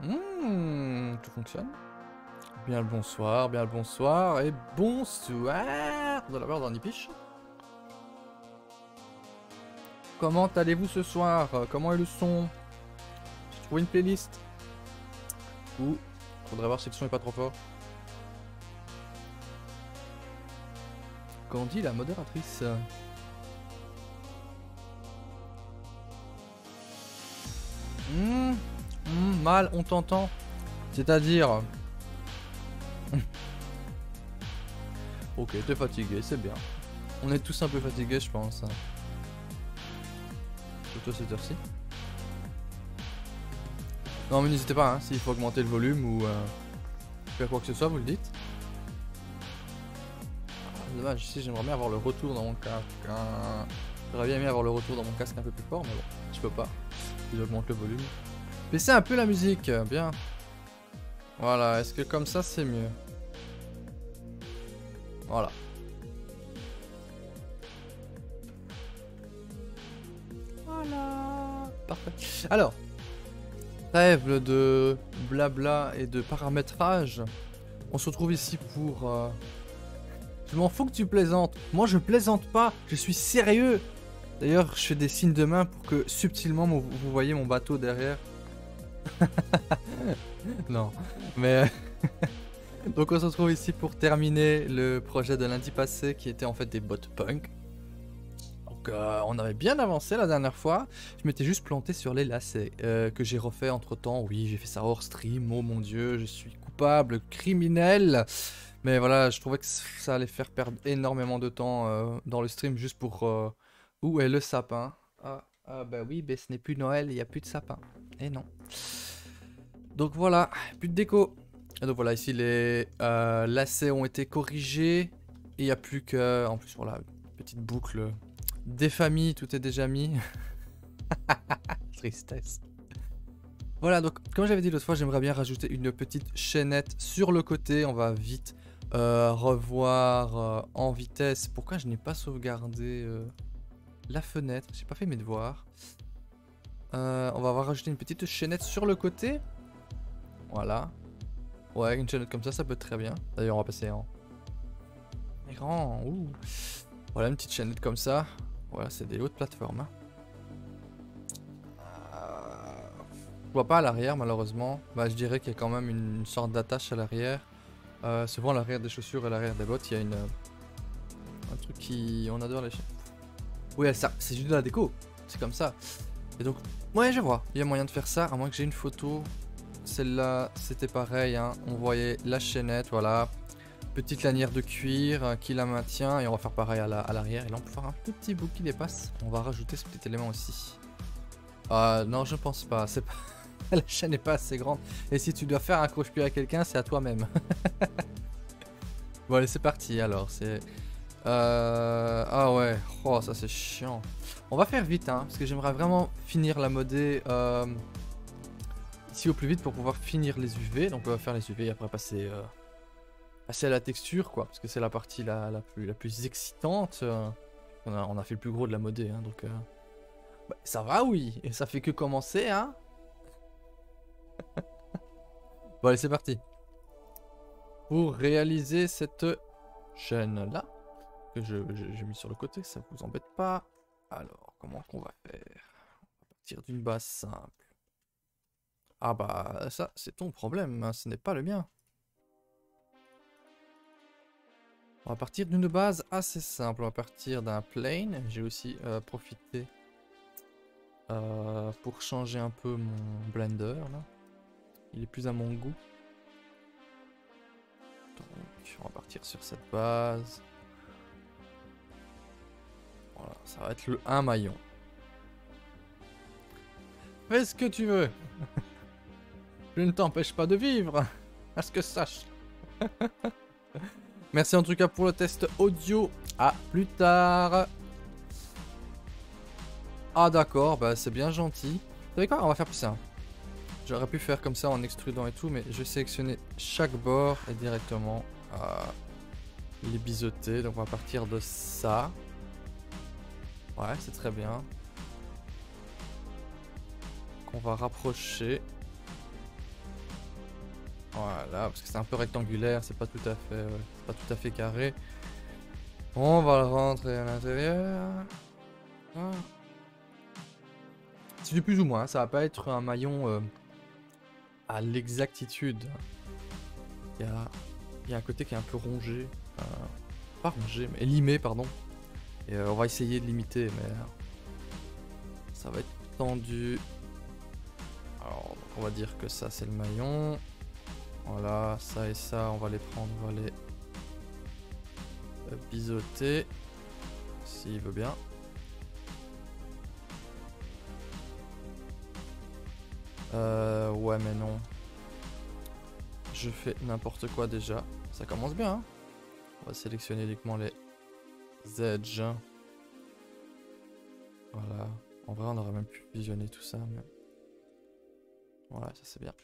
Mmh, tout fonctionne. Bien le bonsoir, bien le bonsoir, et bonsoir de la part d'Annipiche. Comment allez-vous ce soir? Comment est le son? J'ai trouvé une playlist. Ou, faudrait voir si le son est pas trop fort. Dit la modératrice? On t'entend. C'est-à-dire... ok, t'es fatigué, c'est bien. On est tous un peu fatigués, je pense. Surtout à cette heure-ci. Non, mais n'hésitez pas, hein, s'il faut augmenter le volume ou euh, faire quoi que ce soit, vous le dites. Dommage, ici j'aimerais bien avoir le retour dans mon casque. Hein. J'aurais bien aimé avoir le retour dans mon casque un peu plus fort, mais bon, je peux pas. Il augmente le volume. Baissez un peu la musique, bien. Voilà, est-ce que comme ça c'est mieux? Voilà. Voilà. Parfait. Alors, trêve de blabla et de paramétrage. On se retrouve ici pour... Euh, je m'en fous que tu plaisantes. Moi je plaisante pas, je suis sérieux. D'ailleurs, je fais des signes de main pour que subtilement vous voyez mon bateau derrière. non, mais... Donc on se retrouve ici pour terminer le projet de lundi passé qui était en fait des bots punk. Donc euh, on avait bien avancé la dernière fois. Je m'étais juste planté sur les lacets euh, que j'ai refait entre temps. Oui, j'ai fait ça hors stream. Oh mon dieu, je suis coupable, criminel. Mais voilà, je trouvais que ça allait faire perdre énormément de temps euh, dans le stream juste pour... Où est le sapin? Ah, ah, bah oui, mais ce n'est plus Noël, il n'y a plus de sapin. Et non. Donc voilà, plus de déco. Et donc voilà, ici les euh, lacets ont été corrigés. Et il n'y a plus que... En plus, voilà, petite boucle des familles, tout est déjà mis. Tristesse. Voilà, donc comme j'avais dit l'autre fois, j'aimerais bien rajouter une petite chaînette sur le côté. On va vite euh, revoir euh, en vitesse. Pourquoi je n'ai pas sauvegardé la fenêtre? J'ai pas fait mes devoirs. On va rajouter une petite chaînette sur le côté. Voilà. Ouais, une chaîne comme ça, ça peut être très bien. D'ailleurs, on va passer en écran. Ouh. Voilà, une petite chaîne comme ça. Voilà, c'est des hautes plateformes. Hein. Euh, je vois pas à l'arrière, malheureusement. Bah, je dirais qu'il y a quand même une, sorte d'attache à l'arrière. Euh, souvent, à l'arrière des chaussures et à l'arrière des bottes, il y a une, euh, un truc qui... On adore les chaînes. Oui, ça, c'est juste de la déco. C'est comme ça. Et donc, ouais, je vois. Il y a moyen de faire ça, à moins que j'ai une photo celle-là, c'était pareil. Hein. On voyait la chaînette, voilà. Petite lanière de cuir euh, qui la maintient. Et on va faire pareil à l'arrière. et là, on peut faire un petit bout qui dépasse. On va rajouter ce petit élément aussi. Euh, non, je pense pas. La chaîne n'est pas assez grande. Et si tu dois faire un croche-pied à quelqu'un, c'est à toi-même. bon, allez, c'est parti alors. C'est... Euh... Ah ouais, oh ça c'est chiant. On va faire vite hein, parce que j'aimerais vraiment finir la modée euh ici au plus vite pour pouvoir finir les UV. Donc on va faire les UV et après passer, euh, passer à la texture quoi. Parce que c'est la partie la, la, plus, excitante. Euh. On, a, fait le plus gros de la modée. Hein, donc bah, ça va oui. Et ça fait que commencer hein. bon allez c'est parti. Pour réaliser cette chaîne là. Que j'ai mis sur le côté, ça vous embête pas. Alors comment qu'on va faire? On va partir d'une base simple. Ah bah ça, c'est ton problème, hein, ce n'est pas le mien. On va partir d'une base assez simple, on va partir d'un plane. J'ai aussi euh, profité euh, pour changer un peu mon blender. Il est plus à mon goût. Donc on va partir sur cette base. Voilà, ça va être le 1 maillon. Fais ce que tu veux Je ne t'empêche pas de vivre. À ce que sache. Merci en tout cas pour le test audio. À plus tard. Ah d'accord, bah c'est bien gentil. Vous savez quoi On va faire plus ça. J'aurais pu faire comme ça en extrudant et tout, mais je vais sélectionner chaque bord et directement euh, les biseauter. Donc on va partir de ça. Ouais, c'est très bien. Qu'on va rapprocher. Voilà, parce que c'est un peu rectangulaire, c'est pas tout à fait, ouais, pas tout à fait carré. On va le rentrer à l'intérieur. Ah. C'est du plus ou moins, ça va pas être un maillon euh, à l'exactitude. Il y a, y a un côté qui est un peu rongé. euh, pas rongé, mais limé, pardon. Et euh, on va essayer de limiter, mais euh, ça va être tendu. Alors, on va dire que ça, c'est le maillon. Voilà, ça et ça, on va les prendre, on va les euh, biseauter. S'il veut bien. Euh, ouais, mais non. Je fais n'importe quoi déjà. Ça commence bien. hein. On va sélectionner uniquement les Voilà. En vrai, on aurait même pu visionner tout ça, mais... Voilà, ça c'est bien.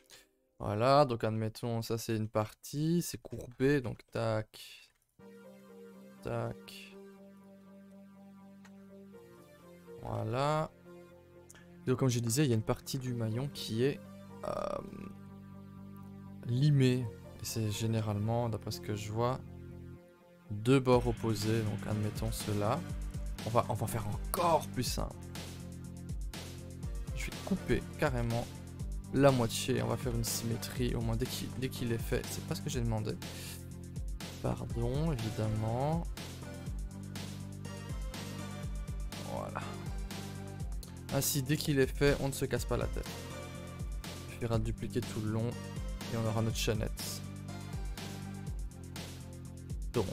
Voilà, donc admettons, ça c'est une partie, c'est courbé, donc tac. Tac. Voilà. Donc comme je disais, il y a une partie du maillon qui est euh, limée. Et c'est généralement, d'après ce que je vois, deux bords opposés. Donc admettons cela. On va, on va faire encore plus simple. Je vais couper carrément la moitié. On va faire une symétrie au moins dès qu'il est fait. C'est pas ce que j'ai demandé. Pardon, évidemment. Voilà. Ainsi, dès qu'il est fait, on ne se casse pas la tête. Il suffira dupliquer tout le long et on aura notre chaînette. Donc,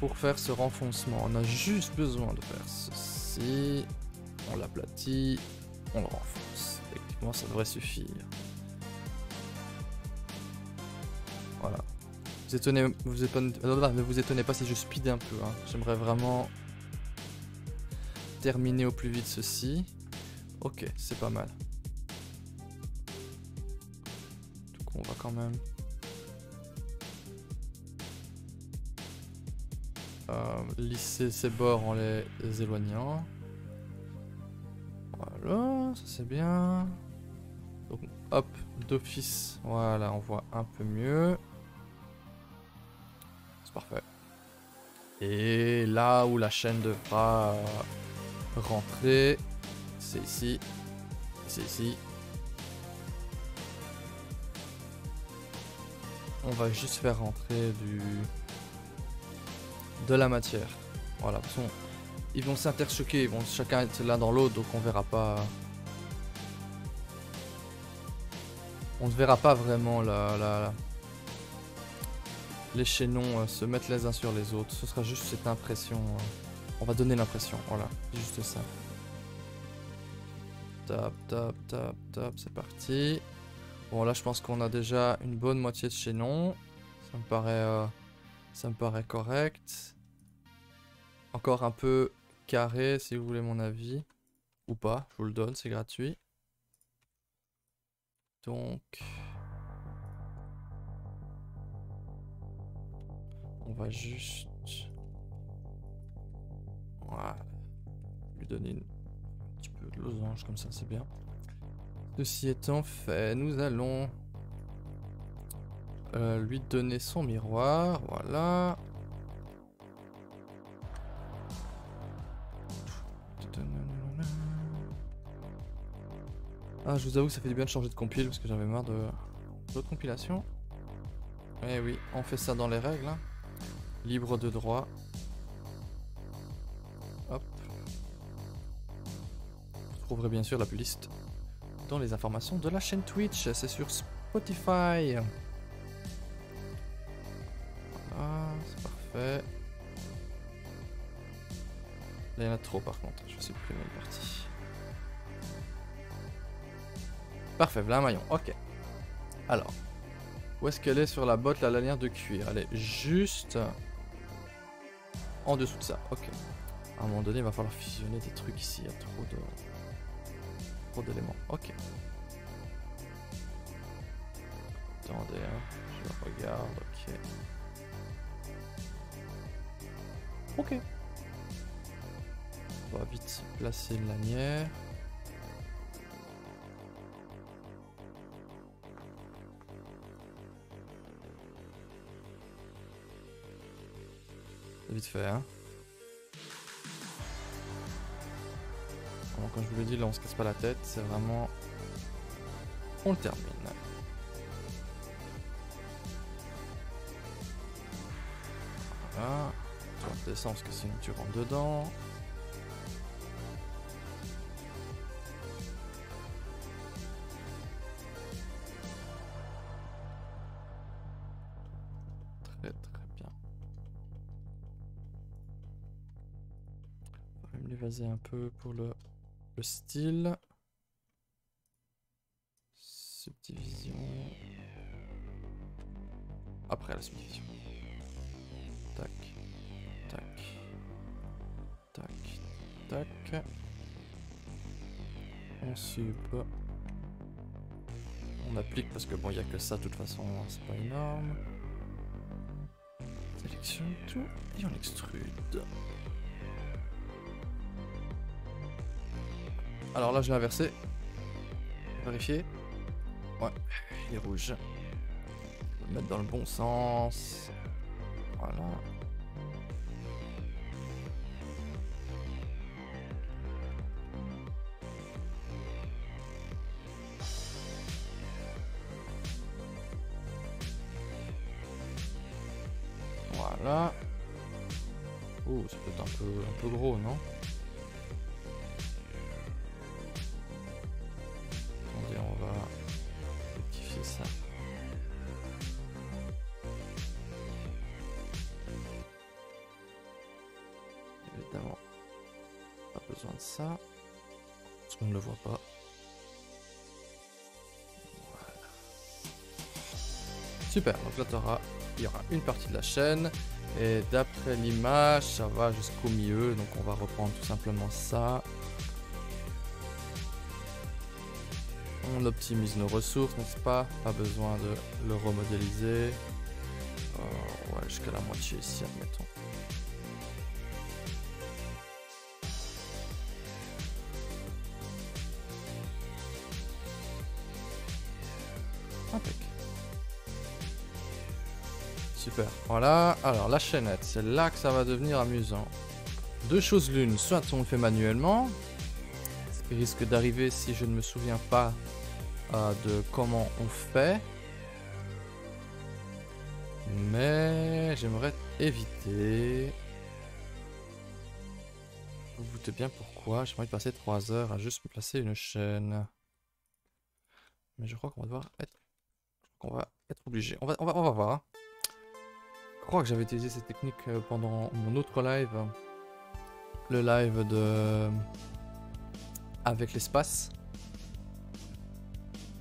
pour faire ce renfoncement, on a juste besoin de faire ceci. On l'aplatit, on le renfonce. Effectivement, ça devrait suffire. Voilà. Vous étonnez, vous étonnez, ne vous étonnez pas si je speed un peu. hein. J'aimerais vraiment terminer au plus vite ceci. Ok, c'est pas mal. Donc on va quand même... lisser ces bords en les éloignant. Voilà, ça c'est bien. Donc hop, d'office, voilà, on voit un peu mieux. C'est parfait. Et là où la chaîne devra euh, rentrer, c'est ici. C'est ici. On va juste faire rentrer du de la matière. Voilà, façon, ils vont s'interchoquer, ils vont chacun être l'un dans l'autre, donc on verra pas. On ne verra pas vraiment la, les chaînons euh, se mettre les uns sur les autres. Ce sera juste cette impression. euh, On va donner l'impression, voilà, juste ça. Top, top, top, top, c'est parti. Bon là je pense qu'on a déjà une bonne moitié de chaînon. Ça me paraît, euh, ça me paraît correct. Encore un peu carré si vous voulez mon avis. Ou pas, je vous le donne, c'est gratuit. Donc... On va juste... Voilà. Lui donner un petit peu de losange comme ça, c'est bien. Ceci étant fait, nous allons euh, lui donner son miroir. Voilà. Ah, je vous avoue que ça fait du bien de changer de compile parce que j'avais marre de l'autre compilation. Eh oui, on fait ça dans les règles. hein. Libre de droit. Hop. Vous trouverez bien sûr la playlist dans les informations de la chaîne Twitch. C'est sur Spotify. Là, il y en a trop par contre. Je vais supprimer une partie. Parfait, voilà un maillon. Ok. Alors. Où est-ce qu'elle est sur la botte, la lanière de cuir? Elle est juste en dessous de ça. Ok. À un moment donné, il va falloir fusionner des trucs ici. Il y a trop de trop d'éléments. Ok. Attendez, hein. je regarde. Ok. Ok. On va vite placer une lanière. Vite fait, hein. Comme je vous le dis, là on se casse pas la tête, c'est vraiment. On le termine. Voilà. Tu vas descendre parce que sinon tu rentres dedans. Très très bien. On va même l'évaser un peu pour le, le style. Subdivision. Après la subdivision. On sub. On applique parce que bon, il n'y a que ça, de toute façon, c'est pas énorme. Sélectionne tout et on extrude. Alors là, je l'ai inversé. Vérifier. Ouais, il est rouge. Le mettre dans le bon sens. Voilà. Peu, gros, non on va rectifier ça. Évidemment, pas besoin de ça. Parce qu'on ne le voit pas. Voilà. Super, donc là, il y aura une partie de la chaîne. Et d'après l'image, ça va jusqu'au milieu. Donc on va reprendre tout simplement ça. On optimise nos ressources, n'est-ce pas? Pas besoin de le remodéliser. Euh, ouais, jusqu'à la moitié ici, admettons. Voilà. Alors la chaînette, c'est là que ça va devenir amusant. Deux choses l'une, soit on le fait manuellement, ce qui risque d'arriver si je ne me souviens pas euh, de comment on fait. Mais j'aimerais éviter. Vous vous doutez bien pourquoi. J'aimerais passer 3 heures à juste me placer une chaîne. Mais je crois qu'on va devoir être. qu'on va être obligé. On va, on va, on va voir. Je crois que j'avais utilisé cette technique euh, pendant mon autre live. Le live de. Avec l'espace.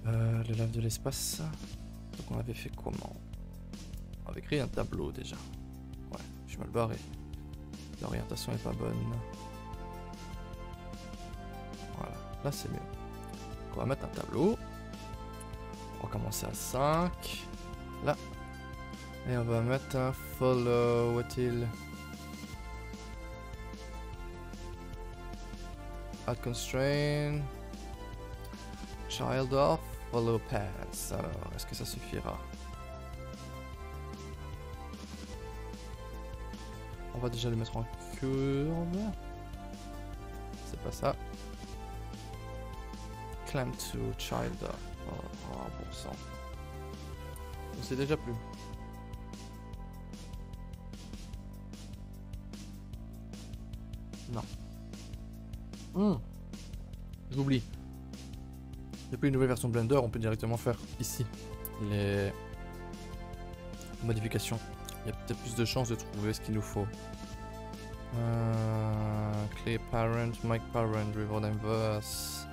Euh, le live de l'espace. Donc on avait fait comment? On avait créé un tableau déjà. Ouais, je suis mal barré. L'orientation est pas bonne. Voilà, là c'est mieux. Donc on va mettre un tableau. On va commencer à 5. Là. Et on va mettre un follow. Il Add constraint. Child of follow pass. Alors, est-ce que ça suffira? On va déjà le mettre en curve. C'est pas ça. Climb to child of. Oh, oh, bon sang. On sait déjà plus. Hmm. J'oublie. Depuis une nouvelle version Blender, on peut directement faire ici les modifications. Il y a peut-être plus de chances de trouver ce qu'il nous faut. Euh, Clay Parent, Mike Parent, Reward Inverse.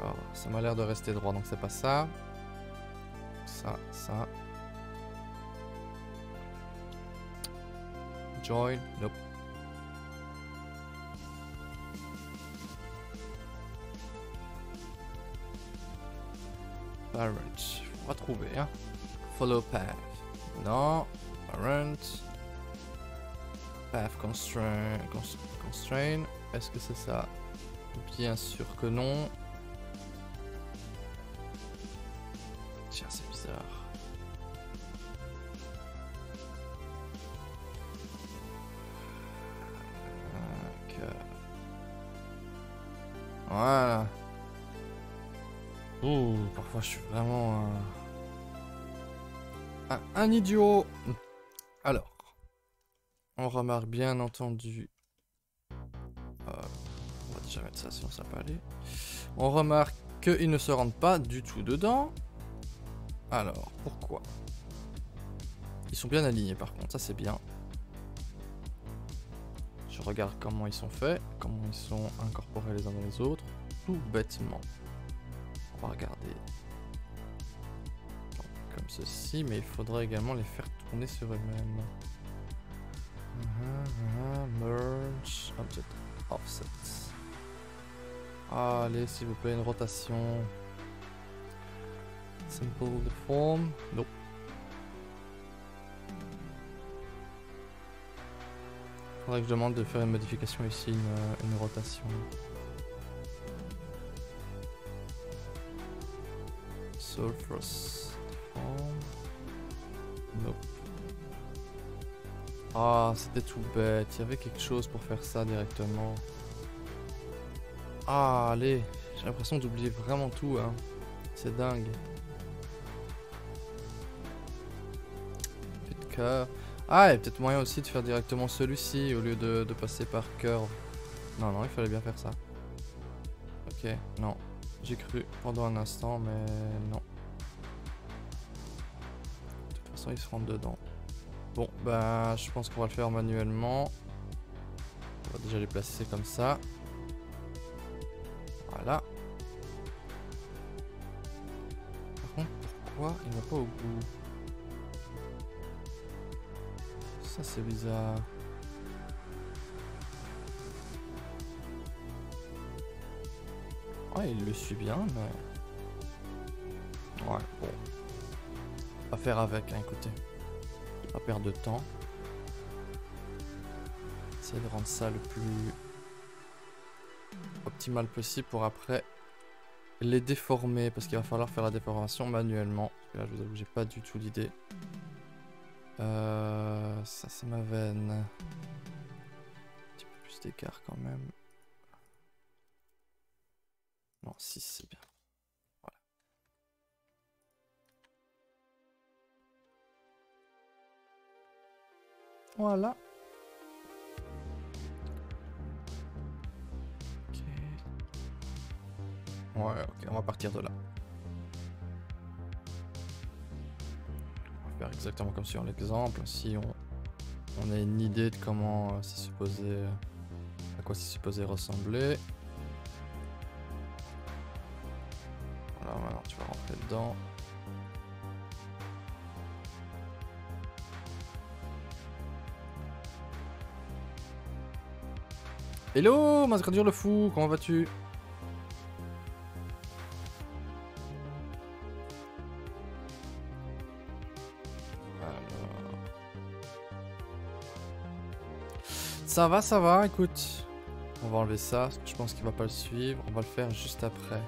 Alors, ça m'a l'air de rester droit, donc c'est pas ça. Ça, ça. Join, nope. Parent, on trouver, hein. Follow path. Non. Parent. Path constraint. cons- constraint. Est-ce que c'est ça? Bien sûr que non. Un, idiot. Alors, on remarque bien entendu. Euh, on va déjà mettre ça sinon ça. On remarque qu'ils ne se rendent pas du tout dedans. Alors, pourquoi? Ils sont bien alignés par contre, ça c'est bien. Je regarde comment ils sont faits, comment ils sont incorporés les uns dans les autres, tout bêtement. On va regarder ceci, mais il faudrait également les faire tourner sur eux-mêmes. Uh-huh, uh-huh, merge, object, offset. Allez, s'il vous plaît, une rotation. Simple deform. Nope. Faudrait que je demande de faire une modification ici, une, une rotation. Surface Ah, c'était tout bête. Il y avait quelque chose pour faire ça directement. Ah, allez. J'ai l'impression d'oublier vraiment tout, hein. C'est dingue. Plus de cœur. Ah, a peut-être moyen aussi de faire directement celui-ci au lieu de, passer par cœur. Non, non, il fallait bien faire ça. Ok, non. J'ai cru pendant un instant, mais non. Ils se rentrent dedans. Bon, bah, je pense qu'on va le faire manuellement. On va déjà les placer comme ça. Voilà. Par contre, pourquoi il va pas au bout? Ça, c'est bizarre. Ouais, il le suit bien, mais... Ouais, bon. Va faire avec, hein, écoutez. Pas perdre de temps. Essayer de rendre ça le plus optimal possible pour après les déformer parce qu'il va falloir faire la déformation manuellement. Parce que là, je vous avoue, j'ai pas du tout l'idée. Euh, ça, c'est ma veine. Un petit peu plus d'écart quand même. Non, 6, c'est bien. Voilà. Ouais, ok, on va partir de là. On va faire exactement comme sur l'exemple. Si on, on a une idée de comment euh, c'est supposé. à quoi c'est supposé ressembler. Voilà, maintenant tu vas rentrer dedans. Hello, Masgradur le fou, comment vas-tu? Ça va, ça va, écoute. On va enlever ça, parce que je pense qu'il va pas le suivre. On va le faire juste après.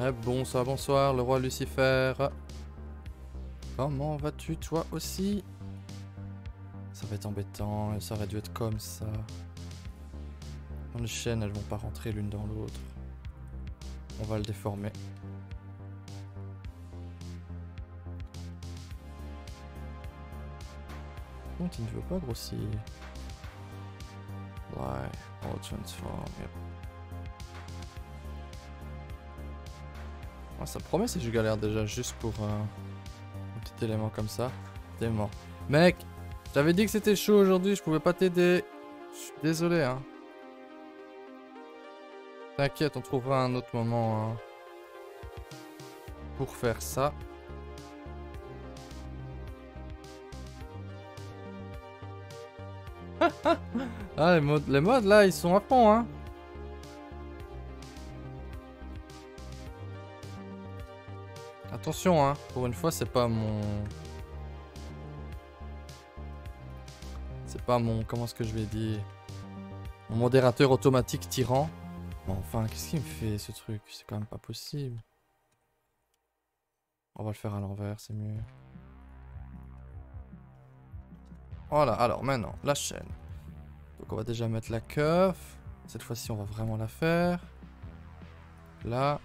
Ouais, bonsoir, bonsoir, le roi Lucifer. Comment vas-tu, toi aussi? Ça va être embêtant, ça aurait dû être comme ça. Dans les chaînes, elles vont pas rentrer l'une dans l'autre. On va le déformer. contre, il ne veut pas grossir. Ouais, all transform, yep. Ça promet si je galère déjà juste pour euh, un petit élément comme ça. T'es mort. Mec, j'avais dit que c'était chaud aujourd'hui, je pouvais pas t'aider. Je suis désolé, hein. T'inquiète, on trouvera un autre moment hein, pour faire ça. ah, les modes, les modes là, ils sont à fond, hein. Attention, hein. Pour une fois, c'est pas mon... mon... Comment est-ce que je vais dire Mon modérateur automatique tyran. enfin, qu'est-ce qu'il me fait, ce truc? C'est quand même pas possible. On va le faire à l'envers, c'est mieux. Voilà, alors maintenant, la chaîne. Donc on va déjà mettre la curve. Cette fois-ci, on va vraiment la faire. Là.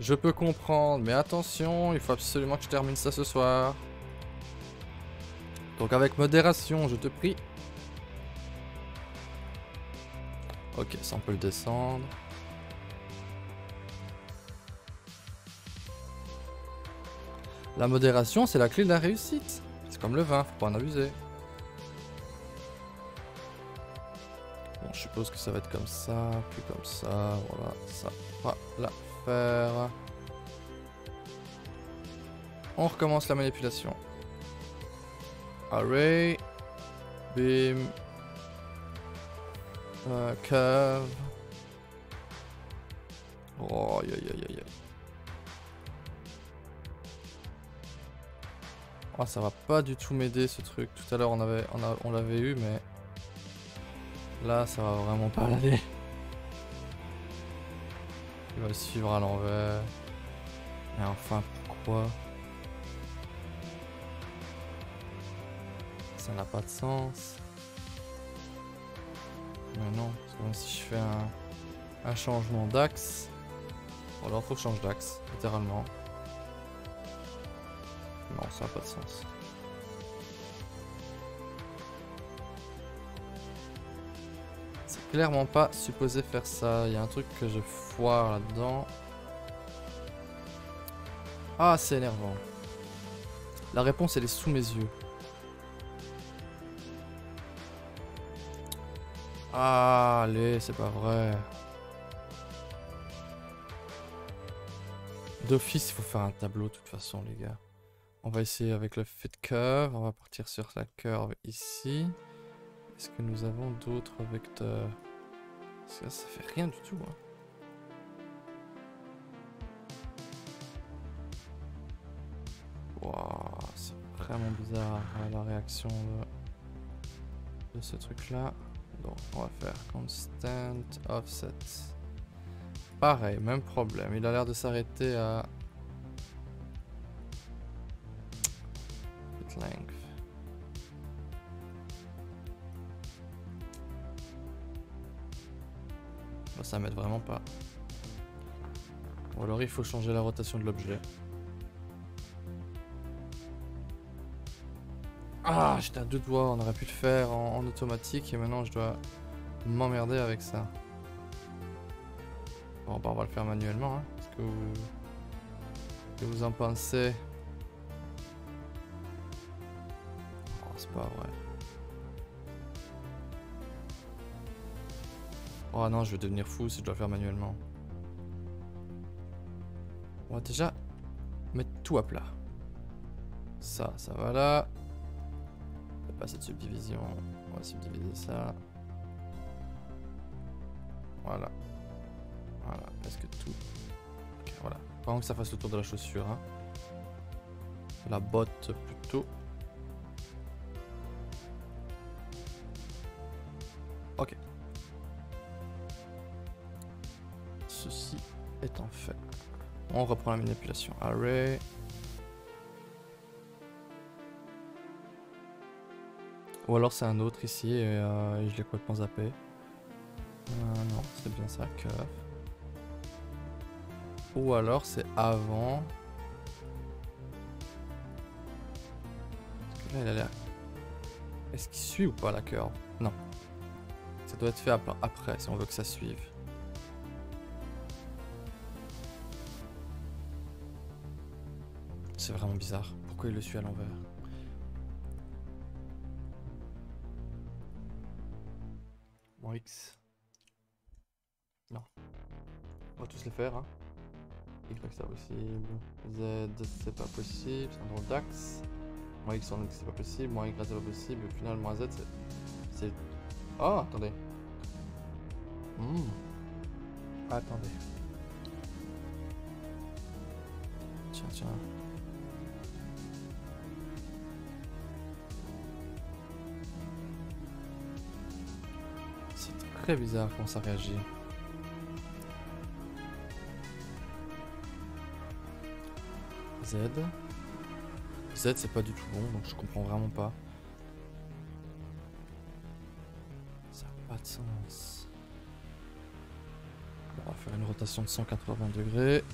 Je peux comprendre, mais attention, il faut absolument que je termine ça ce soir. Donc avec modération, je te prie. Ok, ça on peut le descendre. La modération, c'est la clé de la réussite. C'est comme le vin, faut pas en abuser. Bon, je suppose que ça va être comme ça, puis comme ça, voilà, ça la On recommence la manipulation. Array, beam, euh, curve. Oh. Oh, ça va pas du tout m'aider ce truc. Tout à l'heure on avait on, l'avait eu mais là ça va vraiment pas l'aller. Il va le suivre à l'envers. Mais enfin pourquoi Ça n'a pas de sens. Mais non, si je fais un, un changement d'axe, alors faut que je change d'axe, littéralement. Non, ça n'a pas de sens. Clairement pas supposé faire ça. Il y a un truc que je foire là-dedans. Ah, c'est énervant. La réponse, elle est sous mes yeux. Ah, allez, c'est pas vrai. D'office, il faut faire un tableau de toute façon, les gars. On va essayer avec le fit curve. On va partir sur la curve ici. Est-ce que nous avons d'autres vecteurs? Que ça fait rien du tout. Hein. c'est vraiment bizarre hein, la réaction de, ce truc là. Donc on va faire constant offset. Pareil, même problème. Il a l'air de s'arrêter à. Ça m'aide vraiment pas. Ou alors il faut changer la rotation de l'objet. Ah, j'étais à deux doigts, on aurait pu le faire en, automatique et maintenant je dois m'emmerder avec ça. Bon, bah, on va le faire manuellement, hein, ce que vous, vous en pensez? Pas vrai. Oh non, je vais devenir fou si je dois le faire manuellement. On va déjà mettre tout à plat. Ça, ça va là. pas cette subdivision. On va subdiviser ça. Voilà. Voilà. Est-ce que tout... Voilà. Pas que ça fasse le tour de la chaussure. Hein. La botte plutôt. On reprend la manipulation. Array. Ou alors c'est un autre ici et, euh, je l'ai complètement zappé. Euh, non, c'est bien ça, curve. Ou alors c'est avant. Là, a l'air. Est-ce qu'il suit ou pas la curve Non. Ça doit être fait après si on veut que ça suive. C'est vraiment bizarre. Pourquoi il le suit à l'envers? Moins X. Non. On va tous les faire. Hein. Y c'est pas possible. Z c'est pas possible. C'est un drôle d'axe. Moins X c'est pas possible. Moins Y c'est pas possible. Au final, moins Z c'est Oh, attendez. Hmm. Attendez. Tiens, tiens. Très bizarre comment ça réagit. Z. Z c'est pas du tout bon, donc je comprends vraiment pas. Ça n'a pas de sens. On va faire une rotation de 180 degrés.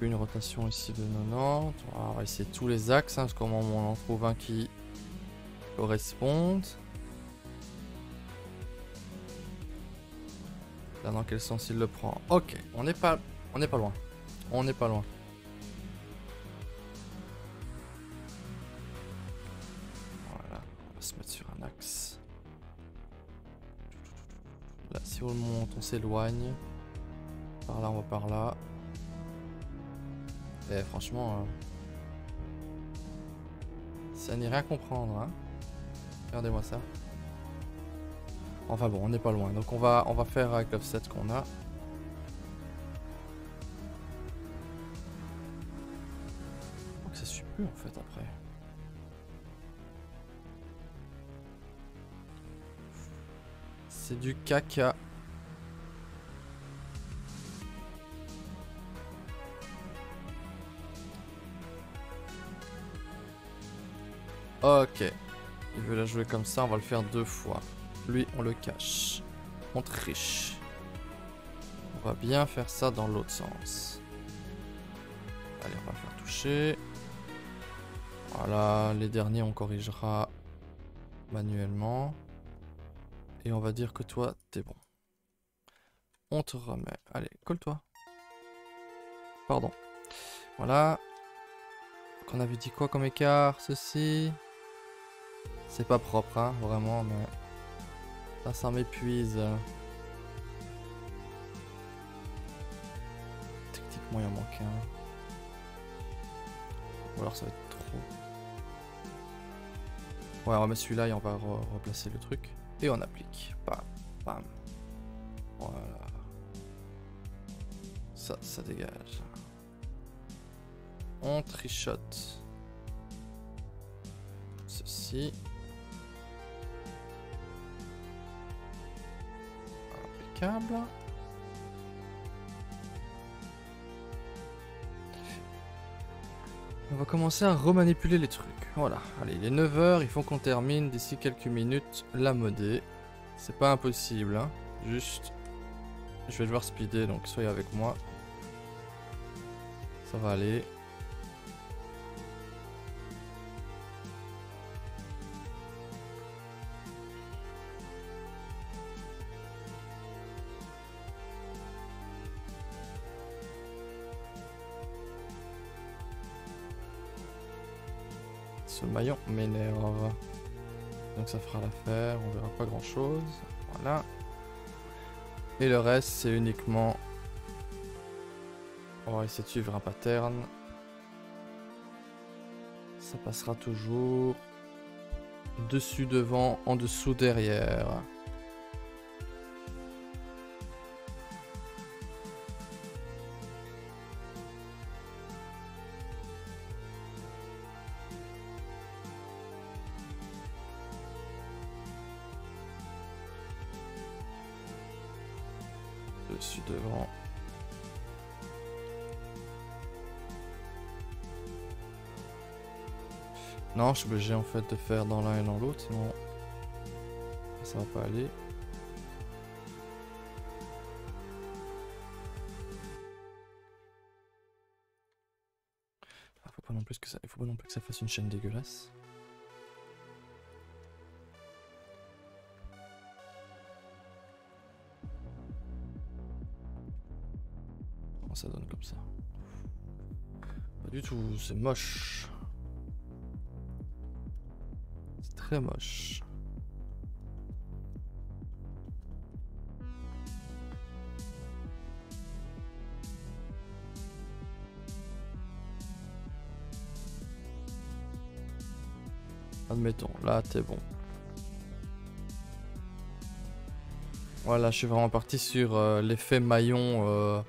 Une rotation ici de 90. On va essayer tous les axes, hein, parce qu'au moment on en trouve un qui correspondent. Dans quel sens il le prend Ok, on n'est pas, on n'est pas loin. On n'est pas loin. Voilà, on va se mettre sur un axe. Là, si on monte, on s'éloigne. Par là, on va par là. Et franchement, euh, ça n'est rien comprendre. Hein. Regardez-moi ça. Enfin bon, on n'est pas loin. Donc on va, on va faire avec l'offset qu'on a. Donc ça suit plus en fait après. C'est du caca. Ok. Il veut la jouer comme ça, on va le faire deux fois. Lui, on le cache. On triche. On va bien faire ça dans l'autre sens. Allez, on va faire toucher. Voilà, les derniers, on corrigera manuellement. Et on va dire que toi, t'es bon. On te remet. Allez, colle-toi. Pardon. Voilà. Qu'on avait dit quoi comme écart Ceci? C'est pas propre, hein, vraiment, mais... Ça, ça m'épuise. Techniquement, il en manque un. Ou alors ça va être trop. Ouais, on va mettre celui-là et on va replacer le truc. Et on applique. Bam, bam. Voilà. Ça, ça dégage. On trichote. Ceci. On va commencer à remanipuler les trucs. Voilà, allez, il est 9h, il faut qu'on termine d'ici quelques minutes la modée. C'est pas impossible, hein. Juste, je vais devoir speeder, donc soyez avec moi. Ça va aller. M'énerve. Donc ça fera l'affaire, on verra pas grand chose. Voilà. Et le reste, c'est uniquement... On va essayer de suivre un pattern. Ça passera toujours dessus, devant, en dessous, derrière. Dessus devant. Non, je suis obligé en fait de faire dans l'un et dans l'autre, sinon ça va pas aller. Ah, faut pas non plus que ça, il faut pas non plus que ça fasse une chaîne dégueulasse. C'est moche. C'est très moche. Admettons, là t'es bon. Voilà, je suis vraiment parti sur euh, l'effet maillon euh,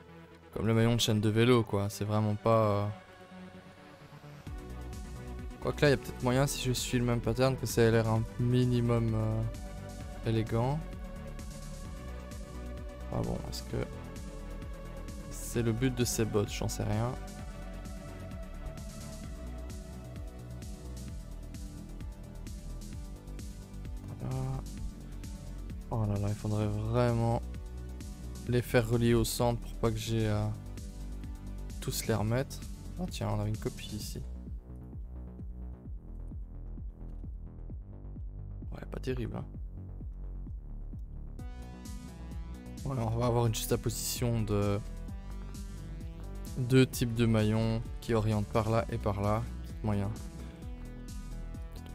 comme le maillon de chaîne de vélo, quoi. C'est vraiment pas... Euh, donc là, il y a peut-être moyen, si je suis le même pattern, que ça ait l'air un minimum euh, élégant. Ah bon, est-ce que c'est le but de ces bots J'en sais rien. Voilà. Oh là là, il faudrait vraiment les faire relier au centre pour pas que j'ai à tous les remettre. Oh tiens, on a une copie ici. Terrible. Hein. On va avoir une juxtaposition de deux types de maillons qui orientent par là et par là. Moyen.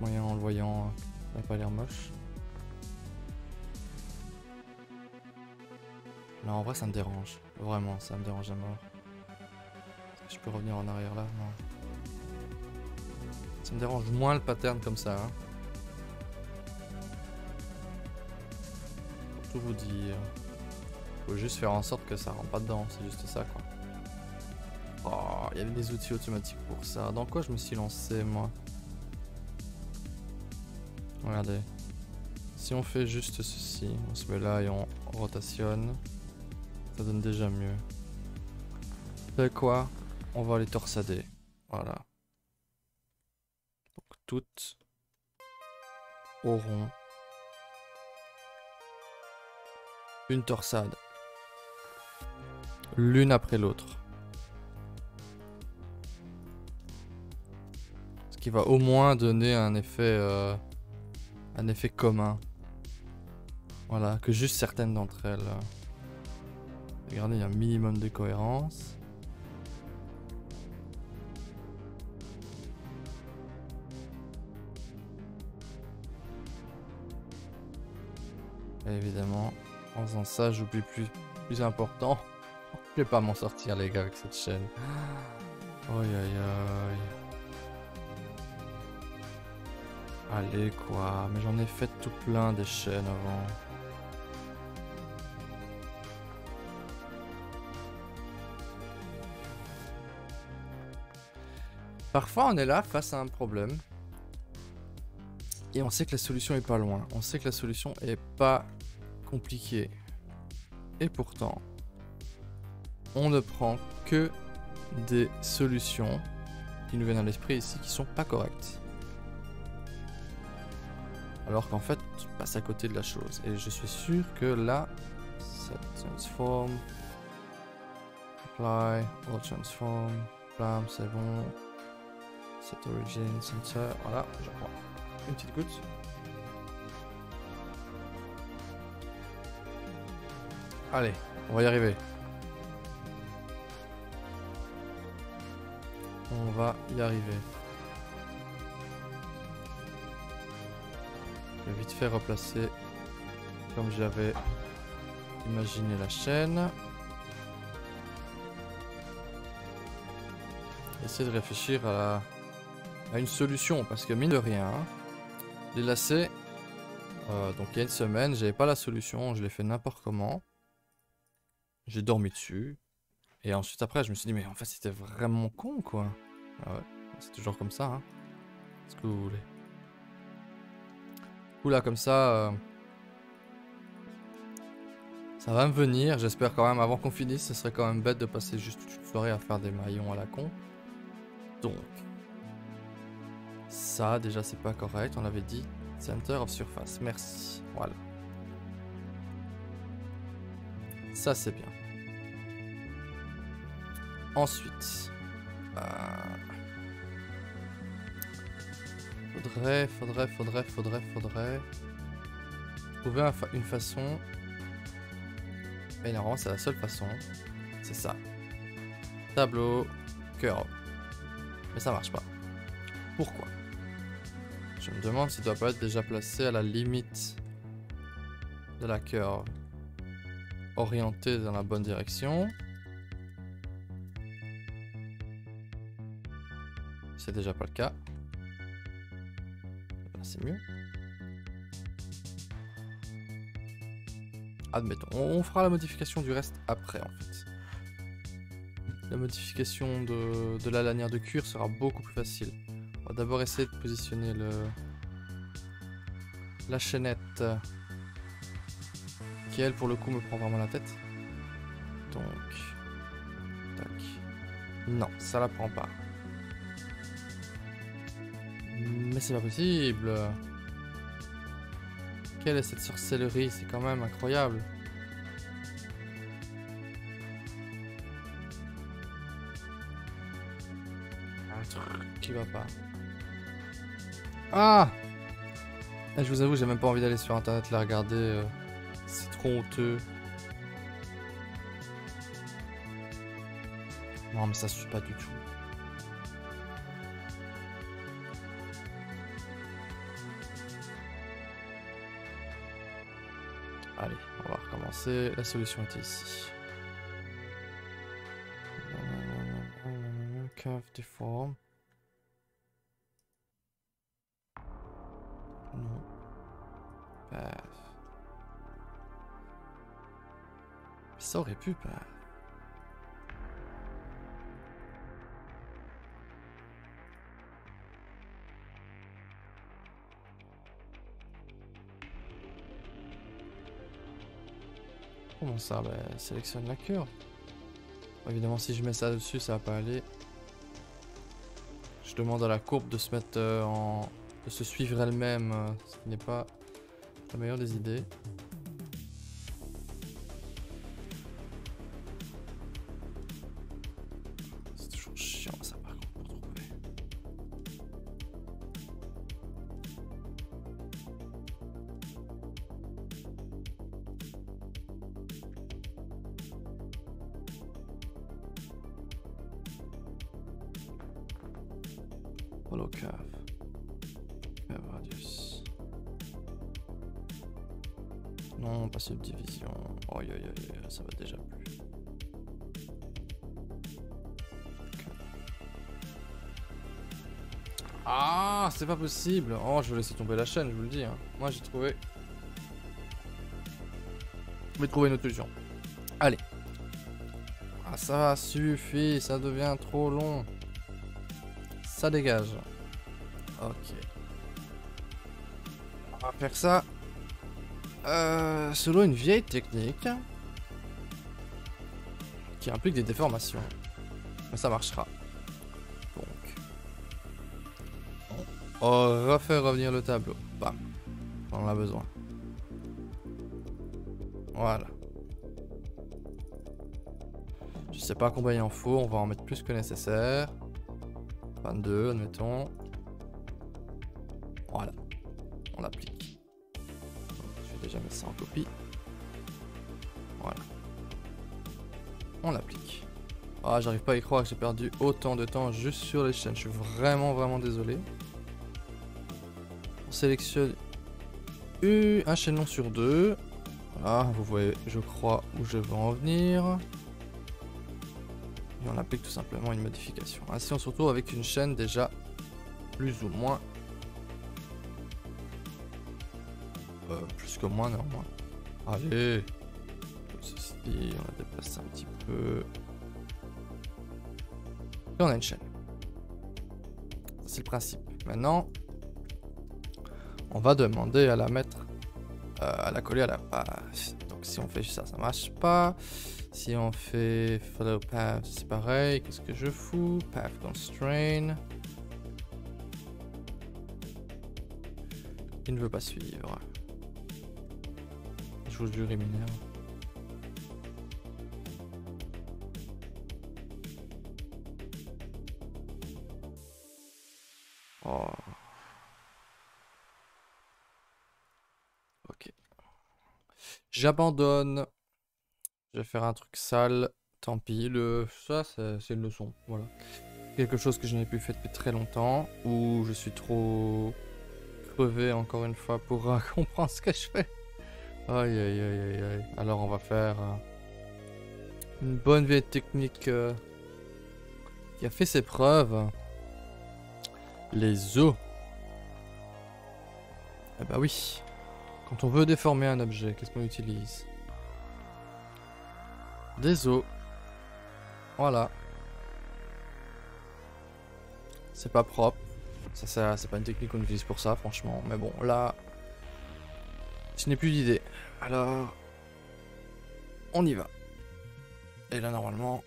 Moyen en le voyant, ça va pas l'air moche. Non, en vrai, ça me dérange. Vraiment, ça me dérange à mort. Je peux revenir en arrière là Non. Ça me dérange moins le pattern comme ça. Hein. Vous dire. Faut juste faire en sorte que ça rentre pas dedans, c'est juste ça quoi. Oh, il y avait des outils automatiques pour ça. Dans quoi je me suis lancé moi? Regardez. Si on fait juste ceci, on se met là et on rotationne. Ça donne déjà mieux. C'est quoi? On va les torsader. Voilà. Donc toutes auront une torsade. L'une après l'autre. Ce qui va au moins donner un effet, euh, un effet commun. Voilà, que juste certaines d'entre elles. Regardez, il y a un minimum de cohérence. évidemment, en faisant ça, j'oublie plus, plus important. Je vais pas m'en sortir les gars avec cette chaîne. Aïe aïe aïe. Allez quoi, mais j'en ai fait tout plein des chaînes avant. Parfois, on est là face à un problème. Et on sait que la solution est pas loin. On sait que la solution est pas compliquée. Et pourtant, on ne prend que des solutions qui nous viennent à l'esprit ici qui sont pas correctes. Alors qu'en fait, tu passes à côté de la chose. Et je suis sûr que là, ça transform, apply, all transform, blam, c'est bon. Set origin center. Voilà, je crois. Une petite goutte. Allez, on va y arriver. On va y arriver. Je vais vite fait replacer comme j'avais imaginé la chaîne. Essayer de réfléchir à la une solution parce que mine de rien, les lacets, euh, donc il y a une semaine, j'avais pas la solution, je l'ai fait n'importe comment. J'ai dormi dessus. Et ensuite après je me suis dit mais en fait c'était vraiment con quoi. Ah c'est toujours comme ça hein. Ce que vous voulez. Oula comme ça... Euh, ça va me venir, j'espère quand même avant qu'on finisse, ce serait quand même bête de passer juste une soirée à faire des maillons à la con. Donc, ça, déjà, c'est pas correct. On avait dit center of surface. Merci. Voilà. Ça, c'est bien. Ensuite. Euh, faudrait, faudrait, faudrait, faudrait, faudrait... Trouver une façon... Et normalement, c'est la seule façon. C'est ça. Tableau, curve. Mais ça marche pas. Pourquoi? Je me demande s'il doit pas être déjà placé à la limite de la curve. Orienté dans la bonne direction. C'est déjà pas le cas. C'est mieux. Admettons. On fera la modification du reste après en fait. La modification de, de la lanière de cuir sera beaucoup plus facile. On va d'abord essayer de positionner le la chaînette qui elle pour le coup me prend vraiment la tête. Donc tac. Non, ça la prend pas. Mais c'est pas possible. Quelle est cette sorcellerie? C'est quand même incroyable. Un truc qui va pas. Ah eh, Je vous avoue, j'ai même pas envie d'aller sur internet la regarder. Euh, honteux. Non mais ça suit pas du tout. Allez, on va recommencer. La solution était ici. Curve deform. Pas. Comment ça bah, Sélectionne la curve. Évidemment, si je mets ça dessus, ça va pas aller. Je demande à la courbe de se mettre euh, en... de se suivre elle-même, euh, ce qui n'est pas la meilleure des idées. C'est pas possible. Oh, je vais laisser tomber la chaîne, je vous le dis. Hein. Moi, j'ai trouvé. Je vais trouver une autre solution. Allez. Ah, ça suffit. Ça devient trop long. Ça dégage. Ok. On va faire ça. Euh, selon une vieille technique. Qui implique des déformations. Mais ça marchera. On va faire revenir le tableau. Bam. On en a besoin. Voilà. Je sais pas combien il en faut, on va en mettre plus que nécessaire. 22, admettons. Voilà. On l'applique. Je vais déjà mettre ça en copie. Voilà. On l'applique. Ah, j'arrive pas à y croire que j'ai perdu autant de temps juste sur les chaînes. Je suis vraiment, vraiment désolé. On sélectionne un chaînon sur deux. Voilà, vous voyez, je crois, où je veux en venir on applique tout simplement une modification. Ainsi on se retrouve avec une chaîne déjà plus ou moins euh, plus que moins néanmoins. Allez ceci, on la déplace un petit peu. Et on a une chaîne. C'est le principe. Maintenant, on va demander à la mettre, euh, à la coller à la base. Donc si on fait ça, ça marche pas. Si on fait follow path, c'est pareil. Qu'est-ce que je fous? Path constraint. Il ne veut pas suivre. Je vous jure, il J'abandonne. Je vais faire un truc sale. Tant pis. Le... Ça, c'est une leçon. Voilà. Quelque chose que je n'ai plus fait depuis très longtemps. Ou je suis trop crevé encore une fois pour comprendre ce que je fais. Aïe aïe aïe aïe. Alors on va faire euh, une bonne vieille technique euh, qui a fait ses preuves. Les os. Eh bah oui. Quand on veut déformer un objet, qu'est-ce qu'on utilise? Des os. Voilà. C'est pas propre. Ça, c'est pas une technique qu'on utilise pour ça, franchement. Mais bon, là, je n'ai plus d'idée. Alors, on y va. Et là, normalement,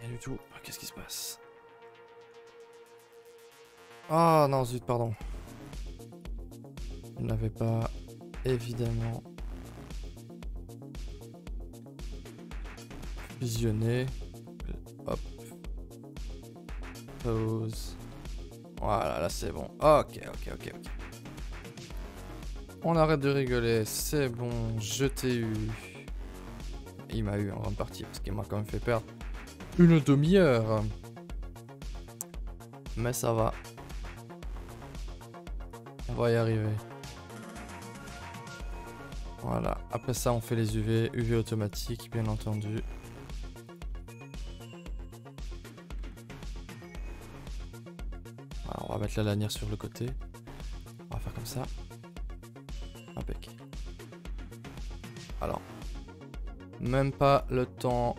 rien du tout. Qu'est-ce qui se passe? Ah non, zut, pardon. Je n'avais pas évidemment fusionner. Hop. Pause. Voilà, là c'est bon. Ok, ok, ok, ok. On arrête de rigoler, c'est bon, je t'ai eu. Il m'a eu en grande partie parce qu'il m'a quand même fait perdre une demi-heure. Mais ça va. On va y arriver. Voilà. Après ça, on fait les UV. UV automatique, bien entendu. on va mettre la lanière sur le côté. On va faire comme ça. Impec. Alors. Même pas le temps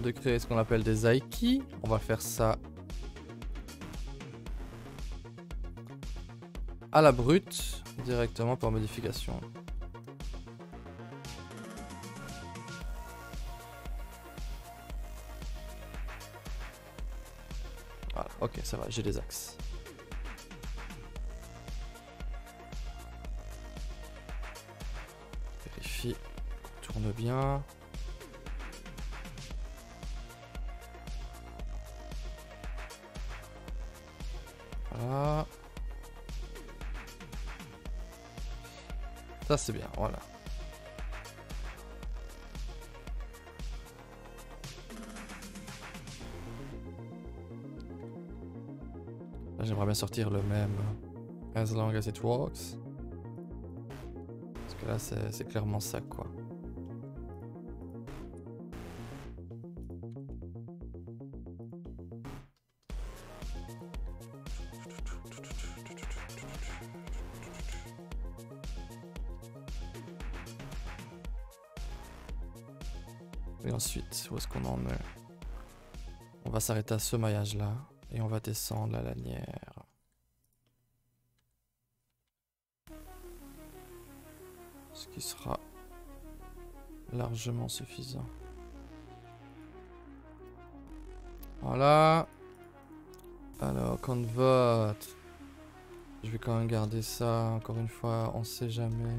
de créer ce qu'on appelle des Aiki. On va faire ça à la brute, directement par modification. Ça va, j'ai des axes. Vérifie, tourne bien. Voilà. Ça c'est bien, voilà. Sortir le même as long as it works. Parce que là c'est clairement ça quoi. Et ensuite, où est-ce qu'on en est? On va s'arrêter à ce maillage là. Et on va descendre la lanière. Largement suffisant. Voilà. Alors, convert. Je vais quand même garder ça, encore une fois, on sait jamais.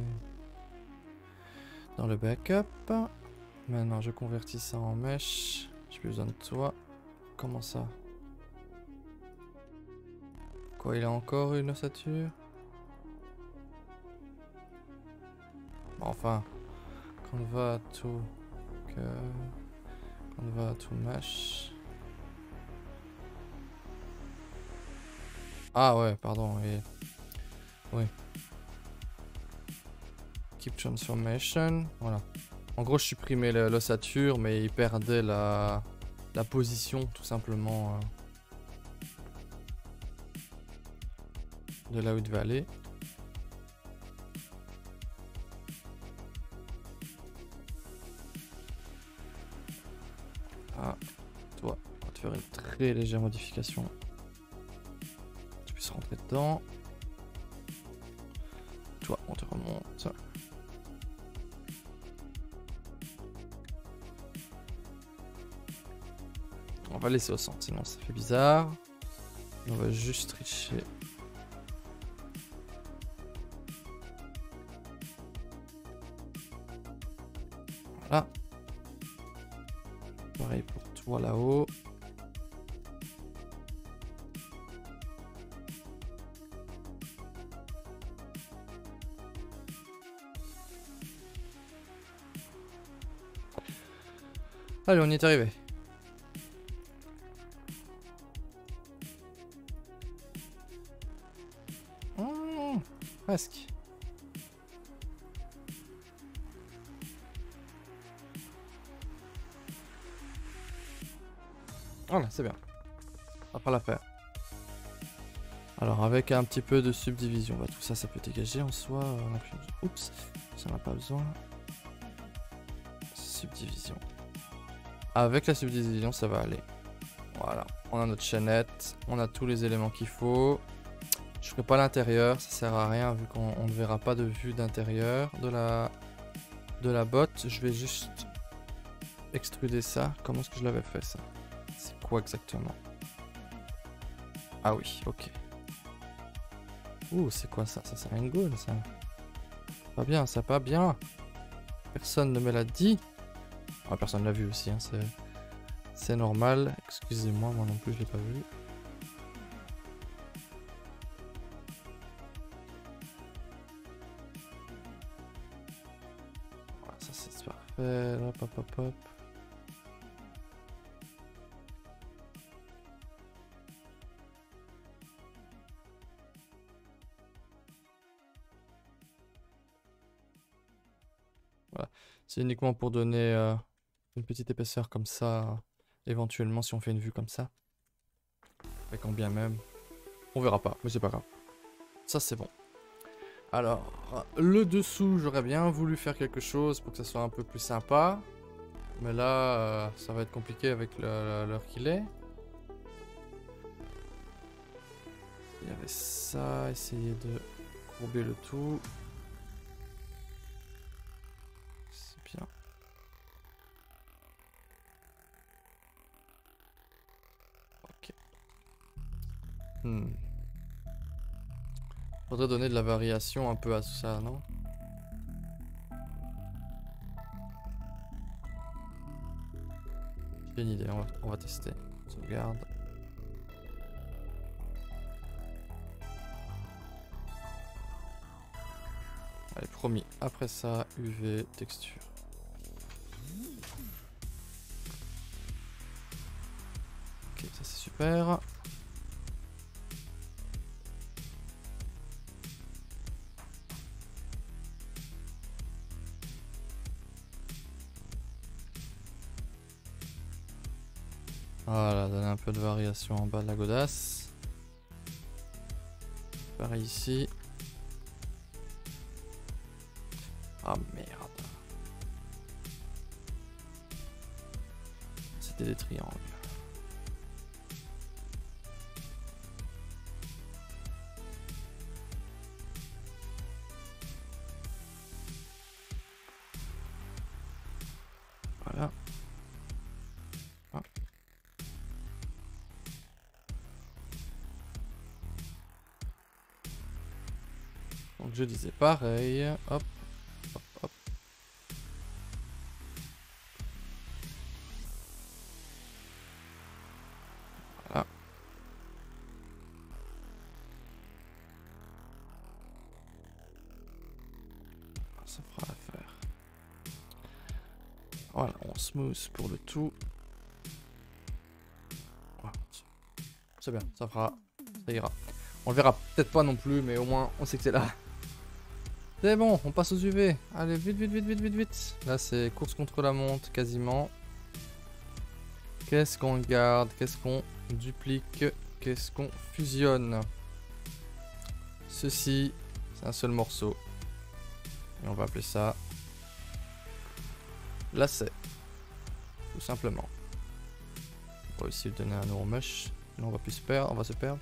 Dans le backup. Maintenant, je convertis ça en mèche. J'ai plus besoin de toi. Comment ça? Quoi, il a encore une ossature? Enfin, que quand on va tout mesh. Ah ouais, pardon, oui. Oui. Keep transformation, voilà. En gros, je supprimais l'ossature, mais il perdait la, la position, tout simplement, euh, de là où il une très légère modification. Tu puisses rentrer dedans. Toi, on te remonte. On va laisser au centre, sinon ça fait bizarre. On va juste tricher. Allez, on y est arrivé. Presque. Voilà, c'est bien. On va pas la faire. Alors avec un petit peu de subdivision, bah, tout ça ça peut dégager en soi. Oups, ça n'a pas besoin. Subdivision. Avec la subdivision ça va aller. Voilà, on a notre chaînette, on a tous les éléments qu'il faut. Je ferai pas l'intérieur, ça sert à rien vu qu'on ne verra pas de vue d'intérieur de la, de la botte. Je vais juste extruder ça. Comment est-ce que je l'avais fait ça? C'est quoi exactement? Ah oui, ok. Ouh, c'est quoi ça? Ça c'est un goal ça Pas bien, ça pas bien. Personne ne me l'a dit. Ah, personne l'a vu aussi, hein, c'est... Normal. Excusez-moi, moi non plus, je l'ai pas vu. Ça c'est parfait. Hop, hop, hop, hop. Voilà. C'est uniquement pour donner euh, une petite épaisseur comme ça, éventuellement si on fait une vue comme ça. Mais quand bien même. On verra pas, mais c'est pas grave. Ça c'est bon. Alors, le dessous, j'aurais bien voulu faire quelque chose pour que ça soit un peu plus sympa. Mais là, euh, ça va être compliqué avec l'heure qu'il est. Il y avait ça, essayer de courber le tout. Hmm. Faudrait donner de la variation un peu à ça, non? J'ai une idée, on va, on tester. Sauvegarde. Allez, promis. Après ça, UV, texture. Ok, ça c'est super. Voilà, donner un peu de variation en bas de la godasse. Pareil ici. Disais pareil. Hop. Hop, hop. Voilà. Ça fera l'affaire. Voilà, on smooth pour le tout. C'est bien, ça fera, ça ira. On le verra peut-être pas non plus, mais au moins on sait que c'est là. C'est bon, on passe aux UV. Allez, vite, vite, vite, vite, vite, vite. Là, c'est course contre la montre, quasiment. Qu'est-ce qu'on garde? Qu'est-ce qu'on duplique? Qu'est-ce qu'on fusionne? Ceci, c'est un seul morceau. Et on va appeler ça lacet. Tout simplement. On va aussi lui donner un euromush. Sinon on va plus se perdre, on va se perdre.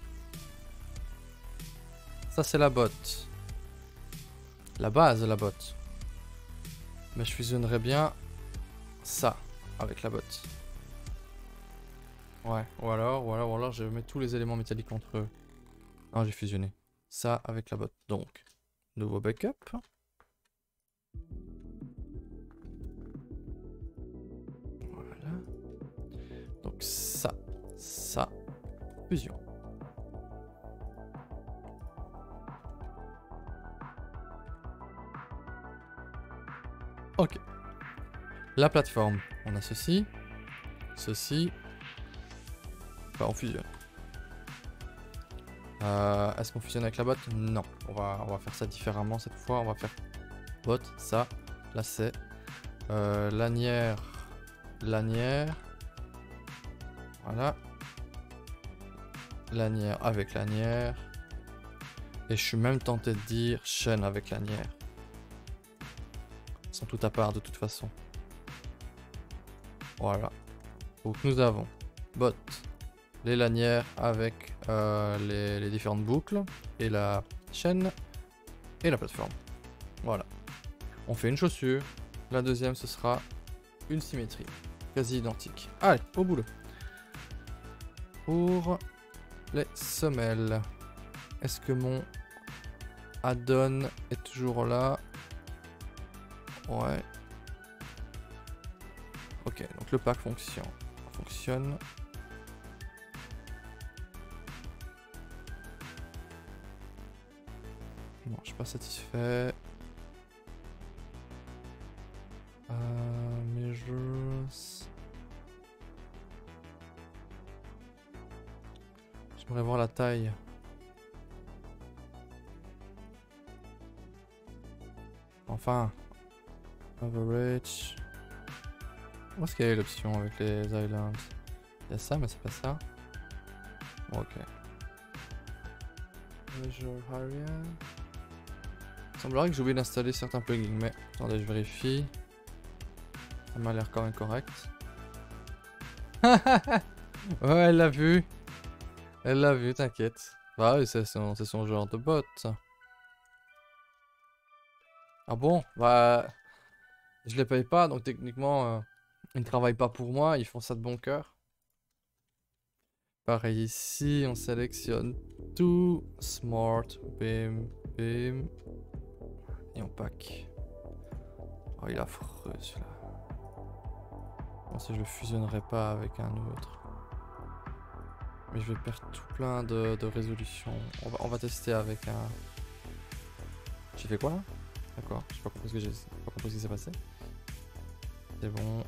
Ça c'est la botte. La base la botte. Mais je fusionnerais bien ça avec la botte. Ouais, ou alors, ou alors, ou alors je mets tous les éléments métalliques entre eux. J'ai fusionné. Ça avec la botte. Donc, nouveau backup. Voilà. Donc ça, ça, fusion. La plateforme, on a ceci, ceci. Enfin, on fusionne. Euh, Est-ce qu'on fusionne avec la botte Non. On va, faire ça différemment cette fois. On va faire botte, ça, là c'est. Euh, lanière, lanière. Voilà. Lanière avec lanière. Et je suis même tenté de dire chaîne avec lanière. Ils tout à part de toute façon. Voilà. Donc nous avons botte, les lanières avec euh, les, les différentes boucles et la chaîne et la plateforme. Voilà. On fait une chaussure. La deuxième, ce sera une symétrie. Quasi identique. Allez, au boulot. Pour les semelles. Est-ce que mon add-on est toujours là? Ouais. Ok, donc le pack fonctionne. Fonctionne. Non, je suis pas satisfait. Euh, measures. J'aimerais voir la taille. Enfin. Average. Où est-ce qu'il y a l'option avec les islands Il y a ça, mais c'est pas ça. ok. Measure area. Il semblerait que j'ai oublié d'installer certains plugins, mais attendez, je vérifie. Ça m'a l'air quand même correct. ouais, elle l'a vu. Elle l'a vu, t'inquiète. Bah oui, c'est son, son genre de bot. Ah bon? Bah... Je les paye pas, donc techniquement, euh, ils ne travaillent pas pour moi, ils font ça de bon cœur. Pareil ici, on sélectionne tout. Smart, bim, bim. Et on pack. Oh, il est affreux celui-là. Bon, si je le fusionnerai pas avec un autre. Mais je vais perdre tout plein de, résolutions. On va, tester avec un... J'ai fait quoi là? D'accord, je sais pas compris pas compris ce qui s'est passé. C'est bon,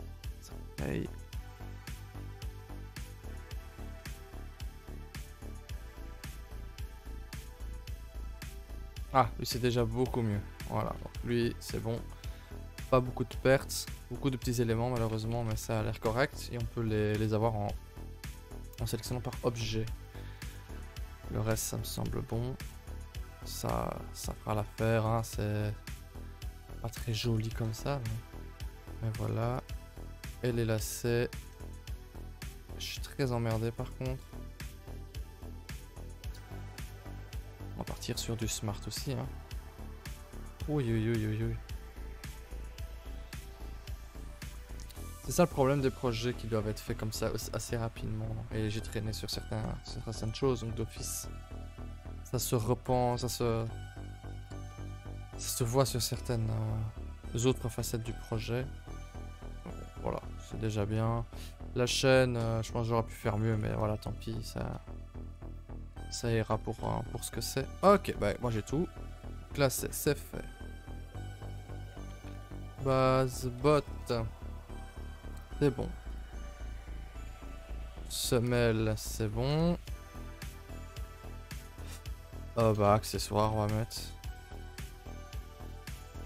Ah, lui c'est déjà beaucoup mieux. Voilà, lui c'est bon. Pas beaucoup de pertes, beaucoup de petits éléments malheureusement, mais ça a l'air correct. Et on peut les, avoir en, en sélectionnant par objet. Le reste ça me semble bon. Ça, ça fera l'affaire, hein. c'est pas très joli comme ça. Mais, voilà. Et les lacets. Je suis très emmerdé par contre. On va partir sur du smart aussi. Hein. Oui, oui, oui, oui, oui. C'est ça le problème des projets qui doivent être faits comme ça assez rapidement. Et j'ai traîné sur, certaines choses, donc d'office. Ça se repense, ça se... Ça se voit sur certaines euh, autres facettes du projet. Voilà, c'est déjà bien. La chaîne, euh, je pense que j'aurais pu faire mieux, mais voilà, tant pis, ça... Ça ira pour, euh, pour ce que c'est. Ok, bah moi j'ai tout. Classé, c'est fait. Base bot. C'est bon. Semelle, c'est bon. Oh bah accessoire on va mettre.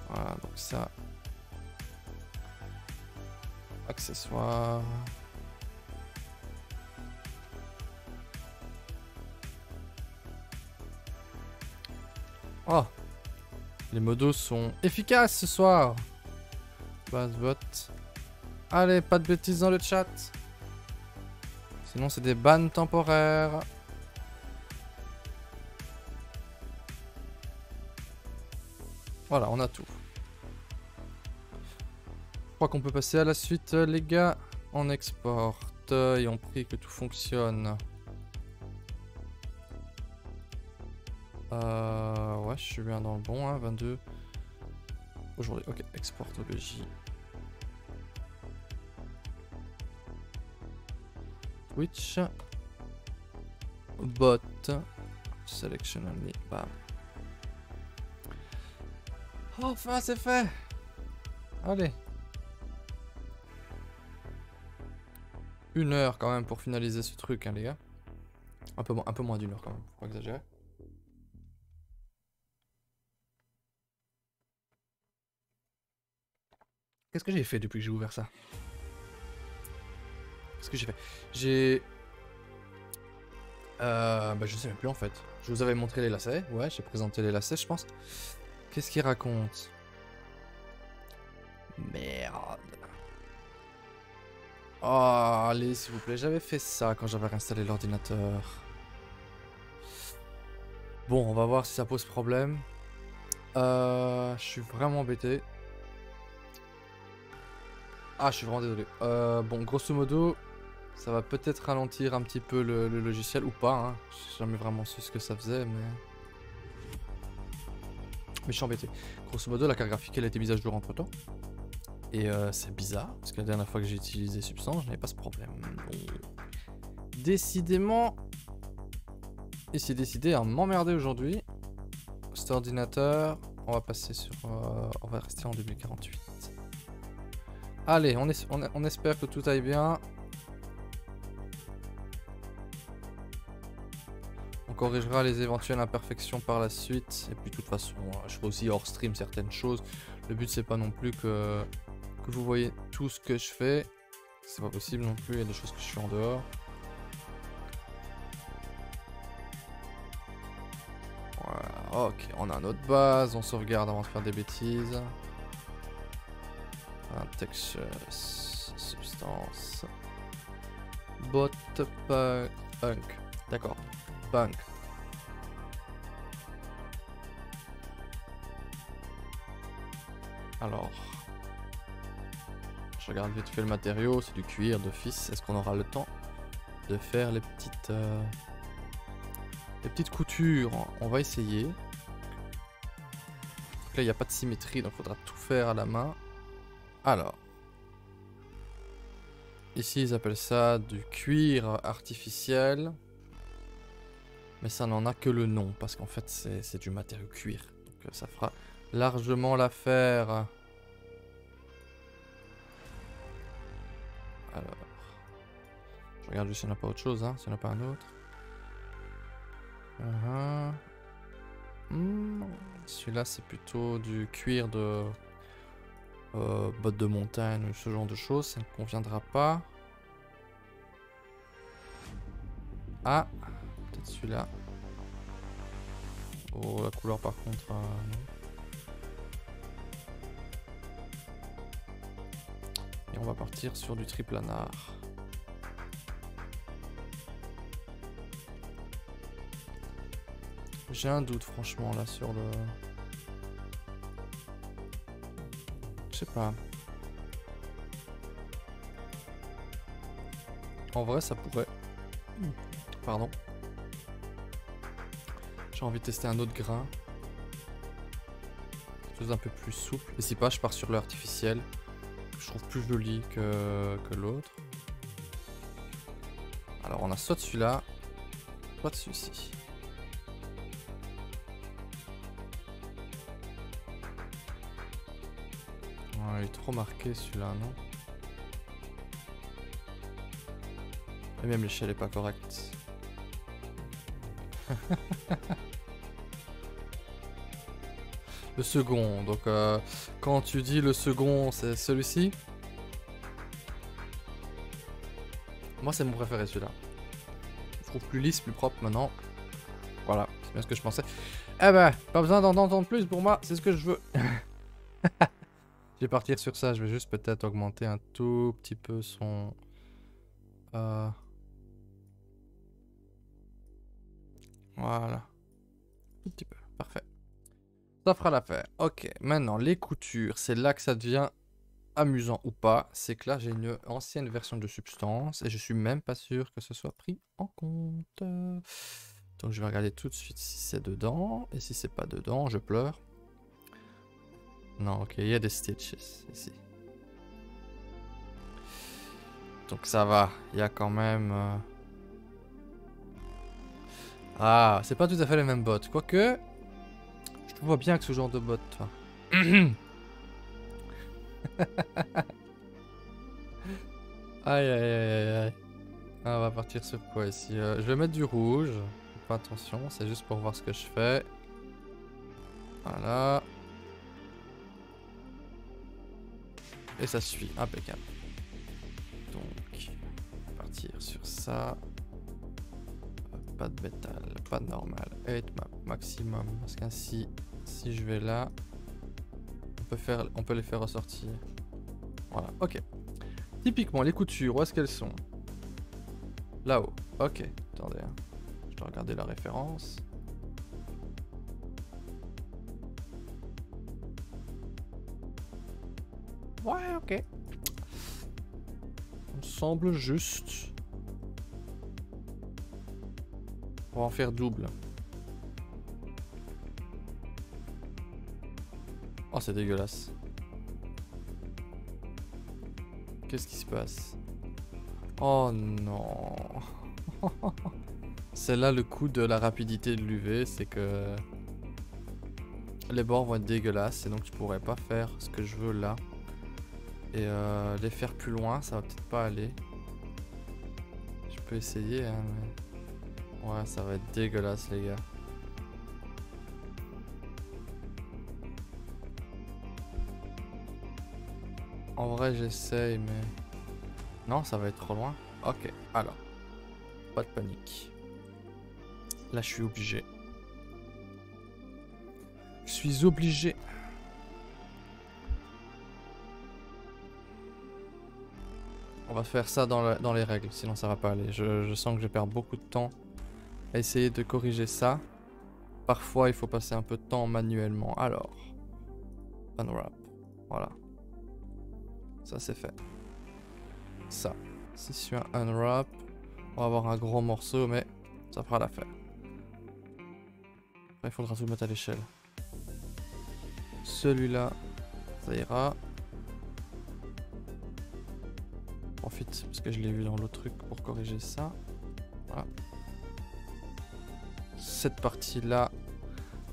Voilà donc ça. Accessoire. Oh Les modos sont efficaces ce soir Base bot. Allez, pas de bêtises dans le chat. Sinon, c'est des bans temporaires. Voilà, on a tout. Crois qu'on peut passer à la suite, les gars. On exporte et on prie que tout fonctionne. Euh, ouais, je suis bien dans le bon, hein, 22. Aujourd'hui, ok, exporte le J. Twitch. Bot. Selection only. Bam. Enfin, c'est fait. Allez. Une heure quand même pour finaliser ce truc, hein, les gars. Un peu, moins d'une heure quand même, faut pas exagérer. Qu'est-ce que j'ai fait depuis que j'ai ouvert ça? Qu'est-ce que j'ai fait? J'ai... Euh, bah je sais même plus en fait. Je vous avais montré les lacets. Ouais, j'ai présenté les lacets, je pense. Qu'est-ce qu'il raconte? Merde. Oh, allez, s'il vous plaît. J'avais fait ça quand j'avais installé l'ordinateur. Bon, on va voir si ça pose problème. Euh, je suis vraiment embêté. Ah, je suis vraiment désolé. Euh, bon, grosso modo, ça va peut-être ralentir un petit peu le, logiciel ou pas. Hein. J'ai jamais vraiment su ce que ça faisait, mais... Mais je suis embêté. Grosso modo, la carte graphique, elle a été mise à jour entre temps. Et euh, c'est bizarre, parce que la dernière fois que j'ai utilisé Substance, je n'avais pas ce problème. Décidément, il s'est décidé à m'emmerder aujourd'hui. Cet ordinateur, on va passer sur... Euh, on va rester en 2048. Allez, on, on espère que tout aille bien. corrigera les éventuelles imperfections par la suite. Et puis de toute façon, je fais aussi hors stream certaines choses. Le but c'est pas non plus que, que vous voyez tout ce que je fais. C'est pas possible non plus, il y a des choses que je suis en dehors. Voilà, ok, on a notre base, on sauvegarde avant de faire des bêtises. Un texture, substance. Bot punk. D'accord. Punk. Alors, regarde vite fait le matériau, c'est du cuir d'office. Est-ce qu'on aura le temps de faire les petites, euh, les petites coutures? On va essayer. là, il n'y a pas de symétrie, donc il faudra tout faire à la main. Alors, ici ils appellent ça du cuir artificiel. Mais ça n'en a que le nom, parce qu'en fait c'est du matériau cuir. Donc ça fera largement l'affaire. Alors. Je regarde juste s'il n'y en a pas autre chose, hein, s'il n'y en a pas un autre. Uh-huh. Hmm, celui-là, c'est plutôt du cuir de euh, bottes de montagne ou ce genre de choses. Ça ne conviendra pas. Ah, peut-être celui-là. Oh, la couleur par contre, euh, non. On va partir sur du triplanar. J'ai un doute franchement là sur le... Je sais pas. En vrai ça pourrait... Pardon. J'ai envie de tester un autre grain. Quelque chose un peu plus souple. Et si pas je pars sur l'artificiel je trouve plus joli que, que l'autre. Alors on a soit celui-là, soit celui-ci. il est trop marqué celui-là, non? Et même l'échelle est pas correcte. Le second, donc euh, quand tu dis le second, c'est celui-ci Moi, c'est mon préféré celui-là. Je trouve plus lisse, plus propre maintenant. Voilà, c'est bien ce que je pensais. Eh ben, pas besoin d'en entendre plus pour moi, c'est ce que je veux. je vais partir sur ça, je vais juste peut-être augmenter un tout petit peu son... Euh... Voilà. Ça fera l'affaire. Ok, maintenant les coutures, c'est là que ça devient amusant ou pas. C'est que là j'ai une ancienne version de substance et je suis même pas sûr que ce soit pris en compte. Donc je vais regarder tout de suite si c'est dedans. Et si c'est pas dedans, je pleure. Non, ok, il y a des stitches ici. Donc ça va, il y a quand même... Euh, ah, c'est pas tout à fait les mêmes bottes. Quoique, je vois bien que ce genre de bot, toi. aïe aïe aïe aïe. Ah, on va partir sur quoi ici euh, Je vais mettre du rouge. Pas attention, c'est juste pour voir ce que je fais. Voilà. Et ça suit, impeccable. Donc, partir sur ça. Pas de métal, pas de normal. Et maximum. Parce qu'ainsi, si je vais là, on peut, faire, on peut les faire ressortir. Voilà, ok. Typiquement, les coutures, où est-ce qu'elles sont? Là-haut. Ok, attendez. Hein. Je dois regarder la référence. Ouais, ok. On semble juste. On va en faire double. Oh, c'est dégueulasse. Qu'est-ce qui se passe? Oh non. c'est là le coup de la rapidité de l'UV, c'est que les bords vont être dégueulasses et donc je pourrais pas faire ce que je veux là. Et euh, les faire plus loin, ça va peut-être pas aller. Je peux essayer, hein, mais... Ouais, ça va être dégueulasse les gars. En vrai, j'essaye, mais... Non, ça va être trop loin. Ok, alors. Pas de panique. Là, je suis obligé. Je suis obligé. On va faire ça dans, les règles, sinon ça va pas aller. Je, sens que je perds beaucoup de temps à essayer de corriger ça. Parfois, il faut passer un peu de temps manuellement. Alors, unwrap. Voilà. Ça, c'est fait. Ça. Si suis un unwrap, on va avoir un gros morceau, mais ça fera l'affaire. Il faudra tout mettre à l'échelle. Celui-là, ça ira. Profite, parce que je l'ai vu dans l'autre truc pour corriger ça. Voilà. Cette partie-là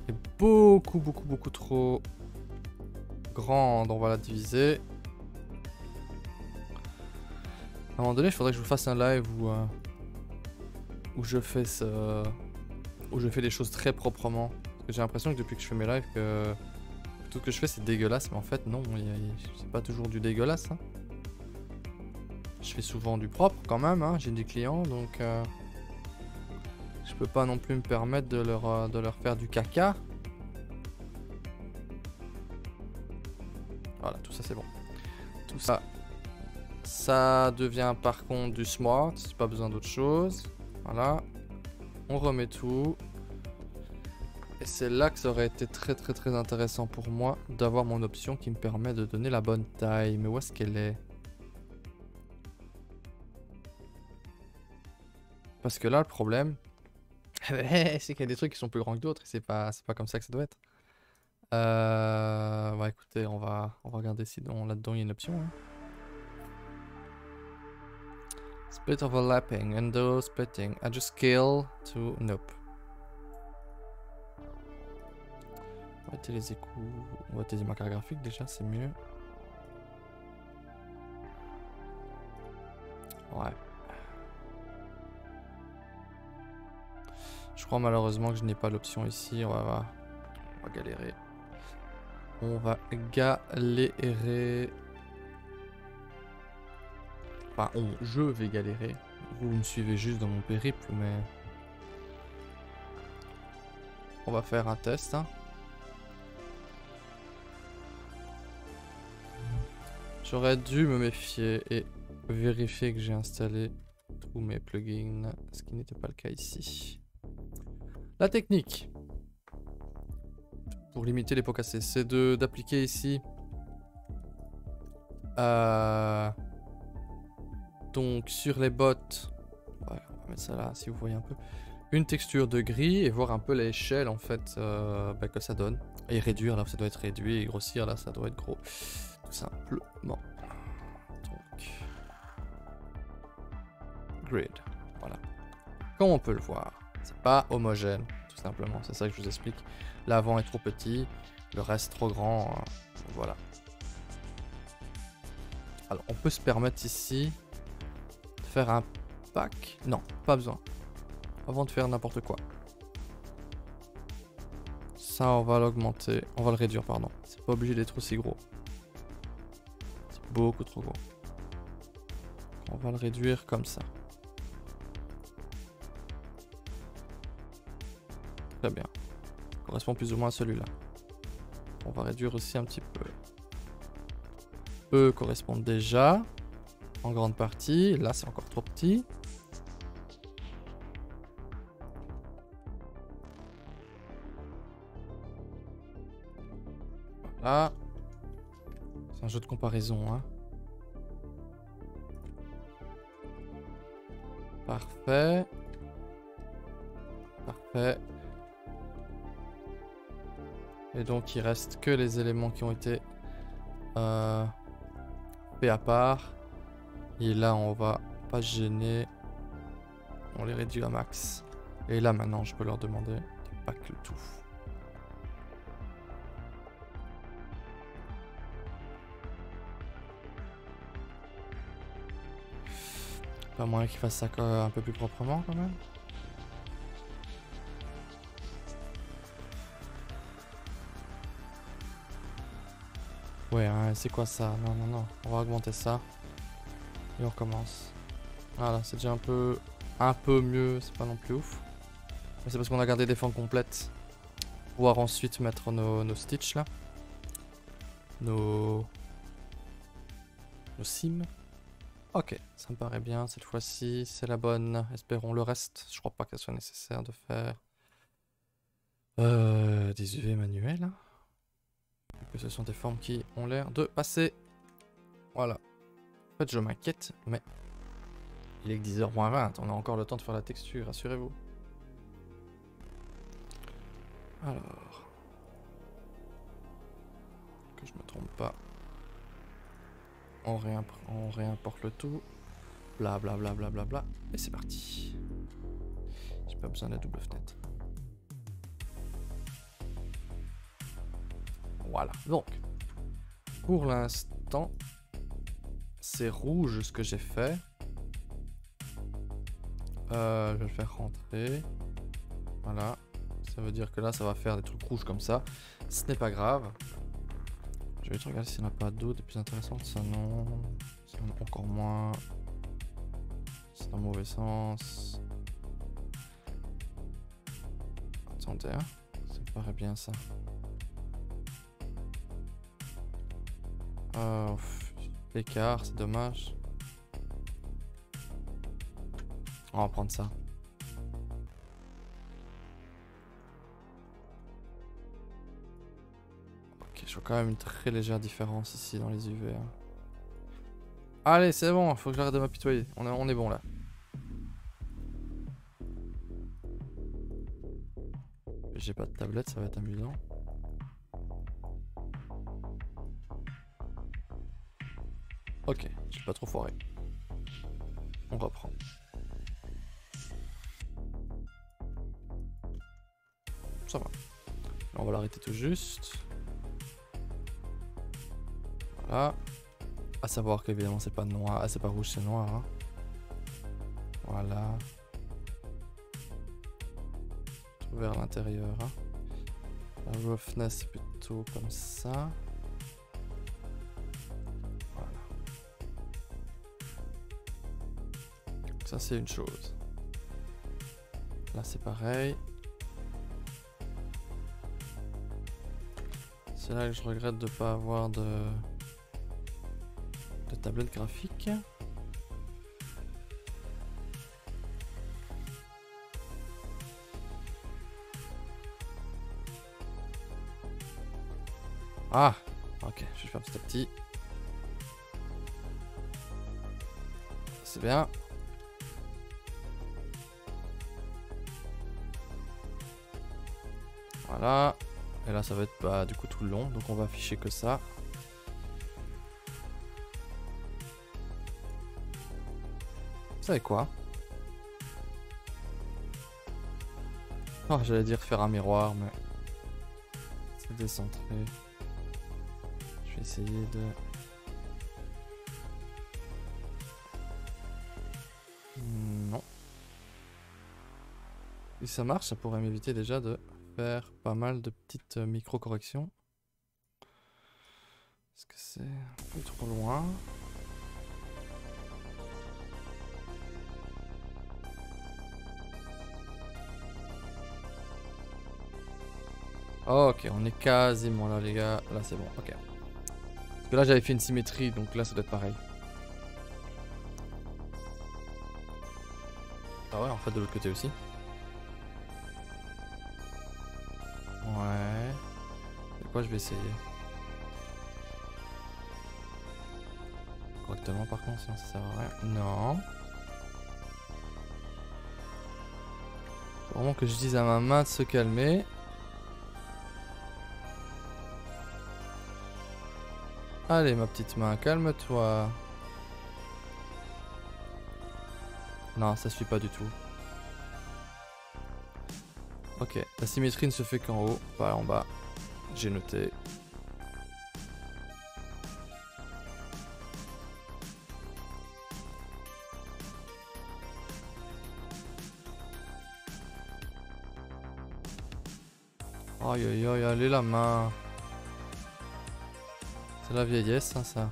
est beaucoup, beaucoup, beaucoup trop grande. On va la diviser. À un moment donné, il faudrait que je vous fasse un live où, euh, où je fais ce, où je fais les choses très proprement. Parce que j'ai l'impression que depuis que je fais mes lives, que tout ce que je fais c'est dégueulasse, mais en fait non, c'est pas toujours du dégueulasse. Hein. Je fais souvent du propre quand même, hein. j'ai des clients, donc euh, je peux pas non plus me permettre de leur, euh, de leur faire du caca. Voilà, tout ça c'est bon. Tout ça, ça devient par contre du smart, pas besoin d'autre chose. Voilà. On remet tout. Et c'est là que ça aurait été très très très intéressant pour moi d'avoir mon option qui me permet de donner la bonne taille. Mais où est-ce qu'elle est, Parce que là, le problème, c'est qu'il y a des trucs qui sont plus grands que d'autres et c'est pas, pas comme ça que ça doit être. Euh, bah écoutez, on va, on va regarder si là-dedans il y a une option. Hein. Split overlapping, endo splitting, adjust scale to nope. On les échos, on va utiliser ma carte graphique déjà, c'est mieux. Ouais. Je crois malheureusement que je n'ai pas l'option ici, on va, on va galérer. On va galérer. Enfin, je vais galérer. Vous me suivez juste dans mon périple, mais... On va faire un test. Hein. J'aurais dû me méfier et vérifier que j'ai installé tous mes plugins, ce qui n'était pas le cas ici. La technique pour limiter les pots cassés, c'est d'appliquer ici euh, donc sur les bottes, on va mettre ça là si vous voyez un peu, une texture de gris et voir un peu l'échelle en fait euh, bah, que ça donne. Et réduire là ça doit être réduit et grossir là ça doit être gros. Tout simplement. Donc. Grid. Voilà. Comme on peut le voir, c'est pas homogène, tout simplement. C'est ça que je vous explique. L'avant est trop petit, le reste trop grand. Euh, voilà. Alors on peut se permettre ici un pack? Non, pas besoin. Avant de faire n'importe quoi. Ça, on va l'augmenter. On va le réduire, pardon. C'est pas obligé d'être aussi gros. C'est beaucoup trop gros. On va le réduire comme ça. Très bien. correspond plus ou moins à celui-là. On va réduire aussi un petit peu. Eux correspondent déjà en grande partie. Là, c'est encore trop petit. Voilà. C'est un jeu de comparaison. Hein. Parfait. Parfait. Et donc il reste que les éléments qui ont été euh, faits à part. Et là on va pas gêner. On les réduit à max. Et là maintenant je peux leur demander de pack le tout. Pas moyen qu'ils fassent ça un peu plus proprement quand même. Ouais, hein, c'est quoi ça? Non, non, non. On va augmenter ça. Et on recommence. Voilà, c'est déjà un peu, un peu mieux. C'est pas non plus ouf. C'est parce qu'on a gardé des formes complètes. Pouvoir ensuite mettre nos, nos stitches là. Nos... Nos sims. Ok, ça me paraît bien cette fois-ci. C'est la bonne. Espérons le reste. Je crois pas qu'elle soit nécessaire de faire euh, des UV manuels. Hein que ce sont des formes qui ont l'air de passer. Voilà. En fait, je m'inquiète, mais il est que 10h20. On a encore le temps de faire la texture, rassurez-vous. Alors. Que je me trompe pas. On, réimporte le tout. Bla. Et c'est parti. J'ai pas besoin de la double fenêtre. Voilà. Donc, pour l'instant, c'est rouge ce que j'ai fait. Euh, je vais le faire rentrer. Voilà. Ça veut dire que là, ça va faire des trucs rouges comme ça. Ce n'est pas grave. Je vais regarder s'il n'y en a pas d'autres plus intéressantes. Ça, non. Ça, encore moins. C'est dans mauvais sens. Attendez, hein. Ça me paraît bien ça. Oh, l'écart, c'est dommage. On va prendre ça. Ok, je vois quand même une très légère différence ici dans les UV. Hein. Allez, c'est bon, faut que j'arrête de m'apitoyer. On est bon là. J'ai pas de tablette, ça va être amusant. Ok, j'ai pas trop foiré. On reprend. Ça va. on va l'arrêter tout juste. Voilà. À savoir qu'évidemment c'est pas noir, ah, c'est pas rouge, c'est noir. Hein. Voilà. Vers l'intérieur. Hein. La roughness plutôt comme ça. C'est une chose. Là c'est pareil. C'est là que je regrette de pas avoir de, de tablette graphique. Ah Ok, je faire petit à petit. C'est bien. Ça va être bah, du coup tout le long. Donc on va afficher que ça. Vous savez quoi? Oh, j'allais dire faire un miroir, mais... C'est décentré. Je vais essayer de... Non. Si ça marche, ça pourrait m'éviter déjà de pas mal de petites euh, micro-corrections. Est-ce que c'est un peu trop loin? Ok, on est quasiment là les gars. Là c'est bon, ok. Parce que là j'avais fait une symétrie, donc là ça doit être pareil. Ah ouais, en fait de l'autre côté aussi. Je vais essayer. Correctement par contre, sinon ça sert à rien. Non. Vraiment que je dise à ma main de se calmer. Allez, ma petite main, calme-toi. Non, ça suit pas du tout. Ok, la symétrie ne se fait qu'en haut, pas en bas. J'ai noté. Aïe aïe aïe, allez la main. C'est la vieillesse, hein, ça.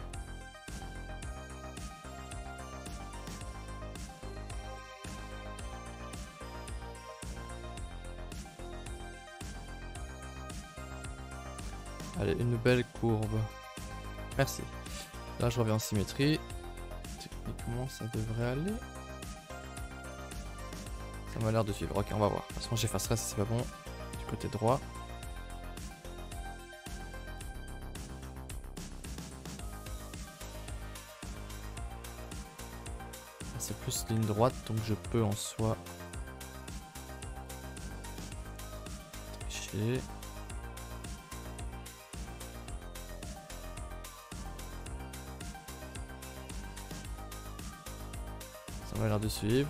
Je reviens en symétrie. Techniquement, ça devrait aller. Ça m'a l'air de suivre. Ok, on va voir. De toute façon, j'effacerai si c'est pas bon. Du côté droit. C'est plus ligne droite, donc je peux en soi... Tricher. Suivre.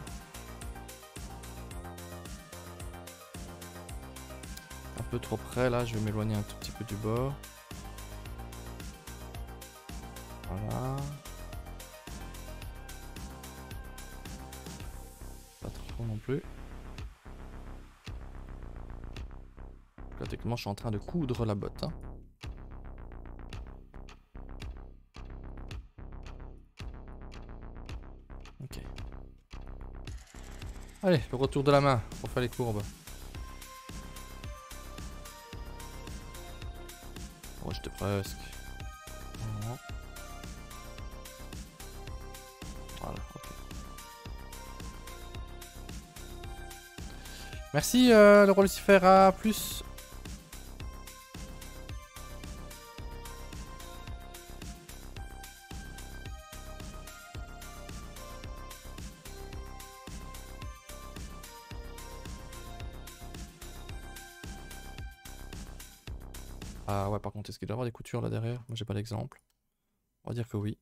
Un peu trop près là, je vais m'éloigner un tout petit peu du bord. Voilà. Pas trop non plus. Là, techniquement, je suis en train de coudre la botte. hein. Allez, le retour de la main pour faire les courbes. Oh, j'étais presque. Voilà. Ok. Merci euh, le roi Lucifer, à plus. Est-ce qu'il doit y avoir des coutures là derrière? Moi, j'ai pas d'exemple. On va dire que oui.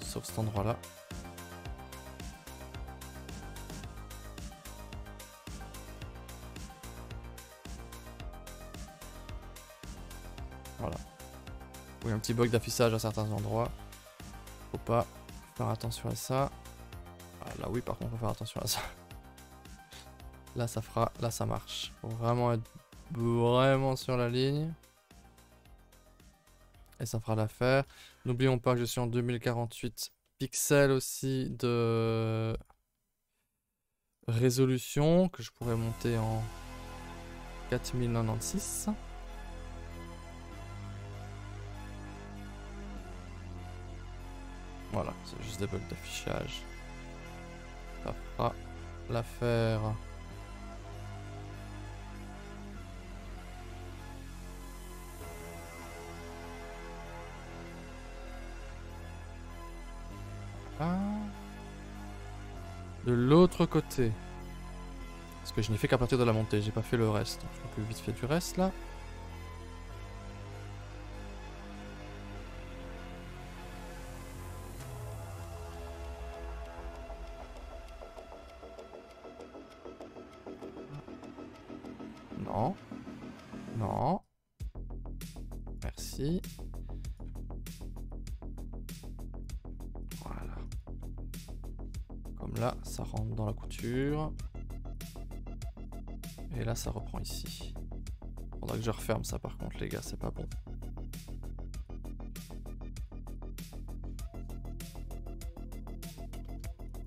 Sauf cet endroit-là. Voilà. Oui, un petit bug d'affichage à certains endroits. Faut pas faire attention à ça. Ah, là, oui, par contre, faut faire attention à ça. Là, ça fera. Là, ça marche. Faut vraiment être vraiment sur la ligne. Et ça fera l'affaire. N'oublions pas que je suis en 2048 pixels aussi de résolution que je pourrais monter en 4096. Voilà, c'est juste des bugs d'affichage. Ça fera l'affaire. De l'autre côté. Parce que je n'ai fait qu'à partir de la montée, j'ai pas fait le reste. Je m'occupe vite fait du reste là. Et là, ça reprend ici. Faudra que je referme ça par contre, les gars, c'est pas bon.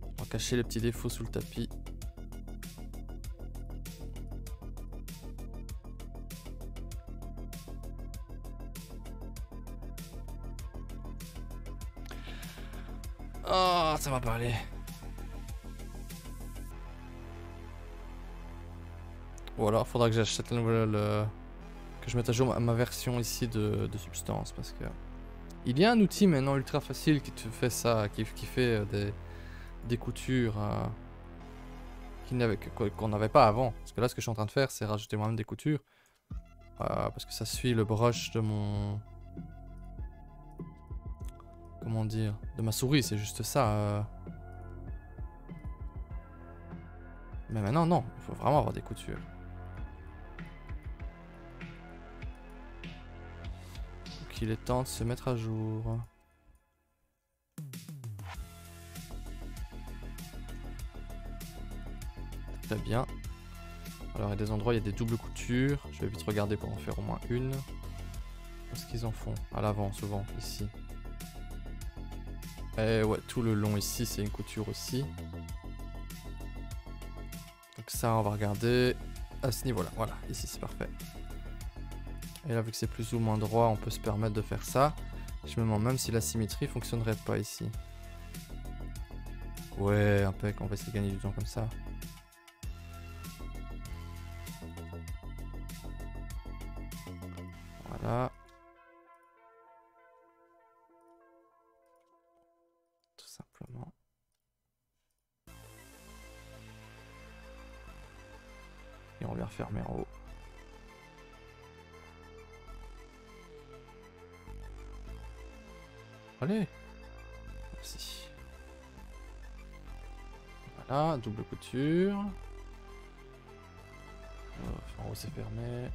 On va cacher les petits défauts sous le tapis. Oh, ça va pas Ou alors, faudra que j'achète la nouvelle. euh, que je mette à jour ma, version ici de, substance parce que. Il y a un outil maintenant ultra facile qui te fait ça, qui, fait euh, des, des coutures euh, qu'on n'avait pas avant. Parce que là, ce que je suis en train de faire, c'est rajouter moi-même des coutures. parce que ça suit le brush de mon... Comment dire De ma souris, c'est juste ça. Mais maintenant, non. Il faut vraiment avoir des coutures. Donc il est temps de se mettre à jour. Très bien. Alors, il y a des endroits, il y a des doubles coutures. Je vais vite regarder pour en faire au moins une. Qu'est-ce qu'ils en font? À l'avant, souvent, ici. Et eh ouais, tout le long ici, c'est une couture aussi. Donc ça, on va regarder à ce niveau-là. Voilà, ici, c'est parfait. Et là, vu que c'est plus ou moins droit, on peut se permettre de faire ça. Je me demande même si la symétrie fonctionnerait pas ici. Ouais, impec, on va essayer de gagner du temps comme ça. Tout simplement. Et on vient refermer en haut. Allez Merci. Voilà, double couture. En haut c'est fermé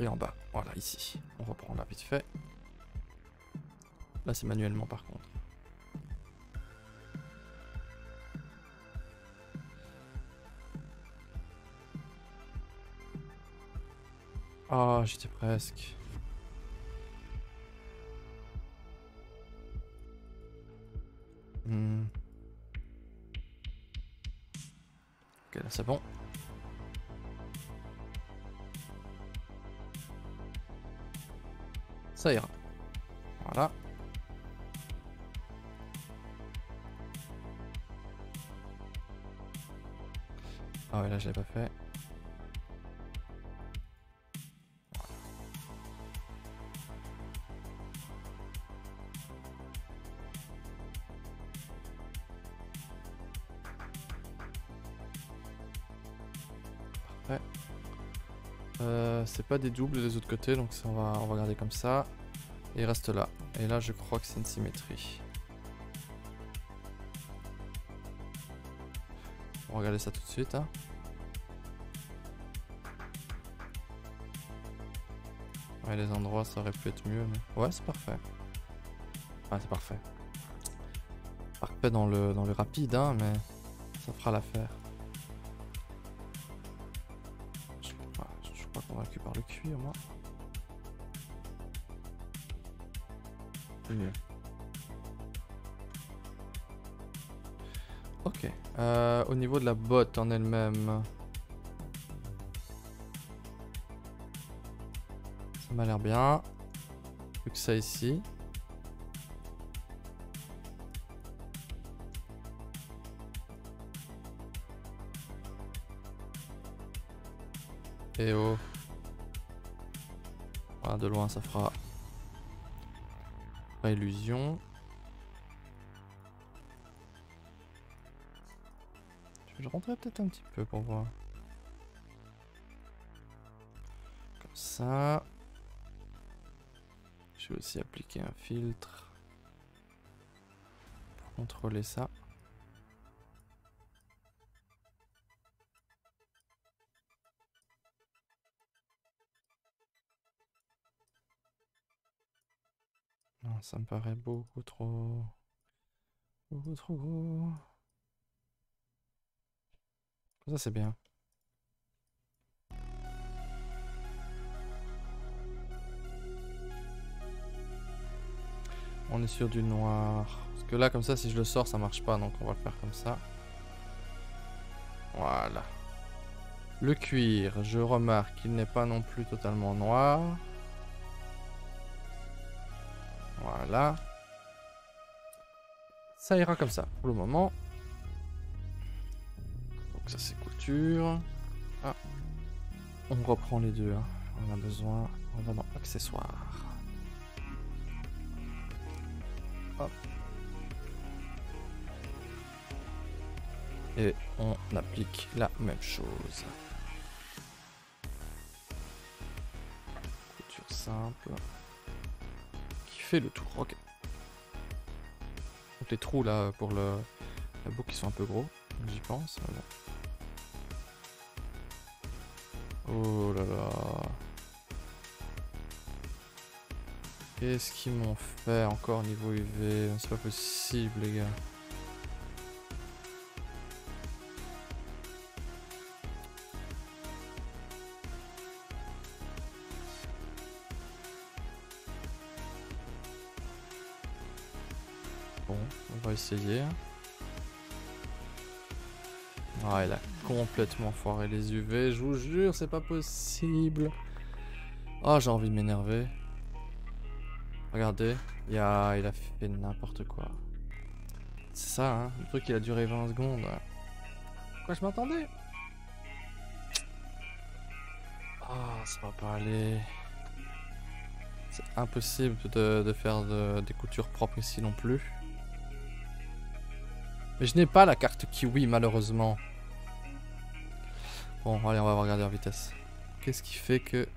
et en bas. Voilà, ici. On reprend là vite fait. Là, c'est manuellement par contre. Ah, oh, j'étais presque. C'est bon. Ça ira. Voilà. Ah ouais, là je l'ai pas fait. Des doubles des autres côtés, donc ça, on, va, on va regarder comme ça. Et il reste là. Et là, je crois que c'est une symétrie. On va regarder ça tout de suite. Hein. Les endroits, ça aurait pu être mieux. Mais... Ouais, c'est parfait. Ouais, c'est parfait. Parfait dans le, dans le rapide, hein, mais ça fera l'affaire. Moi. Ok. Euh, au niveau de la botte en elle-même. Ça m'a l'air bien. Plus que ça ici. Et oh. De loin ça fera pas illusion. Je vais rentrer peut-être un petit peu pour voir. Comme ça. Je vais aussi appliquer un filtre pour contrôler ça. Ça me paraît beaucoup trop... Beaucoup trop gros. Ça, c'est bien. On est sur du noir. Parce que là, comme ça, si je le sors, ça marche pas. Donc, on va le faire comme ça. Voilà. Le cuir, je remarque qu'il n'est pas non plus totalement noir. Voilà. Ça ira comme ça pour le moment. Donc ça c'est couture. Ah. On reprend les deux. Hein. On a besoin. On va dans accessoires. Hop. Et on applique la même chose. simple. Le tour, ok. Les trous là pour le, la boucle qui sont un peu gros, j'y pense. Oh là là. Qu'est-ce qu'ils m'ont fait encore niveau UV C'est pas possible les gars. Ah, il a complètement foiré les UV, je vous jure, c'est pas possible. Ah, j'ai envie de m'énerver. Regardez, il a, il a fait n'importe quoi. C'est ça, hein, le truc il a duré 20 secondes. Quoi, je m'attendais? Ah, ça va pas aller. C'est impossible de, faire des coutures propres ici non plus. Mais je n'ai pas la carte Kiwi malheureusement. Bon, allez, on va regarder en vitesse. Qu'est-ce qui fait que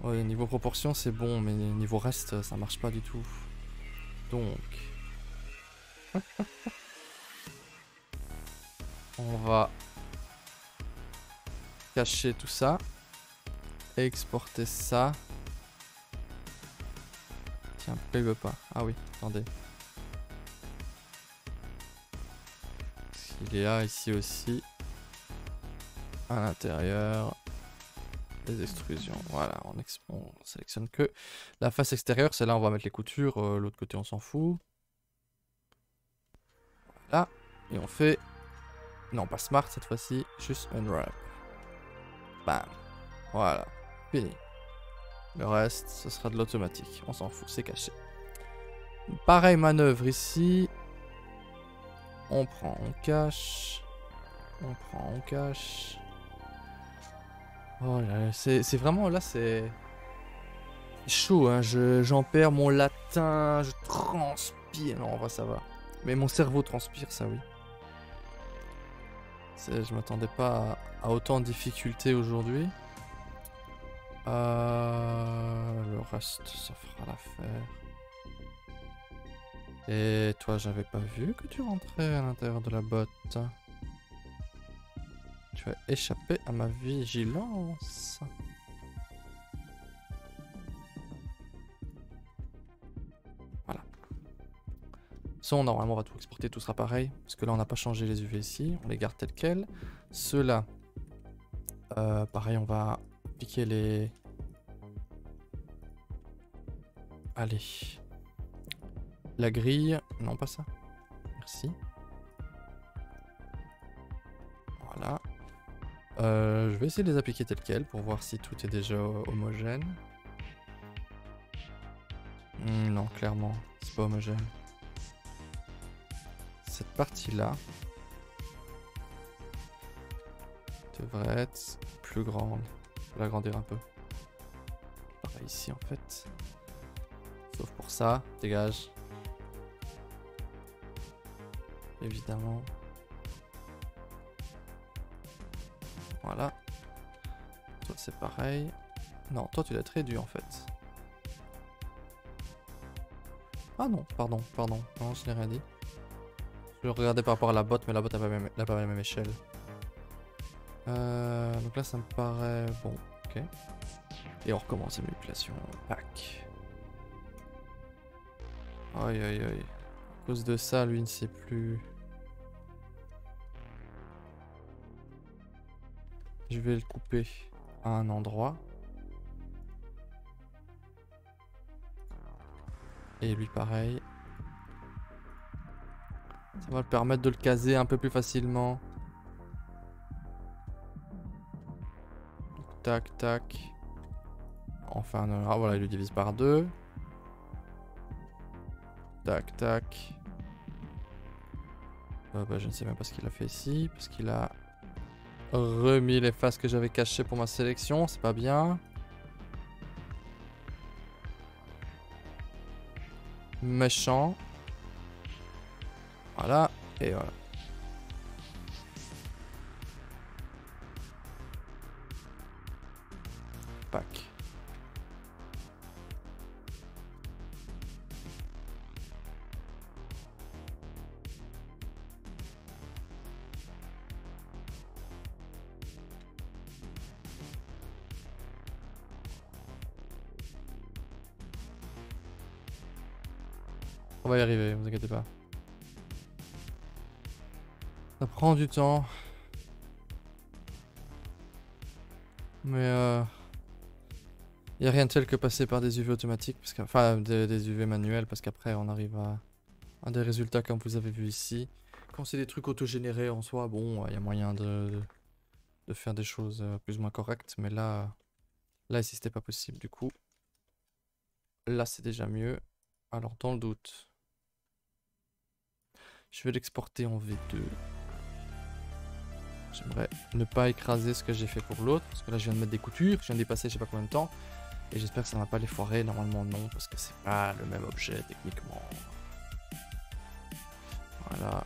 Ouais, niveau proportion, c'est bon, mais niveau reste, ça marche pas du tout. Donc... On va cacher tout ça. Exporter ça. Tiens, pourquoi il veut pas Ah oui, attendez. Il est là, ici aussi. À l'intérieur les extrusions. Voilà, on, sélectionne que la face extérieure. C'est là on va mettre les coutures. Euh, l'autre côté, on s'en fout. Voilà. Et on fait... Non, pas smart cette fois-ci. Juste unwrap. Bam. Voilà. Fini. Le reste, ce sera de l'automatique. On s'en fout, c'est caché. Pareil manœuvre ici. On prend, on cache. On prend, on cache. Oh là, c'est vraiment là, c'est chaud. Hein. J'en perds mon latin, je transpire. Non, on va, ça va. Mais mon cerveau transpire, ça oui. Je m'attendais pas à, autant de difficultés aujourd'hui. Euh, le reste, ça fera l'affaire. Et toi, j'avais pas vu que tu rentrais à l'intérieur de la botte. Tu as échappé à ma vigilance. Voilà. Ça, normalement, on va tout exporter, tout sera pareil. Parce que là, on n'a pas changé les UV ici. On les garde tels quels. Ceux-là, euh, pareil, on va piquer les... Allez. La grille. Non, pas ça. Merci. Voilà. Euh, je vais essayer de les appliquer tel quel pour voir si tout est déjà homogène. Hmm, non, clairement, c'est pas homogène. Cette partie-là devrait être plus grande. Je vais l'agrandir un peu. Ici en fait. Sauf pour ça, dégage. Évidemment. Voilà. Toi, c'est pareil. Non, toi, tu l'as très réduit en fait. Ah non, pardon, pardon. Non, je n'ai rien dit. Je regardais par rapport à la botte, mais la botte n'a pas, pas, la même échelle. Euh, donc là, ça me paraît bon. Ok. Et on recommence la manipulation. Pack. Aïe aïe aïe. À cause de ça, lui ne sait plus. Je vais le couper à un endroit. Et lui pareil. Ça va le permettre de le caser un peu plus facilement. tac, tac. Enfin, ah, voilà, il le divise par deux. Tac, tac. Euh, bah, je ne sais même pas ce qu'il a fait ici. Parce qu'il a remis les faces que j'avais cachées pour ma sélection, c'est pas bien. Méchant. Voilà, et voilà. Du temps. Mais euh... Il n'y a rien de tel que passer par des UV automatiques, parce que, enfin des, UV manuels, parce qu'après on arrive à, des résultats comme vous avez vu ici. Quand c'est des trucs autogénérés en soi, bon, il y a moyen de, de faire des choses euh, plus ou moins correctes, mais là, là ici c'était pas possible du coup. Là c'est déjà mieux. Alors dans le doute, je vais l'exporter en V2. J'aimerais ne pas écraser ce que j'ai fait pour l'autre, parce que là je viens de mettre des coutures, je viens d'y passer je sais pas combien de temps. Et j'espère que ça ne va pas les foirer, normalement non, parce que c'est pas le même objet techniquement. Voilà.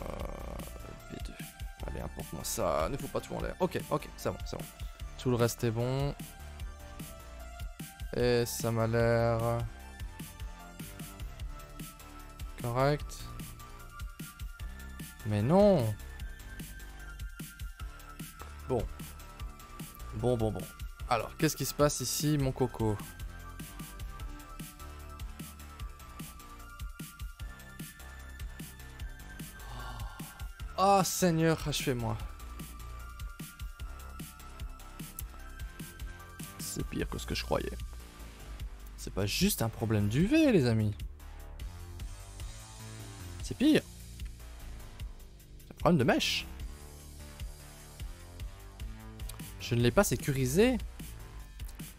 Euh, V2. Allez, importe-moi ça, ne faut pas tout en l'air. Ok, ok, c'est bon, c'est bon. Tout le reste est bon. Et ça m'a l'air... Correct. Mais non Bon. Bon, bon, bon. Alors, qu'est-ce qui se passe ici, mon coco? Oh, Seigneur, achevez-moi. C'est pire que ce que je croyais. C'est pas juste un problème d'UV, les amis. C'est pire de mèche. Je ne l'ai pas sécurisé.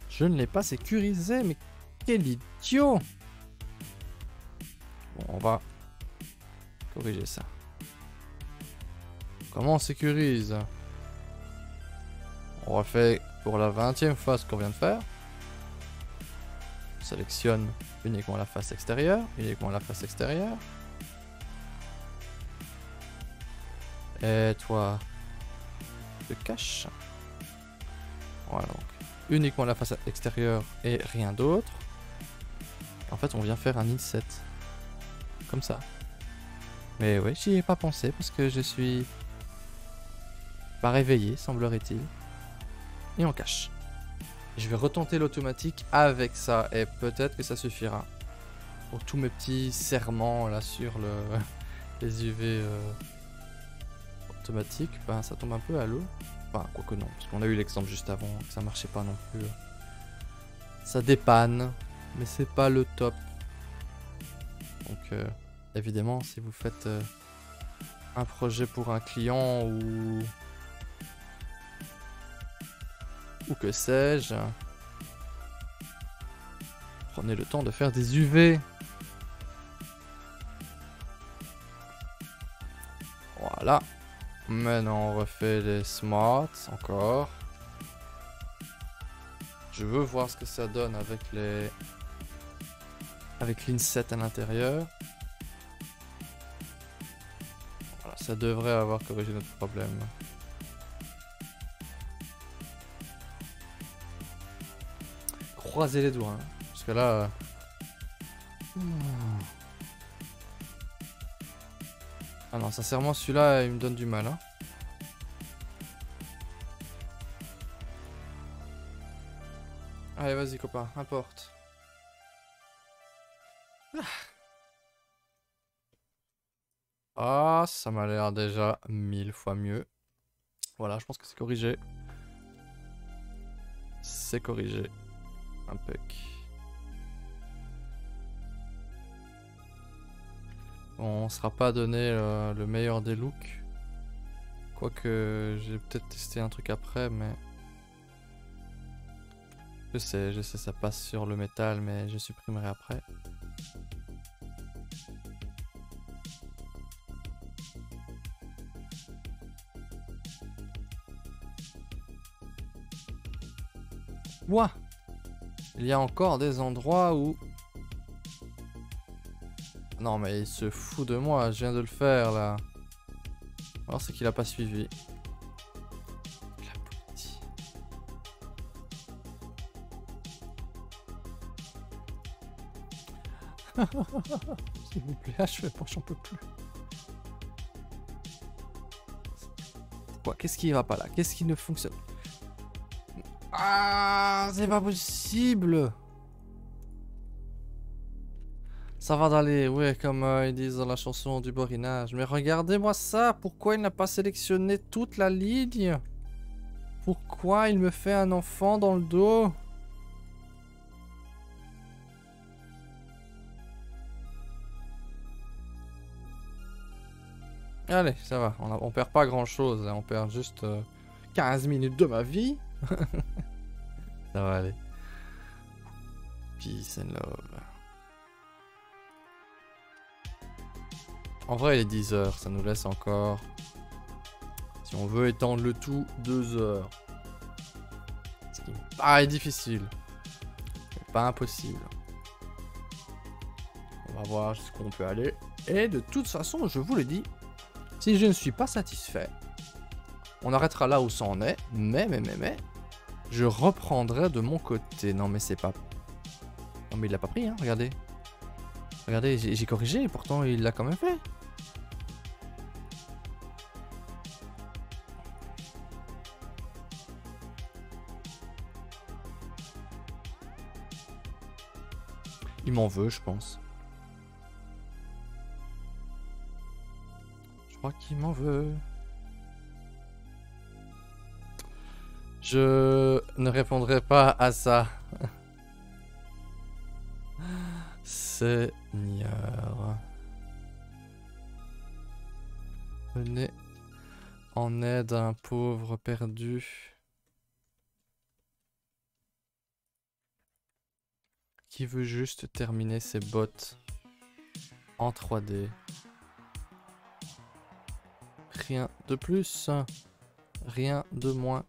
Je ne l'ai pas sécurisé, mais quel idiot Bon, on va corriger ça. Comment on sécurise? On refait pour la 20 fois ce qu'on vient de faire. On sélectionne uniquement la face extérieure, uniquement la face extérieure. Et toi, te cache. Voilà donc. Uniquement la face extérieure et rien d'autre. En fait, on vient faire un inset. Comme ça. Mais oui, j'y ai pas pensé parce que je suis pas réveillé, semblerait-il. Et on cache. Je vais retenter l'automatique avec ça et peut-être que ça suffira. Pour tous mes petits serments là sur le les UV euh, automatique, ben, ça tombe un peu à l'eau. Enfin, quoique non, parce qu'on a eu l'exemple juste avant, que ça marchait pas non plus. Ça dépanne, mais c'est pas le top. Donc, euh, évidemment, si vous faites euh, un projet pour un client ou... Ou que sais-je, prenez le temps de faire des UV. Voilà. Maintenant, on refait les smarts encore. Je veux voir ce que ça donne avec les... Avec l'inset à l'intérieur. Voilà, ça devrait avoir corrigé notre problème. Croisez les doigts, hein, parce que là... Ah non, sincèrement, celui-là, il me donne du mal. Hein. Allez, vas-y, copain, importe. Ah, ah ça m'a l'air déjà mille fois mieux. Voilà, je pense que c'est corrigé. C'est corrigé. Impec. On sera pas donné euh, le meilleur des looks. Quoique j'ai peut-être testé un truc après, mais... Je sais, je sais, ça passe sur le métal, mais je supprimerai après. Ouah Il y a encore des endroits où non mais il se fout de moi, je viens de le faire là. Alors c'est qu'il a pas suivi. S'il vous plaît, achevez pas, j'en peux plus. Quoi Qu'est-ce qui va pas là? Qu'est-ce qui ne fonctionne? Ah, c'est pas possible Ça va d'aller, ouais, comme euh, ils disent dans la chanson du borinage. Mais regardez-moi ça, pourquoi il n'a pas sélectionné toute la ligne Pourquoi il me fait un enfant dans le dos? Allez, ça va, on, perd pas grand chose, hein. on perd juste 15 euh, minutes de ma vie. ça va aller. Peace and love. En vrai, il est 10 heures, ça nous laisse encore. Si on veut étendre le tout, 2 heures. Ce qui me difficile. Mais pas impossible. On va voir jusqu'où on peut aller. Et de toute façon, je vous le dis, si je ne suis pas satisfait, on arrêtera là où ça en est. Mais, mais, mais, mais, je reprendrai de mon côté. Non, mais c'est pas... Non, mais il l'a pas pris, hein, regardez. Regardez, j'ai corrigé, pourtant il l'a quand même fait. M'en veut, je pense. Je crois qu'il m'en veut. Je ne répondrai pas à ça. Seigneur. Venez en aide à un pauvre perdu. Qui veut juste terminer ses bottes en 3D. Rien de plus, rien de moins.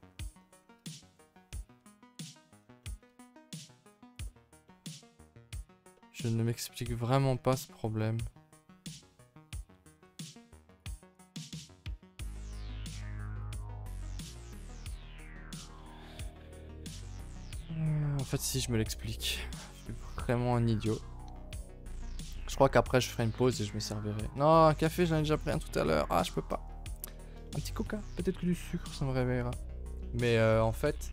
Je ne m'explique vraiment pas ce problème. En fait, si je me l'explique vraiment un idiot. Je crois qu'après je ferai une pause et je me servirai. Non, un café, j'en ai déjà pris un tout à l'heure. Ah, je peux pas. Un petit coca, peut-être que du sucre, ça me réveillera. Mais euh, en fait,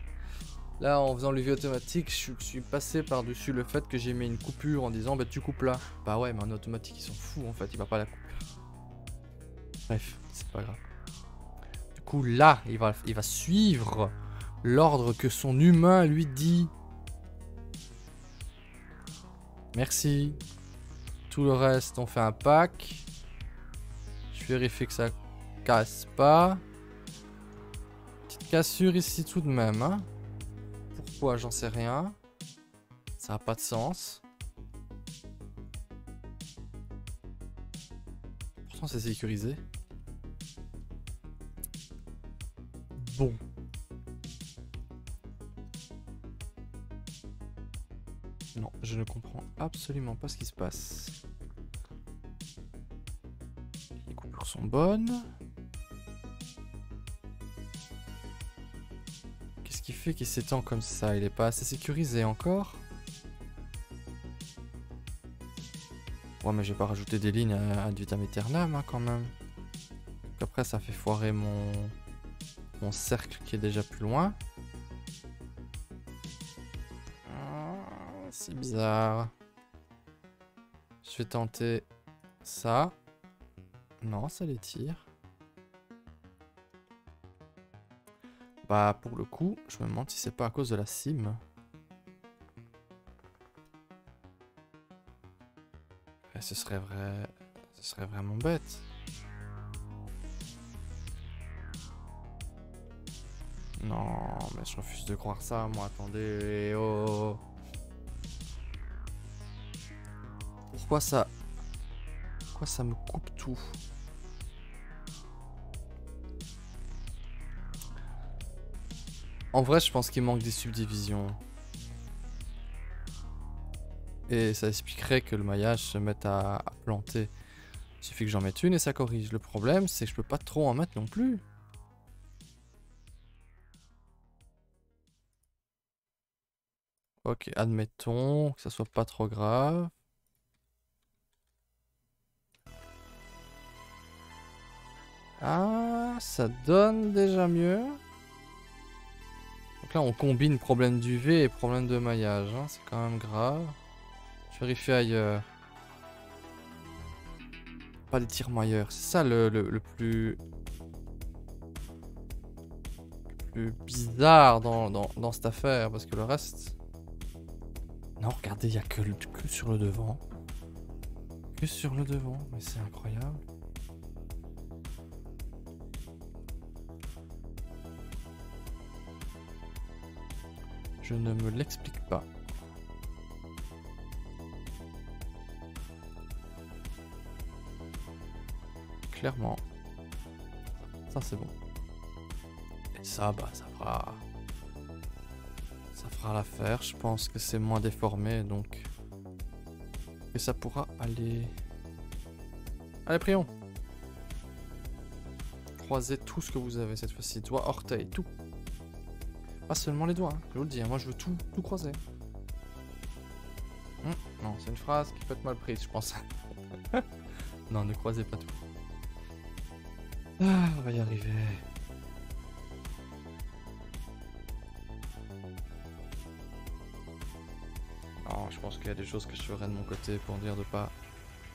là, en faisant le vie automatique, je, suis passé par-dessus le fait que j'ai mis une coupure en disant, bah tu coupes là. Bah ouais, mais un automatique, ils sont fous en fait, il va pas la couper. Bref, c'est pas grave. Du coup, là, il va, il va suivre l'ordre que son humain lui dit. Merci. Tout le reste, on fait un pack. Je vérifie que ça casse pas. Petite cassure ici tout de même. Hein. Pourquoi J'en sais rien. Ça n'a pas de sens. Pourtant c'est sécurisé. Bon. Non, je ne comprends absolument pas ce qui se passe. Les coupures sont bonnes. Qu'est-ce qui fait qu'il s'étend comme ça? Il est pas assez sécurisé encore? Ouais, mais j'ai pas rajouté des lignes à, vitam aeternam hein, quand même. Après, ça fait foirer mon, mon cercle qui est déjà plus loin. C'est bizarre. Je vais tenter ça. Non, ça les tire. Bah, pour le coup, je me demande si c'est pas à cause de la cime. ce serait vrai... Ce serait vraiment bête. Non, mais je refuse de croire ça, moi. Attendez, oh... Pourquoi ça... Ça me coupe tout? En vrai, je pense qu'il manque des subdivisions. Et ça expliquerait que le maillage se mette à, planter. Il suffit que j'en mette une et ça corrige. Le problème, c'est que je peux pas trop en mettre non plus. Ok, admettons que ça soit pas trop grave. Ah, ça donne déjà mieux. Donc là, on combine problème d'UV et problème de maillage. Hein. C'est quand même grave. Je vérifie ailleurs. Pas des tire-mailleurs. C'est ça le, plus... Le plus bizarre dans cette affaire. Parce que le reste... Non, regardez, il n'y a que, que sur le devant. Que sur le devant. Mais c'est incroyable. Je ne me l'explique pas. Clairement. Ça c'est bon. Et ça, bah ça fera... Ça fera l'affaire. Je pense que c'est moins déformé, donc... Et ça pourra aller... Allez, prions Croisez tout ce que vous avez cette fois-ci. Doigt, orteil, tout. Pas seulement les doigts, hein, je vous le dis, hein. moi je veux tout, tout croiser. Hum, non, c'est une phrase qui peut être mal prise, je pense. non, ne croisez pas tout. Ah, on va y arriver. Non, je pense qu'il y a des choses que je ferai de mon côté pour dire de pas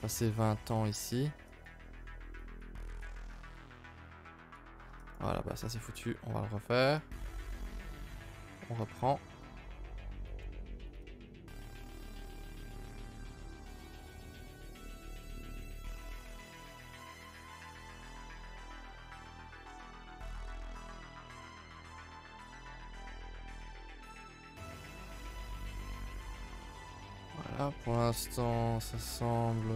passer 20 ans ici. Voilà, bah ça c'est foutu, on va le refaire on reprend. Voilà, pour l'instant, ça semble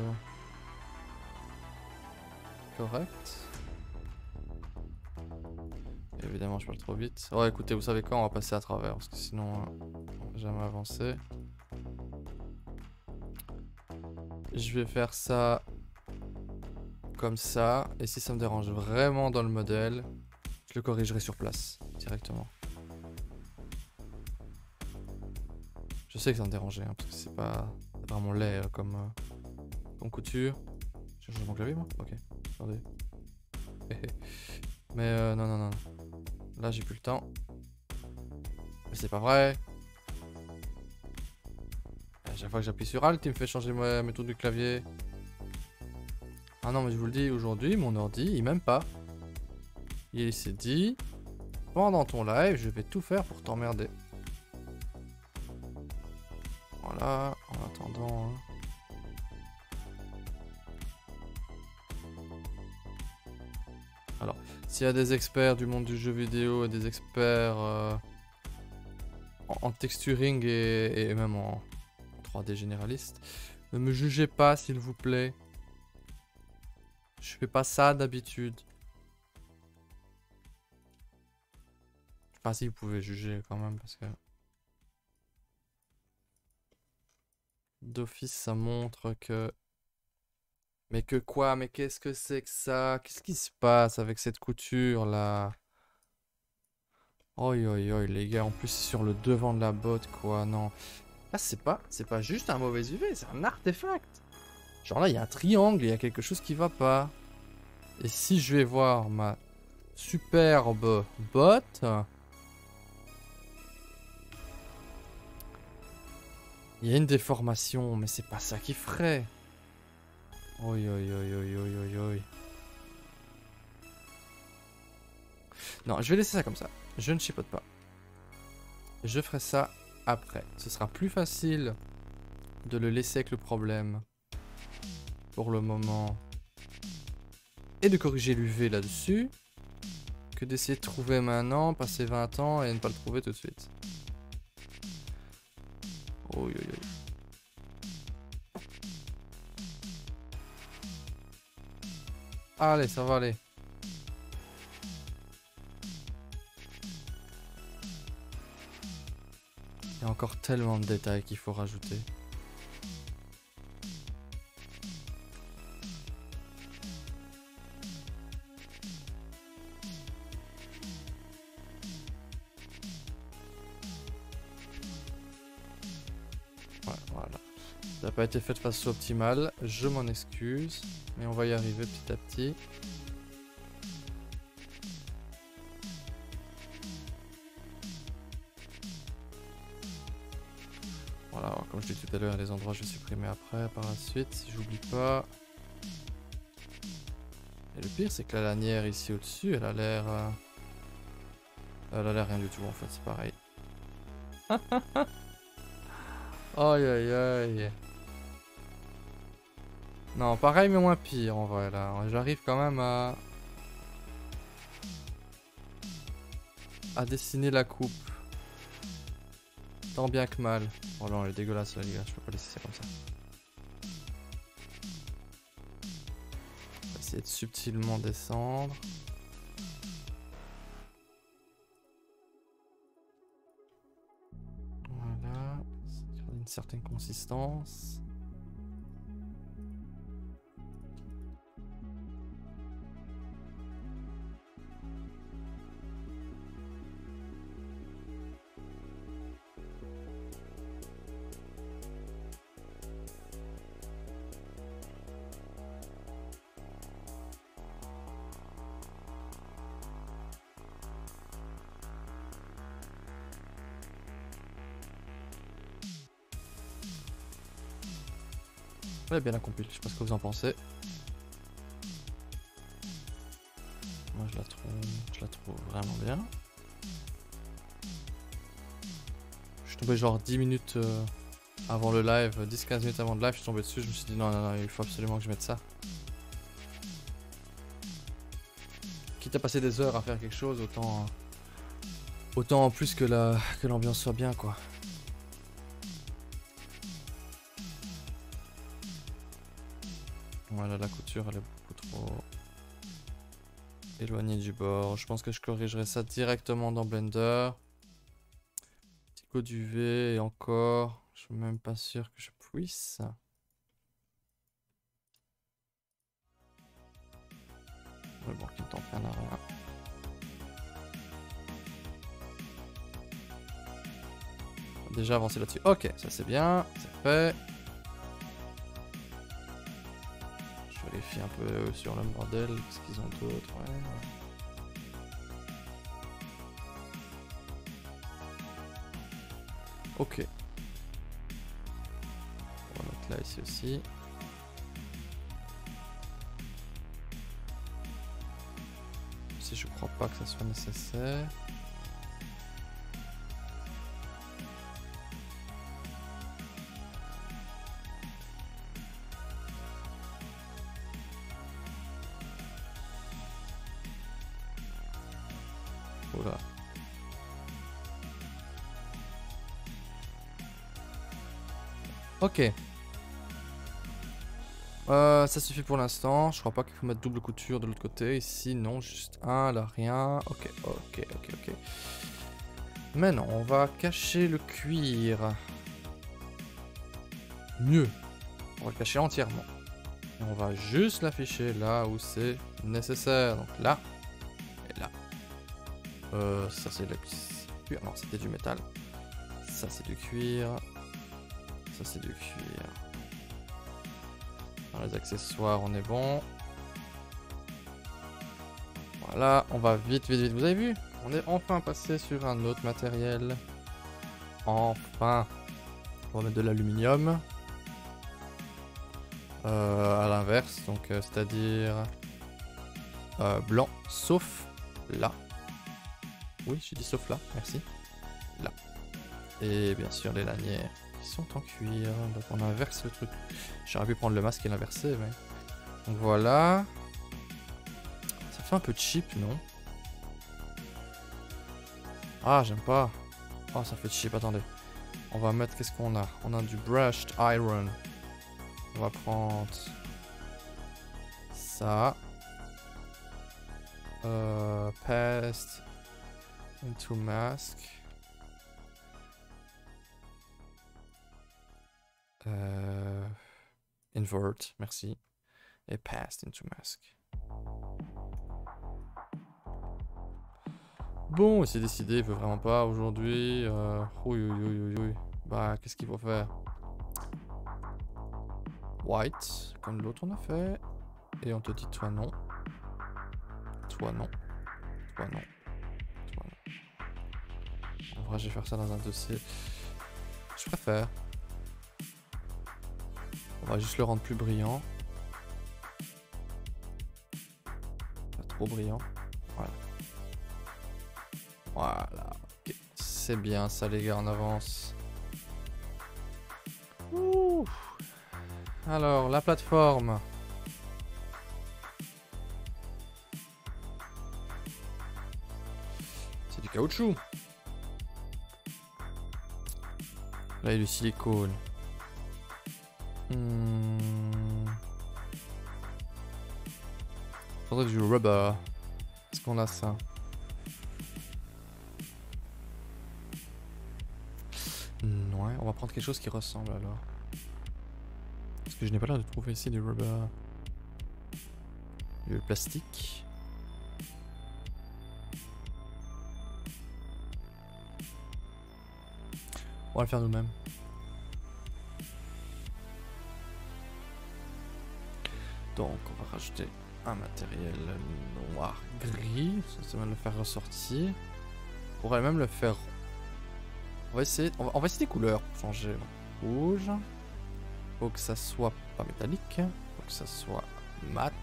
correct. Je parle trop vite. Ouais, écoutez, vous savez quoi On va passer à travers, parce que sinon, euh, jamais avancer. Je vais faire ça comme ça. Et si ça me dérange vraiment dans le modèle, je le corrigerai sur place, directement. Je sais que ça me dérangeait, hein, parce que c'est pas vraiment laid euh, comme, euh, comme couture. J'ai changé mon clavier, moi? Ok, attendez. Mais non, non, non. Là, j'ai plus le temps. Mais c'est pas vrai. À chaque fois que j'appuie sur Alt, il me fait changer ma méthode du clavier. Ah non, mais je vous le dis, aujourd'hui, mon ordi, il m'aime pas. Il s'est dit, pendant ton live, je vais tout faire pour t'emmerder. S'il y a des experts du monde du jeu vidéo et des experts euh, en, texturing et, même en 3D généraliste, ne me jugez pas s'il vous plaît. Je fais pas ça d'habitude. Pas si vous pouvez juger quand même parce que... D'office ça montre que mais que quoi? Mais qu'est-ce que c'est que ça? Qu'est-ce qui se passe avec cette couture là Oi oi oi les gars, en plus c'est sur le devant de la botte quoi, non. Là c'est pas, c'est pas juste un mauvais UV, c'est un artefact. Genre là il y a un triangle, il y a quelque chose qui va pas. Et si je vais voir ma superbe botte... Il y a une déformation, mais c'est pas ça qui ferait. Oi, oi, oi, oi, Non, je vais laisser ça comme ça. Je ne chipote pas. Je ferai ça après. Ce sera plus facile de le laisser avec le problème pour le moment et de corriger l'UV là-dessus que d'essayer de trouver maintenant, passer 20 ans et ne pas le trouver tout de suite. Oi, oi, oi. Allez, ça va aller. Il y a encore tellement de détails qu'il faut rajouter. Pas été fait de façon optimale, je m'en excuse, mais on va y arriver petit à petit. Voilà, comme je disais tout à l'heure, les endroits je vais supprimer après, par la suite, si j'oublie pas. le pire, c'est que la lanière ici au-dessus, elle a l'air... euh, Elle a l'air rien du tout en fait, c'est pareil. aïe aïe aïe. Non, pareil mais moins pire en vrai là. J'arrive quand même à... À dessiner la coupe. Tant bien que mal. Oh non, elle est dégueulasse là, les gars, je peux pas laisser ça comme ça. On va essayer de subtilement descendre. Voilà, une certaine consistance. Bien accompli, je sais pas ce que vous en pensez. Moi je la trouve, je la trouve vraiment bien. Je suis tombé genre 10 minutes euh, avant le live, 10-15 minutes avant le live, je suis tombé dessus, je me suis dit non, non, non, il faut absolument que je mette ça. Quitte à passer des heures à faire quelque chose, autant, autant en plus que l'ambiance soit bien quoi. Elle est beaucoup trop éloignée du bord. Je pense que je corrigerai ça directement dans Blender. Petit coup d'UV et encore, je suis même pas sûr que je puisse. Déjà avancé là-dessus. Ok, ça c'est bien, c'est fait. Vérifie un peu sur le bordel, ce qu'ils ont d'autre. Ouais. Ok. On va mettre là ici aussi. Si je crois pas que ça soit nécessaire. Ok. Euh, ça suffit pour l'instant. Je crois pas qu'il faut mettre double couture de l'autre côté. Ici, non, juste un, là, rien. Ok, ok, ok, ok. Maintenant, on va cacher le cuir. Mieux. On va le cacher entièrement. Et on va juste l'afficher là où c'est nécessaire. Donc là, et là. Euh, ça c'est le cuir. Non, c'était du métal. Ça c'est du cuir. Ça c'est du cuir. Les accessoires, on est bon. Voilà, on va vite, vite, vite. Vous avez vu? On est enfin passé sur un autre matériel. Enfin. On va mettre de l'aluminium. Euh, à l'inverse, donc euh, c'est-à-dire euh, blanc, sauf là. Oui, j'ai dit sauf là, merci. Là. Et bien sûr les lanières sont en cuir. Donc on inverse le truc. J'aurais pu prendre le masque et l'inverser, mais... Donc voilà. Ça fait un peu cheap, non? Ah, j'aime pas. Oh, ça fait cheap, attendez. On va mettre, qu'est-ce qu'on a? On a du brushed iron. On va prendre ça. Euh, paste into mask. Euh, invert, merci. Et passed into mask. Bon, c'est décidé, il veut vraiment pas aujourd'hui. Euh, oui, oui, oui. Bah, qu'est-ce qu'il faut faire? White, comme l'autre on a fait. Et on te dit toi non. Toi non. Toi non. Toi non. En vrai, je vais faire ça dans un dossier. Je préfère. On va juste le rendre plus brillant. trop brillant. Voilà. Voilà. C'est bien ça les gars, on avance. Ouh. Alors, la plateforme. C'est du caoutchouc. Là, il y a du silicone. Hmm. Faudrait du rubber. Est-ce qu'on a ça Hmm, Ouais, on va prendre quelque chose qui ressemble alors. Parce que je n'ai pas l'air de trouver ici du rubber. Du plastique. On va le faire nous-mêmes. Donc on va rajouter un matériel noir gris, ça, va le faire ressortir. On pourrait même le faire. On va essayer, on va, on va essayer des couleurs pour changer. Rouge. Faut que ça soit pas métallique. Faut que ça soit mat.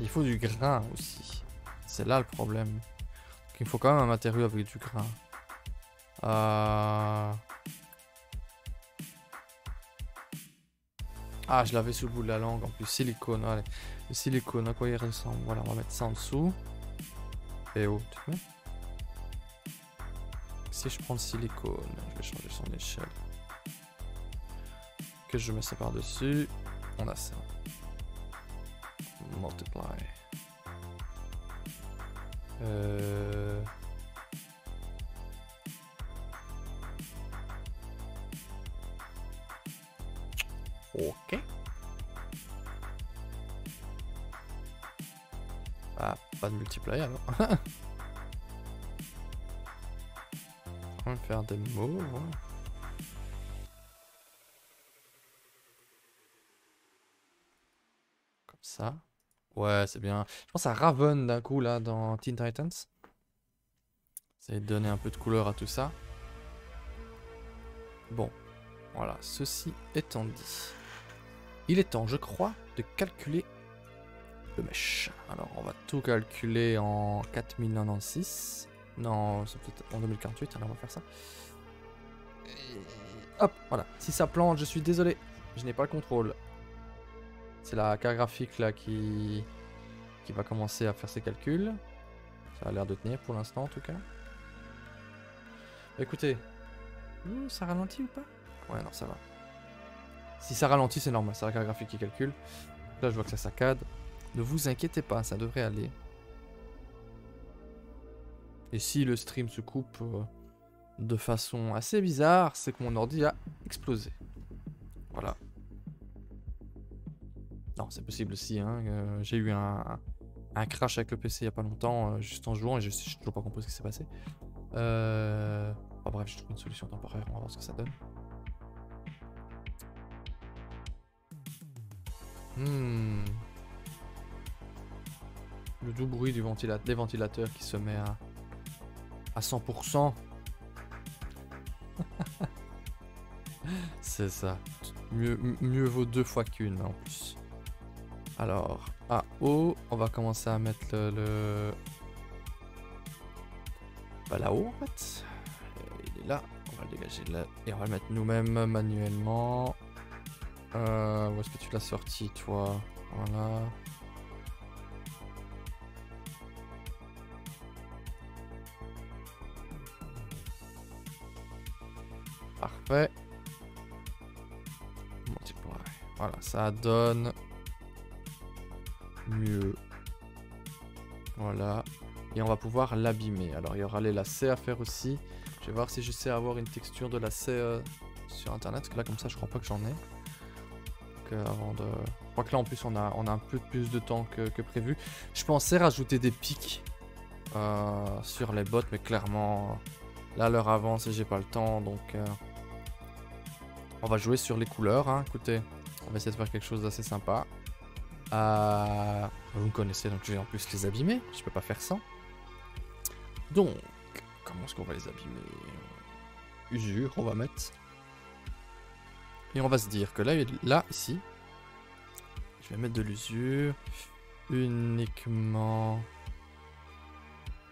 Il faut du grain aussi. C'est là le problème. Donc, il faut quand même un matériau avec du grain. Euh... Ah, je l'avais sous le bout de la langue en plus. Silicone, allez. Le silicone, à quoi il ressemble? Voilà, on va mettre ça en dessous. Et où tu Si je prends le silicone, je vais changer son échelle. Que je mets ça par-dessus. On a ça. Multiply. Euh... Ok. Ah, pas de multiplier alors. On va faire des mots. hein. Comme ça. Ouais, c'est bien. Je pense à Raven d'un coup là dans Teen Titans. Va donner un peu de couleur à tout ça. Bon, voilà, ceci étant dit. Il est temps, je crois, de calculer le mesh. Alors, on va tout calculer en 4096. Non, c'est peut-être en 2048, alors on va faire ça. Hop, voilà. Si ça plante, je suis désolé. Je n'ai pas le contrôle. C'est la carte graphique là qui... qui va commencer à faire ses calculs. Ça a l'air de tenir pour l'instant en tout cas. Écoutez. Ouh, ça ralentit ou pas? Ouais, non, ça va. Si ça ralentit, c'est normal. C'est la carte graphique qui calcule. Là, je vois que ça saccade. Ne vous inquiétez pas, ça devrait aller. Et si le stream se coupe euh, de façon assez bizarre, c'est que mon ordi a explosé. Voilà. Non, c'est possible aussi. Hein. euh, J'ai eu un, crash avec le PC il y a pas longtemps, euh, juste en jouant, et je n'ai toujours pas compris ce qui s'est passé. Enfin, bref, j'ai trouvé une solution temporaire, on va voir ce que ça donne. Hmm. Le doux bruit du des ventilateurs qui se met à, à 100%. C'est ça. Mieux, vaut deux fois qu'une en plus. Alors, à haut, on va commencer à mettre le... Bah là-haut en fait. Il est là. On va le dégager là. Et on va le mettre nous-mêmes manuellement. Euh, où est-ce que tu l'as sorti, toi? Voilà. Parfait. Voilà, ça donne mieux. Voilà. Et on va pouvoir l'abîmer. Alors, il y aura les lacets à faire aussi. Je vais voir si je sais avoir une texture de lacet euh, sur internet. Parce que là, comme ça, je crois pas que j'en ai. Avant de... Je crois que là, en plus, on a, on a un peu plus de temps que, prévu. Je pensais rajouter des pics euh, sur les bottes, mais clairement, là, l'heure avance et j'ai pas le temps. Donc, euh, on va jouer sur les couleurs. hein. Écoutez, on va essayer de faire quelque chose d'assez sympa. Euh, vous me connaissez, donc je vais en plus les abîmer. Je peux pas faire sans. Donc, comment est-ce qu'on va les abîmer? Usure, on va mettre. On va se dire que là, là ici, je vais mettre de l'usure. uniquement...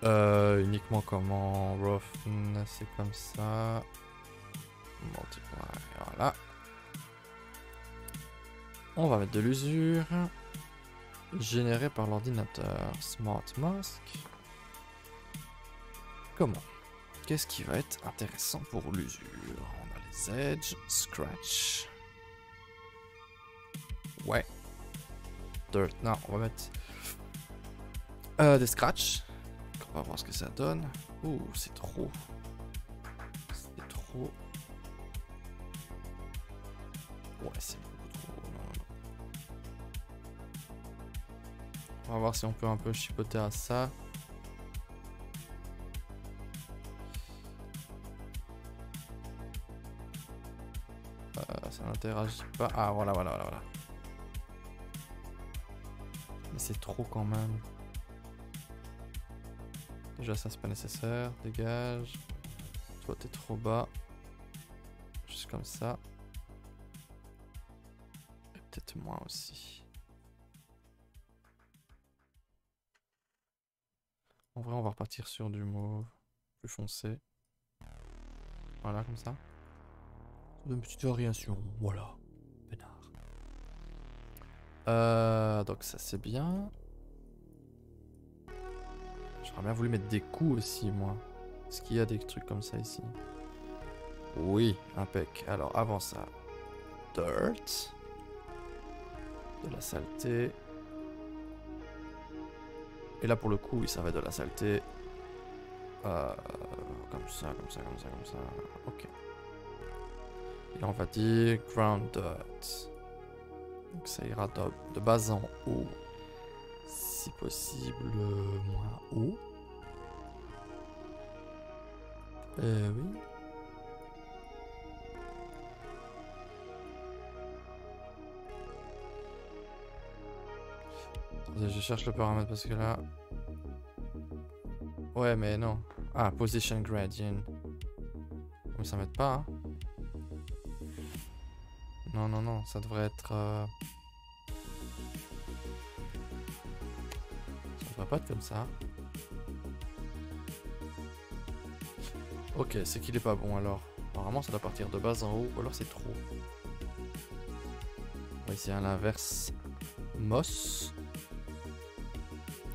Euh, uniquement comment roughness, c'est comme ça. Voilà. On va mettre de l'usure. Généré par l'ordinateur. Smart Mask. Comment? Qu'est-ce qui va être intéressant pour l'usure? Edges, scratch. Ouais. Dirt, non, on va mettre euh, des scratch. On va voir ce que ça donne. Ouh, c'est trop. C'est trop. Ouais, c'est beaucoup trop. On va voir si on peut un peu chipoter à ça. Pas. Ah, voilà, voilà, voilà, voilà. Mais c'est trop quand même. Déjà ça c'est pas nécessaire. Dégage. Toi t'es trop bas. Juste comme ça. Et peut-être moi aussi. En vrai on va repartir sur du mauve plus foncé. Voilà comme ça. Une petite variation. Voilà. Pénard. Euh, donc ça c'est bien. J'aurais bien voulu mettre des coups aussi, moi. Est-ce qu'il y a des trucs comme ça ici? Oui, impec. Alors, avant ça, dirt. De la saleté. Et là, pour le coup, va être de la saleté. Euh, comme ça, comme ça, comme ça, comme ça. Ok. Et on va dire ground dirt. Donc ça ira de, de bas en haut si possible moins haut. Euh, oui. je cherche le paramètre parce que là... Ouais, mais non. Ah, position gradient. Mais ça m'aide pas. Hein. Non, non, non, ça devrait être... Euh, pas être comme ça. Ok, c'est qu'il est pas bon alors. Apparemment ça doit partir de bas en haut, ou alors c'est trop. On va essayer à l'inverse. Moss.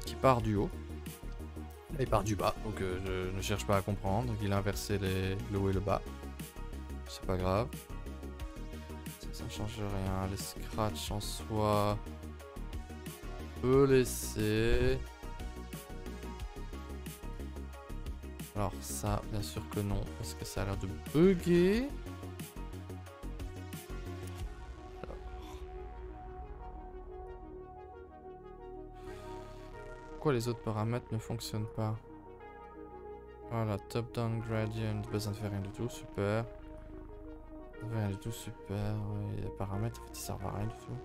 Qui part du haut. Il part du bas, donc euh, je ne cherche pas à comprendre. Il a inversé les, le haut et le bas. C'est pas grave. Change rien. Les scratchs en soi. Peut laisser. Alors ça, bien sûr que non, parce que ça a l'air de bugger. Pourquoi les autres paramètres ne fonctionnent pas? Voilà, top-down gradient, besoin de faire rien du tout, super. Rien du tout, super. Les paramètres, en fait, ils servent à rien du tout.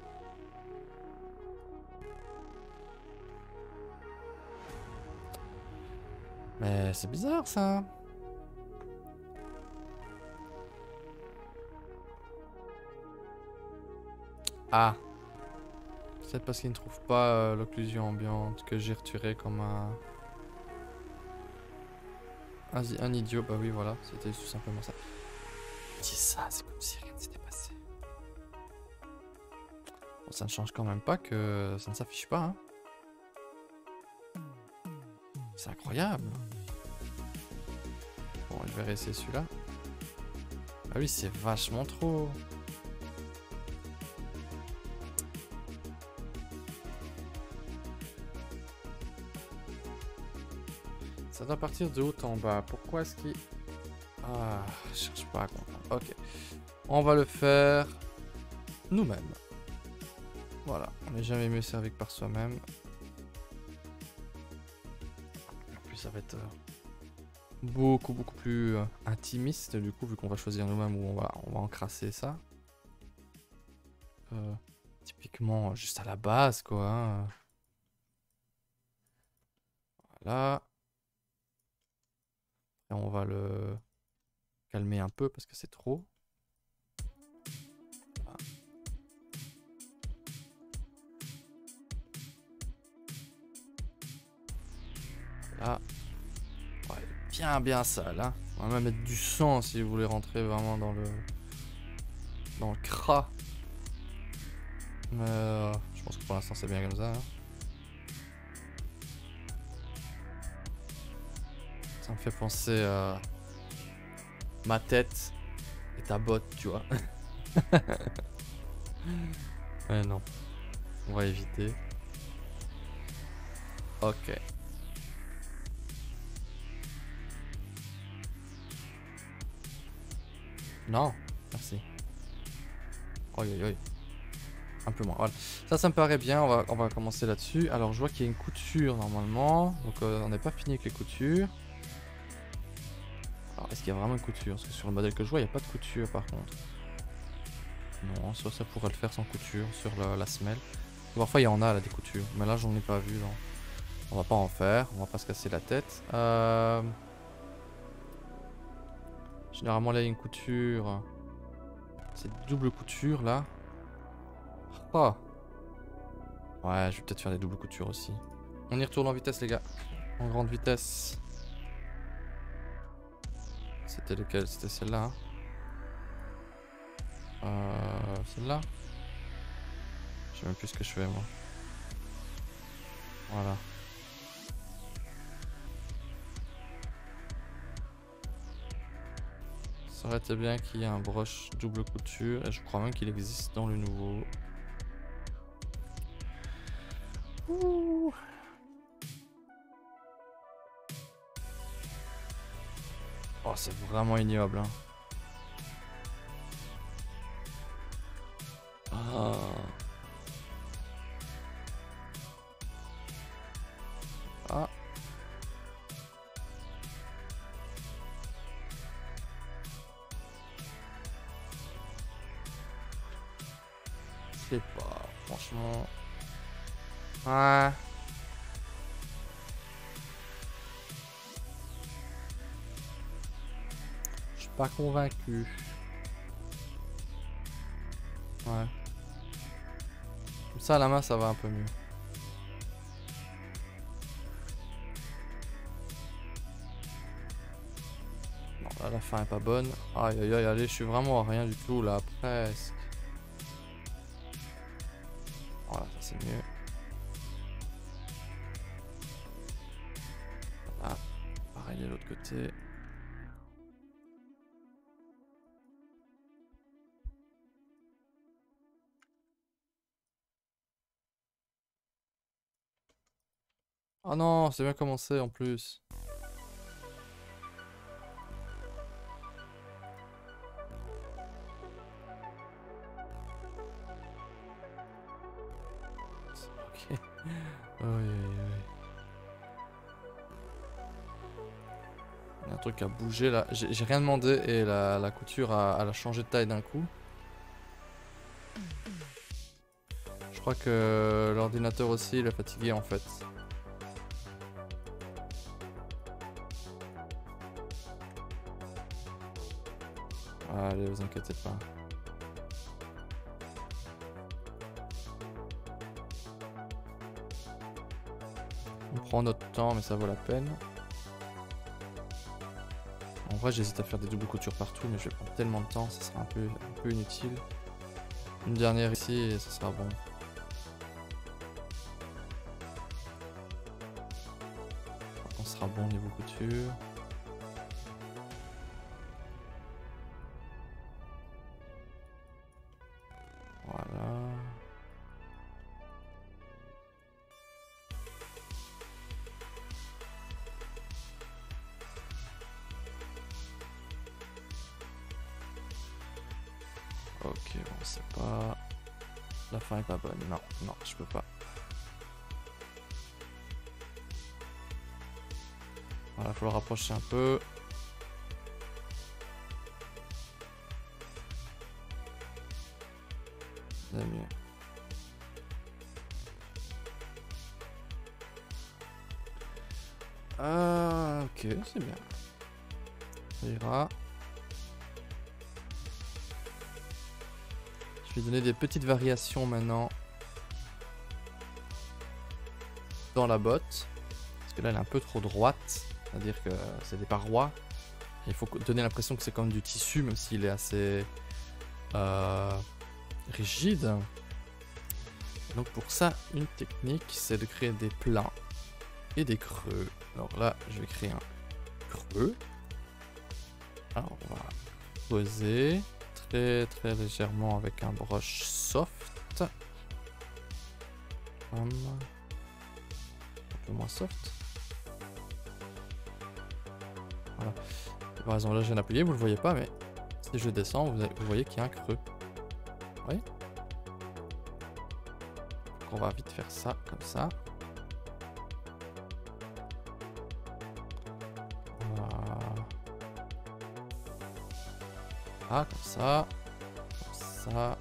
Mais c'est bizarre ça. Ah. Peut-être parce qu'il ne trouve pas euh, l'occlusion ambiante que j'ai retiré comme un... un... idiot. Bah oui, voilà, c'était tout simplement ça. Ça, c'est comme si rien ne s'était passé. Bon, ça ne change quand même pas que ça ne s'affiche pas. Hein. C'est incroyable. Bon, je vais réessayer celui-là. Ah oui, c'est vachement trop. Ça doit partir de haut en bas. Pourquoi est-ce qu'il... Ah, cherche pas à comprendre. Ok. On va le faire nous-mêmes. Voilà, on n'est jamais mieux servi que par soi-même. ça va être euh, beaucoup beaucoup plus euh, intimiste du coup vu qu'on va choisir nous-mêmes où on va, on va encrasser ça. Euh, typiquement juste à la base quoi. Hein. Voilà. Et on va le calmer un peu parce que c'est trop. Là, bien bien sale. Hein. On va même mettre du sang si vous voulez rentrer vraiment dans le dans le cras. Mais euh, je pense que pour l'instant c'est bien comme ça. Hein. Ça me fait penser à ma tête et ta botte, tu vois. ouais non. On va éviter. Ok. Non, merci. Oi, oi, Un peu moins, voilà. Ça, ça me paraît bien, on va, on va commencer là-dessus. Alors, je vois qu'il y a une couture, normalement. Donc, euh, on n'est pas fini avec les coutures. Est-ce qu'il y a vraiment une couture? Parce que sur le modèle que je vois, il n'y a pas de couture, par contre. Non, soit ça pourrait le faire sans couture sur la semelle. Parfois, il y en a, là, des coutures. Mais là, j'en ai pas vu, non. On va pas en faire, on va pas se casser la tête. Euh... Généralement là il y a une couture. C'est double couture là. Oh. Ouais, je vais peut-être faire des doubles coutures aussi. On y retourne en vitesse les gars. En grande vitesse. C'était lequel? C'était celle-là. Hein. euh, celle-là? Je sais même plus ce que je fais moi. Voilà. Ça aurait été bien qu'il y ait un broche double couture et je crois même qu'il existe dans le nouveau. Oh, c'est vraiment ignoble. Hein. Ah. Ah. sais pas, franchement. Ouais. Pas convaincu. Ouais. Comme ça à la main ça va un peu mieux. Non là la fin est pas bonne. Aïe aïe aïe allez je suis vraiment à rien du tout là presque. c'est mieux. Ah, pareil de l'autre côté. Oh non, c'est bien commencé en plus. Il y a un truc à bouger là. J'ai rien demandé et la, couture a, a, changé de taille d'un coup. Je crois que l'ordinateur aussi il est fatigué en fait. Allez, vous inquiétez pas. prend notre temps, mais ça vaut la peine. En vrai, j'hésite à faire des doubles coutures partout, mais je vais prendre tellement de temps, ça sera un peu, un peu inutile. Une dernière ici et ça sera bon. On sera bon niveau couture. Je peux pas. Voilà, faut le rapprocher un peu. Ah, ok, c'est bien. Ça ira. Je vais donner des petites variations maintenant. Dans la botte. Parce que là, elle est un peu trop droite. C'est-à-dire que c'est des parois. Il faut donner l'impression que c'est comme du tissu, même s'il est assez euh, rigide. Donc pour ça, une technique, c'est de créer des plans et des creux. Alors là, je vais créer un creux. Alors on va poser très très légèrement avec un brush soft. Un peu moins soft. Voilà. Par exemple, là, viens d'appuyer, vous le voyez pas, mais si je descends, vous, voyez qu'il y a un creux. Oui. on va vite faire ça, comme ça. Ah, comme ça. Comme ça.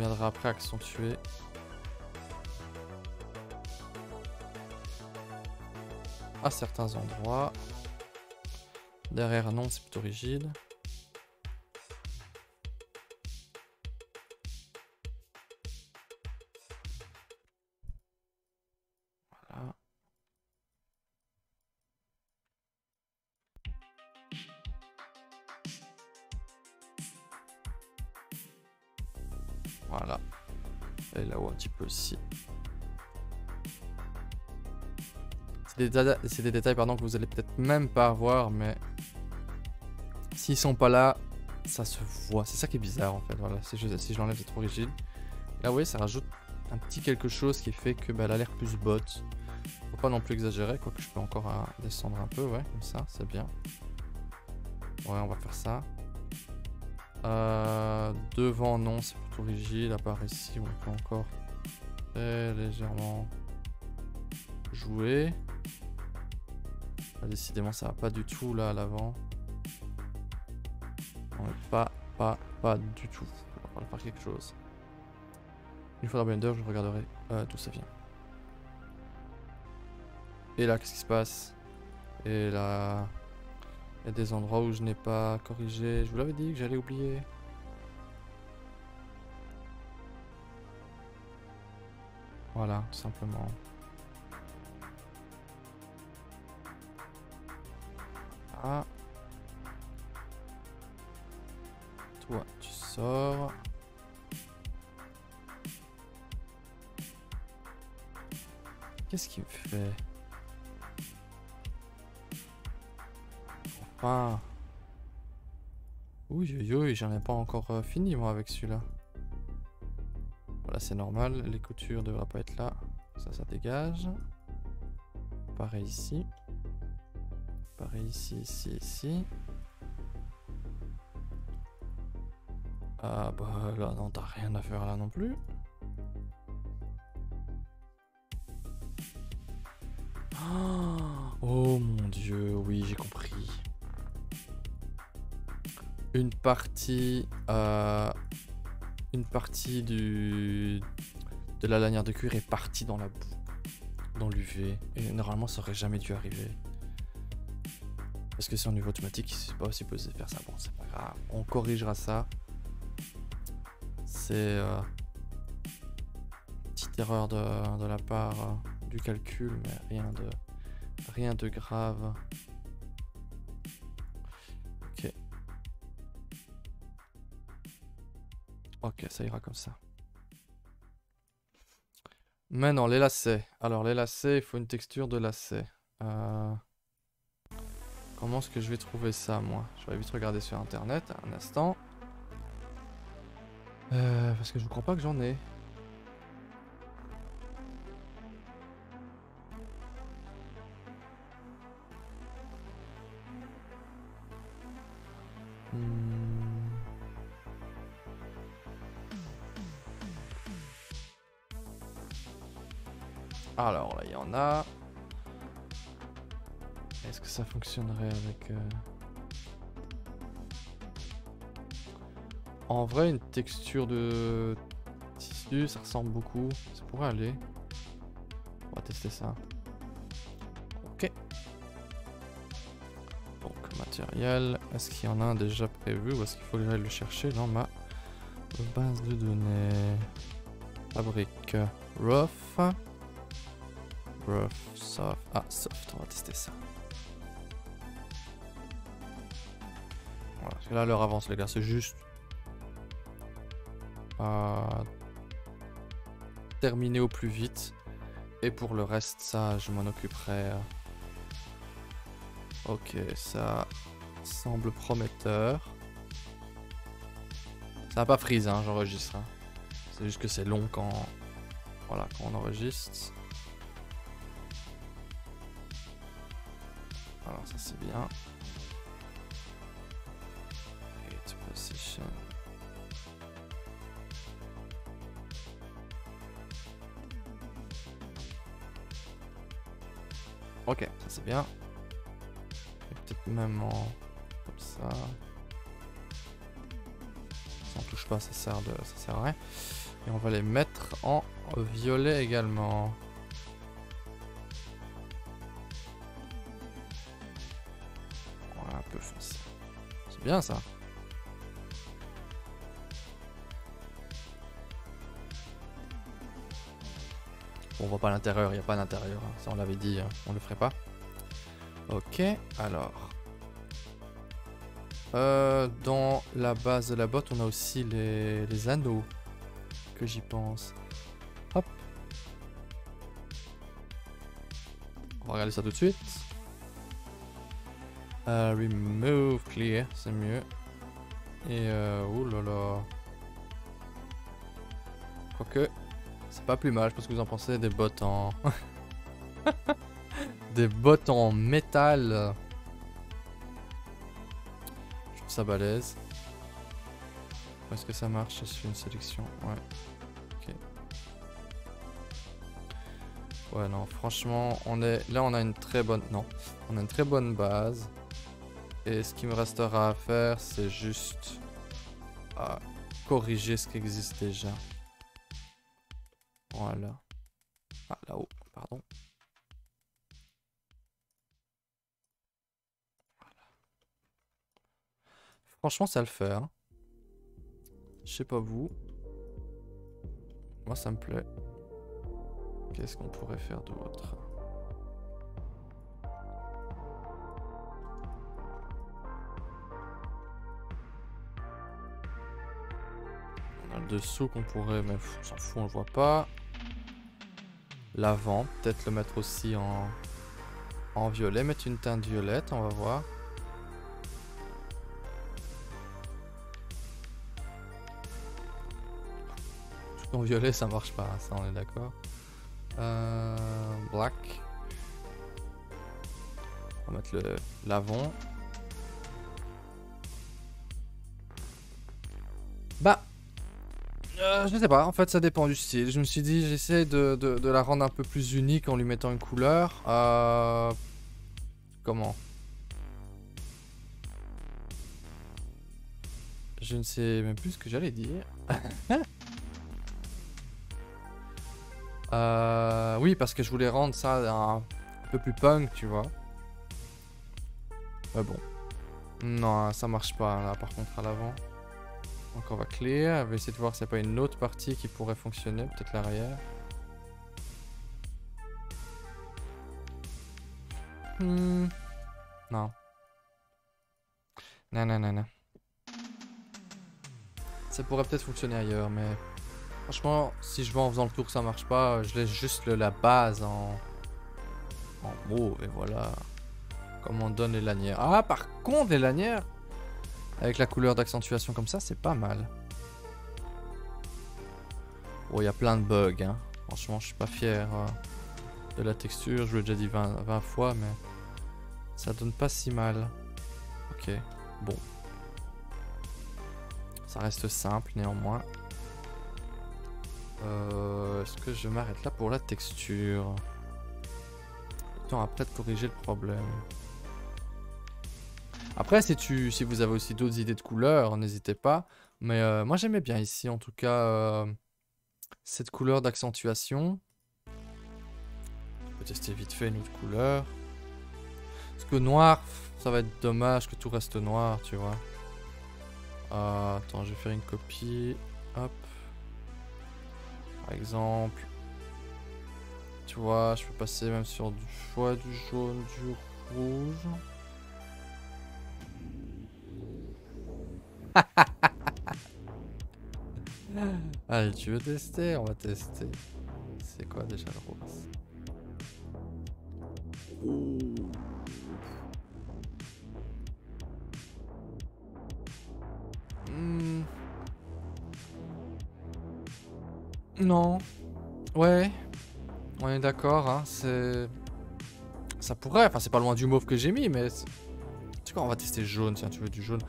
On viendra après accentuer à certains endroits. Derrière, non, c'est plutôt rigide. C'est des, détails pardon, que vous allez peut-être même pas voir, mais s'ils sont pas là, ça se voit. C'est ça qui est bizarre en fait. Voilà, si je, si je l'enlève, c'est trop rigide. là, oui, ça rajoute un petit quelque chose qui fait que bah, elle a l'air plus botte. Faut pas non plus exagérer, quoique je peux encore euh, descendre un peu, ouais, comme ça, c'est bien. Ouais, on va faire ça. Euh, devant, non, c'est plutôt rigide. À part ici, on peut encore très légèrement jouer. Décidément, ça va pas du tout là à l'avant. Pas, pas, pas du tout. On va faire quelque chose. Une fois dans Blender, je regarderai euh, d'où ça vient. Et là, qu'est-ce qui se passe? Et là, il y a des endroits où je n'ai pas corrigé. Je vous l'avais dit que j'allais oublier. Voilà, tout simplement. Ah. Toi, tu sors. Qu'est-ce qu'il me fait Enfin... Oui, oui, oui, j'en ai pas encore euh, fini moi avec celui-là. Voilà, c'est normal, les coutures devraient pas être là. Ça, ça dégage. Pareil ici. Pareil ici, ici, ici. Ah bah là, non, t'as rien à faire là non plus. Oh mon dieu, oui, j'ai compris. Une partie... Euh, une partie du... de la lanière de cuir est partie dans la boue. Dans l'UV. Et normalement, ça aurait jamais dû arriver. Parce que c'est en niveau automatique, c'est pas supposé faire ça. Bon, c'est pas grave. On corrigera ça. C'est euh, petite erreur de, la part euh, du calcul, mais rien de rien de grave. Ok. Ok, ça ira comme ça. Maintenant, les lacets. Alors, les lacets, il faut une texture de lacet. Euh... Comment est-ce que je vais trouver ça, moi? Je vais vite regarder sur internet, un instant. Euh, parce que je crois pas que j'en ai. Hmm. Alors là, il y en a. Ça fonctionnerait avec... Euh, en vrai, une texture de tissu, ça ressemble beaucoup. Ça pourrait aller. On va tester ça. Ok. Donc, matériel. Est-ce qu'il y en a un déjà prévu ou est-ce qu'il faut que j'aille le chercher dans ma base de données? Fabrique rough. Rough, soft. Ah, soft, on va tester ça. Là leur avance les gars, c'est juste terminer au plus vite. Et pour le reste, ça, je m'en occuperai. Ok, ça semble prometteur. Ça n'a pas freeze, hein, j'enregistre. Hein. C'est juste que c'est long quand, voilà, quand on enregistre. Alors ça c'est bien. Bien. Peut-être même en... comme ça. Si on touche pas, ça sert, de... ça sert à rien. Et on va les mettre en violet également. Voilà, un peu foncé. C'est bien ça. on voit pas l'intérieur, il n'y a pas d'intérieur. Hein. Ça, on l'avait dit, hein. on le ferait pas. Ok, alors. Euh, dans la base de la botte, on a aussi les, anneaux. Que j'y pense. Hop. On va regarder ça tout de suite. Euh, remove clear, c'est mieux. Et euh, oulala. Quoique, c'est pas plus mal, je pense que vous en pensez, des bottes en... des bottes en métal. Je trouve ça balèze. Est-ce que ça marche Je une sélection. Ouais. Ok. Ouais, non, franchement, on est... Là, on a une très bonne... Non. On a une très bonne base. Et ce qui me restera à faire, c'est juste... À corriger ce qui existe déjà. Voilà. Ah, là-haut, pardon. Franchement, ça le fait. Hein. Je sais pas vous. Moi, ça me plaît. Qu'est-ce qu'on pourrait faire d'autre? On a le dessous qu'on pourrait... Mais on s'en fout, on le voit pas l'avant. Peut-être le mettre aussi en, en violet. Mettre une teinte violette, on va voir. En violet, ça marche pas, ça on est d'accord. Euh, black. On va mettre le l'avant. Bah, euh, je sais pas, en fait ça dépend du style. Je me suis dit j'essaie de, de, la rendre un peu plus unique en lui mettant une couleur. Euh... Comment? Je ne sais même plus ce que j'allais dire. euh... Oui, parce que je voulais rendre ça un peu plus punk, tu vois. Mais bon. Non, ça marche pas là par contre à l'avant. Donc on va clear, on va essayer de voir s'il n'y a pas une autre partie qui pourrait fonctionner, peut-être l'arrière. Hmm. Non. Non, non, non, non. Ça pourrait peut-être fonctionner ailleurs, mais... Franchement, si je vois en faisant le tour ça marche pas, je laisse juste la base en... En mauve, et voilà. Comment on donne les lanières. Ah, par contre, les lanières avec la couleur d'accentuation comme ça, c'est pas mal. Oh, il y a plein de bugs. Hein. Franchement, je suis pas fier euh, de la texture. Je l'ai déjà dit 20, 20 fois, mais ça donne pas si mal. Ok, bon. Ça reste simple néanmoins. Euh, Est-ce que je m'arrête là pour la texture Le temps après de corriger le problème. Après, si, tu, si vous avez aussi d'autres idées de couleurs, n'hésitez pas. Mais euh, moi, j'aimais bien ici, en tout cas, euh, cette couleur d'accentuation. On peut tester vite fait une autre couleur. Parce que noir, ça va être dommage que tout reste noir, tu vois. Attends, je vais faire une copie. Par exemple. Tu vois, je peux passer même sur du choix, du jaune, du rouge. Allez, tu veux tester? On va tester. C'est quoi déjà le rose Hmm. Non. Ouais. On est d'accord, hein. C'est... Ça pourrait, enfin c'est pas loin du mauve que j'ai mis, mais... Tu vois, on va tester jaune, tiens, tu veux du jaune.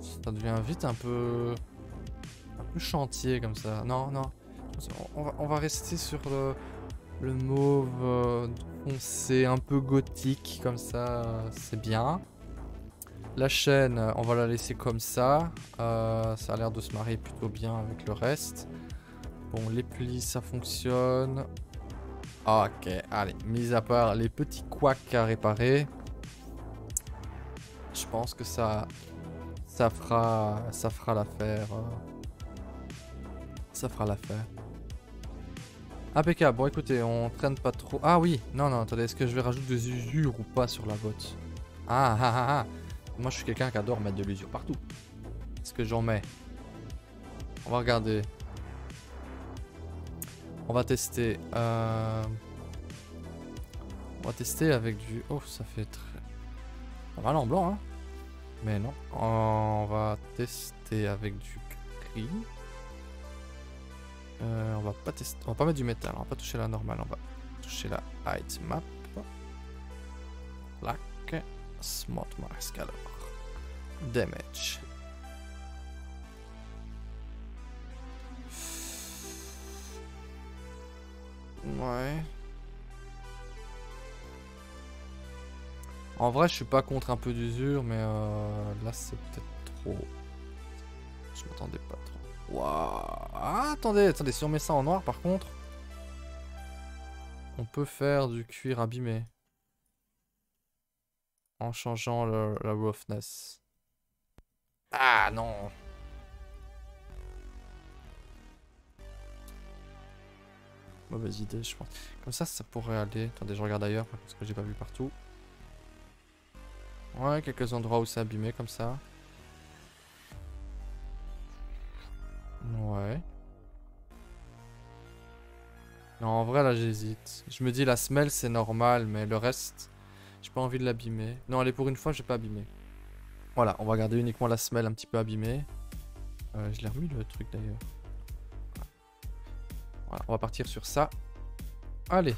Ça devient vite un peu... Un peu chantier comme ça. Non, non. On va, on va rester sur le, le mauve euh, foncé, un peu gothique, comme ça, c'est bien. La chaîne, on va la laisser comme ça. Euh, ça a l'air de se marier plutôt bien avec le reste. Bon, les plis, ça fonctionne. Ok, allez, mis à part les petits couacs à réparer. Je pense que ça, ça fera, ça fera l'affaire. Ça fera l'affaire. Impeccable. Bon, écoutez, on traîne pas trop. Ah oui, non, non, attendez, est-ce que je vais rajouter des usures ou pas sur la botte ah, ah, ah, ah. Moi, je suis quelqu'un qui adore mettre de l'usure partout. Est-ce que j'en mets? On va regarder. On va tester. Euh, on va tester avec du... Oh, ça fait très... Pas mal en blanc, hein. Mais non. On va tester avec du gris. Euh, on va pas tester... On va pas mettre du métal. On va pas toucher la normale. On va toucher la height map. Lac. Smart mask. Damage. Ouais. En vrai, je suis pas contre un peu d'usure, mais euh, là, c'est peut-être trop. Je m'attendais pas trop. Waouh ah, attendez, attendez, si on met ça en noir, par contre, on peut faire du cuir abîmé. En changeant la roughness. Ah non Mauvaise idée, je pense. Comme ça, ça pourrait aller. Attendez, je regarde ailleurs parce que j'ai pas vu partout. Ouais, quelques endroits où c'est abîmé comme ça. Ouais. Non, en vrai, là, j'hésite. Je me dis, la semelle, c'est normal, mais le reste, j'ai pas envie de l'abîmer. Non, allez, pour une fois, j'ai pas abîmé. Voilà, on va garder uniquement la semelle un petit peu abîmée. Euh, je l'ai remis, le truc, d'ailleurs. Voilà, on va partir sur ça. Allez.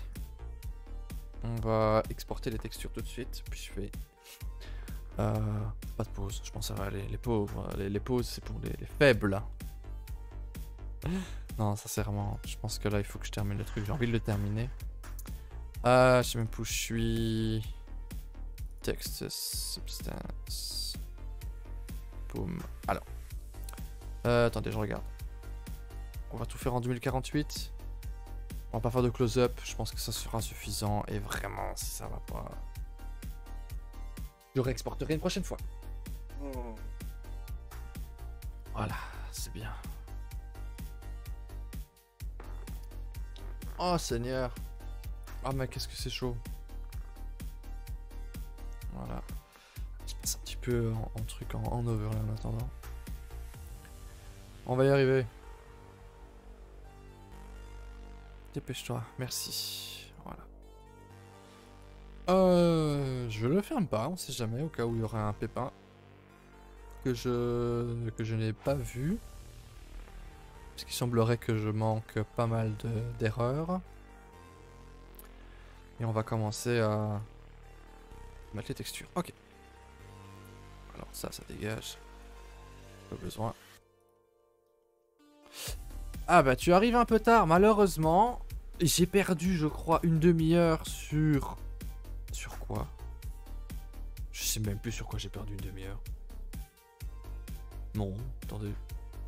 On va exporter les textures tout de suite. Puis je fais... Euh, pas de pause, je pense à les, les pauvres. Les, pauses, c'est pour les, faibles. non, sincèrement, je pense que là, il faut que je termine le truc. J'ai envie de le terminer. Euh, je sais même plus où je substance. Alors. Euh, attendez, je regarde. On va tout faire en 2048. On va pas faire de close-up, je pense que ça sera suffisant. Et vraiment, si ça va pas... Je réexporterai une prochaine fois. Voilà, c'est bien. Oh Seigneur. Ah oh, mais qu'est-ce que c'est chaud. Voilà. Un petit peu en, truc en, over en attendant. On va y arriver. Dépêche-toi, merci. Voilà. Euh, je le ferme pas, on sait jamais, au cas où il y aurait un pépin que je, que je n'ai pas vu. Parce qu'il semblerait que je manque pas mal d'erreurs. Et on va commencer à mettre les textures. Ok. Alors ça, ça dégage. Pas besoin. Ah bah tu arrives un peu tard, malheureusement. J'ai perdu, je crois, une demi-heure sur... Sur quoi? Je sais même plus sur quoi j'ai perdu une demi-heure. Non, attendez.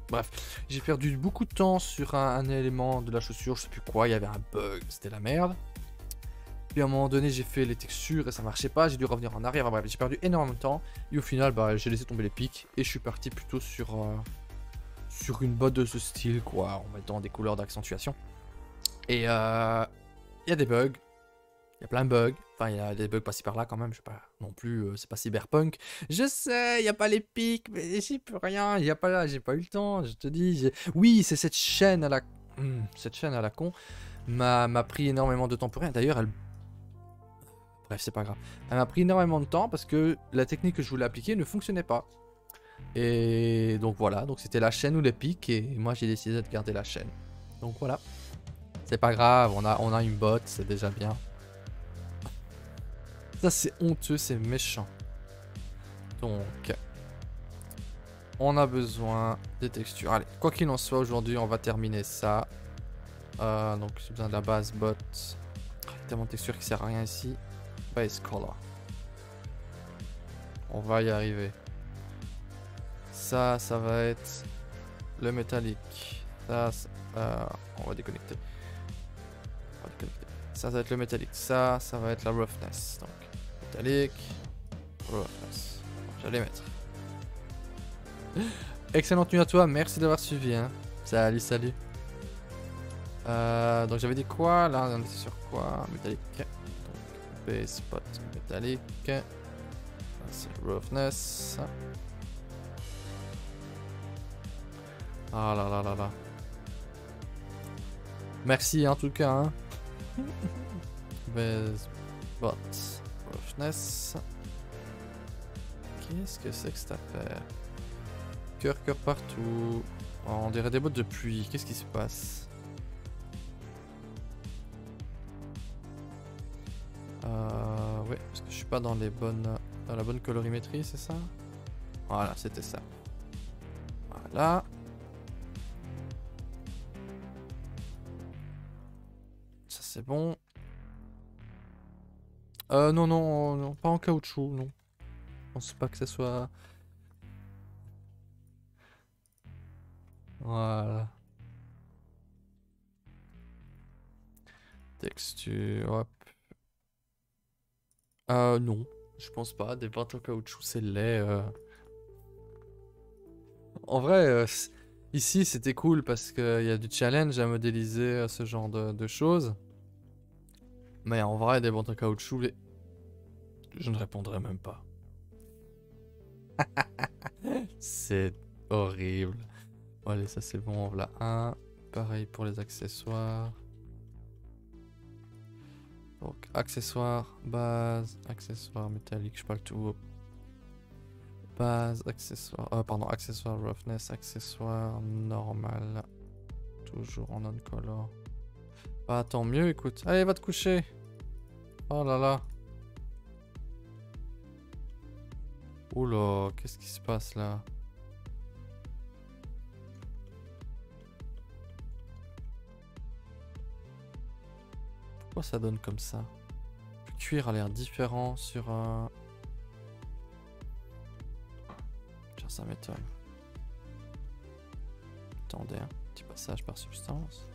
Bref, j'ai perdu beaucoup de temps sur un, élément de la chaussure, je sais plus quoi, il y avait un bug, c'était la merde. Puis à un moment donné, j'ai fait les textures et ça marchait pas, j'ai dû revenir en arrière, bref, j'ai perdu énormément de temps. Et au final, bah, j'ai laissé tomber les pics et je suis parti plutôt sur... Euh, sur une botte de ce style, quoi, en mettant des couleurs d'accentuation. Et euh, il y a des bugs. Il y a plein de bugs. Enfin, il y a des bugs par-ci par-là quand même. Je sais pas non plus, euh, c'est pas cyberpunk. Je sais, il y a pas les pics, mais j'y peux rien. Il y a pas là, j'ai pas eu le temps. Je te dis, oui, c'est cette chaîne à la, hmm, cette chaîne à la con m'a pris énormément de temps pour rien. D'ailleurs, elle C'est pas grave. Elle m'a pris énormément de temps parce que la technique que je voulais appliquer ne fonctionnait pas. Et donc voilà, donc c'était la chaîne ou les pics et moi j'ai décidé de garder la chaîne. Donc voilà. C'est pas grave, on a, on a une botte, c'est déjà bien. Ça c'est honteux, c'est méchant. Donc, on a besoin des textures. Allez, quoi qu'il en soit, aujourd'hui on va terminer ça. Euh, donc j'ai besoin de la base bot. Tellement de texture qui sert à rien ici. Base color. On va y arriver. Ça, ça va être le métallique. Ça, euh, on va déconnecter. Ça, ça va être le métallique. Ça, ça va être la roughness. Donc, métallique, roughness. J'allais mettre. Excellente nuit à toi, merci d'avoir suivi. Hein. Salut, salut. Euh, donc j'avais dit quoi? Là, on était sur quoi? Métallique. Base spot métallique. C'est roughness. Ah là là là là. Merci en tout cas. Hein. Base bot roughness. Qu'est-ce que c'est que cette affaire? Cœur, cœur partout. On dirait des bottes de pluie. Qu'est-ce qui se passe? Euh, ouais, parce que je suis pas dans les bonnes, dans la bonne colorimétrie, c'est ça? Voilà, c'était ça. Voilà. Ça c'est bon. Euh, non, non, non, pas en caoutchouc, non. Je pense pas que ce soit... Voilà. Texture. Euh, non. Je pense pas. Des peintes en caoutchouc, c'est laid. Euh. En vrai, euh, ici, c'était cool parce qu'il y a du challenge à modéliser euh, ce genre de, choses. Mais en vrai, des bandes en caoutchouc, les... je ne répondrai même pas. c'est horrible. Bon, allez, ça c'est bon, voilà un. Pareil pour les accessoires. Donc, accessoires, base, accessoires métallique, je parle tout. Base, accessoire, euh, pardon, accessoire roughness, accessoire normal. Toujours en non-color. Bah, tant mieux, écoute. Allez, va te coucher. Oh là là. Oula, qu'est-ce qui se passe là? Ça donne comme ça? Le cuir a l'air différent sur un... Tiens, ça m'étonne. Attendez, un petit passage par substance.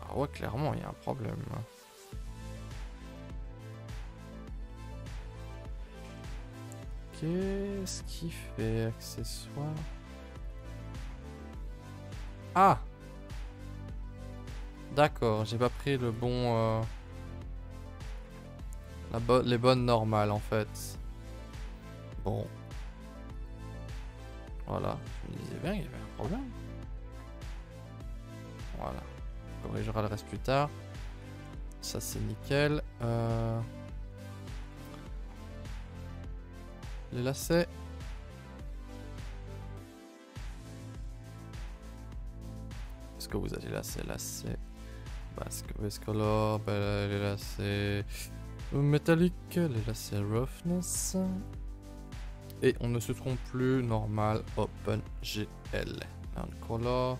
Ah ouais, clairement, il y a un problème. Qu'est-ce qui fait accessoire? Ah D'accord, j'ai pas pris le bon... Euh, la les bonnes normales en fait. Bon. Voilà, je me disais bien qu'il y avait un problème. Voilà. On corrigera le reste plus tard. Ça c'est nickel. Euh... Les lacets. Est-ce que vous avez lacets, lacets? Basque Color, ben, les lacets métallique, les lacets roughness. Et on ne se trompe plus, normal, open, GL. Non-color,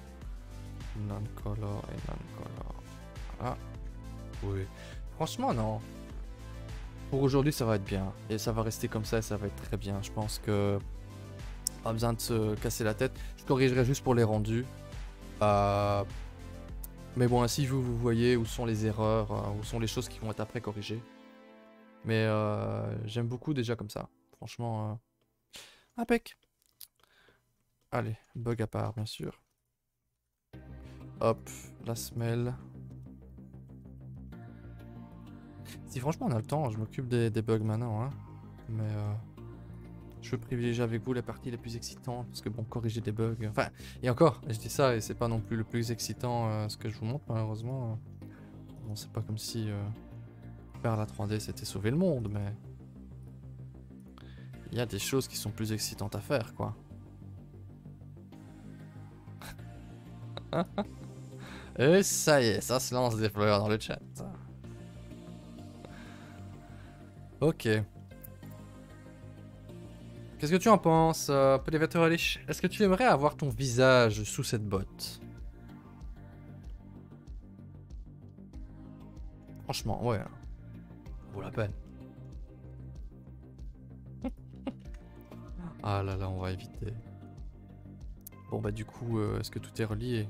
non-color et non-color. Ah, oui. Franchement, non. Pour aujourd'hui, ça va être bien. Et ça va rester comme ça et ça va être très bien. Je pense que pas besoin de se casser la tête. Je corrigerai juste pour les rendus. Euh, mais bon, ainsi vous, voyez où sont les erreurs, euh, où sont les choses qui vont être après corrigées. Mais euh, j'aime beaucoup déjà comme ça. Franchement, euh. Allez, bug à part, bien sûr. Hop, la semelle. Si franchement on a le temps, je m'occupe des, bugs maintenant. Hein. Mais euh, je veux privilégier avec vous la partie la plus excitante. Parce que bon, corriger des bugs... Enfin, et encore, je dis ça et c'est pas non plus le plus excitant euh, ce que je vous montre malheureusement. Bon, c'est pas comme si euh, faire la 3D c'était sauver le monde, mais... Il y a des choses qui sont plus excitantes à faire, quoi. Et ça y est, ça se lance des fleurs dans le chat. Ok. Qu'est-ce que tu en penses, euh, Est-ce que tu aimerais avoir ton visage sous cette botte? Franchement, ouais. Hein. Vaut la peine. ah là là, on va éviter. Bon bah du coup, euh, est-ce que tout est relié?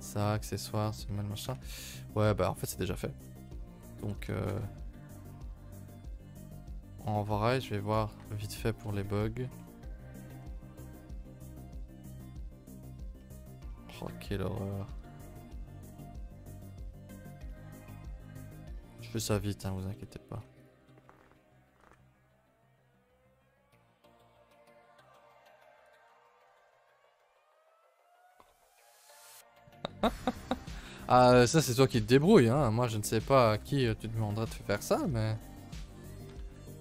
Ça, accessoires, mal machin. Ouais bah en fait c'est déjà fait. Donc euh, en vrai, je vais voir vite fait pour les bugs. Oh quelle horreur. Je fais ça vite, hein, vous inquiétez pas. ah, ça c'est toi qui te débrouilles, hein. Moi je ne sais pas à qui tu demanderais de faire ça, mais...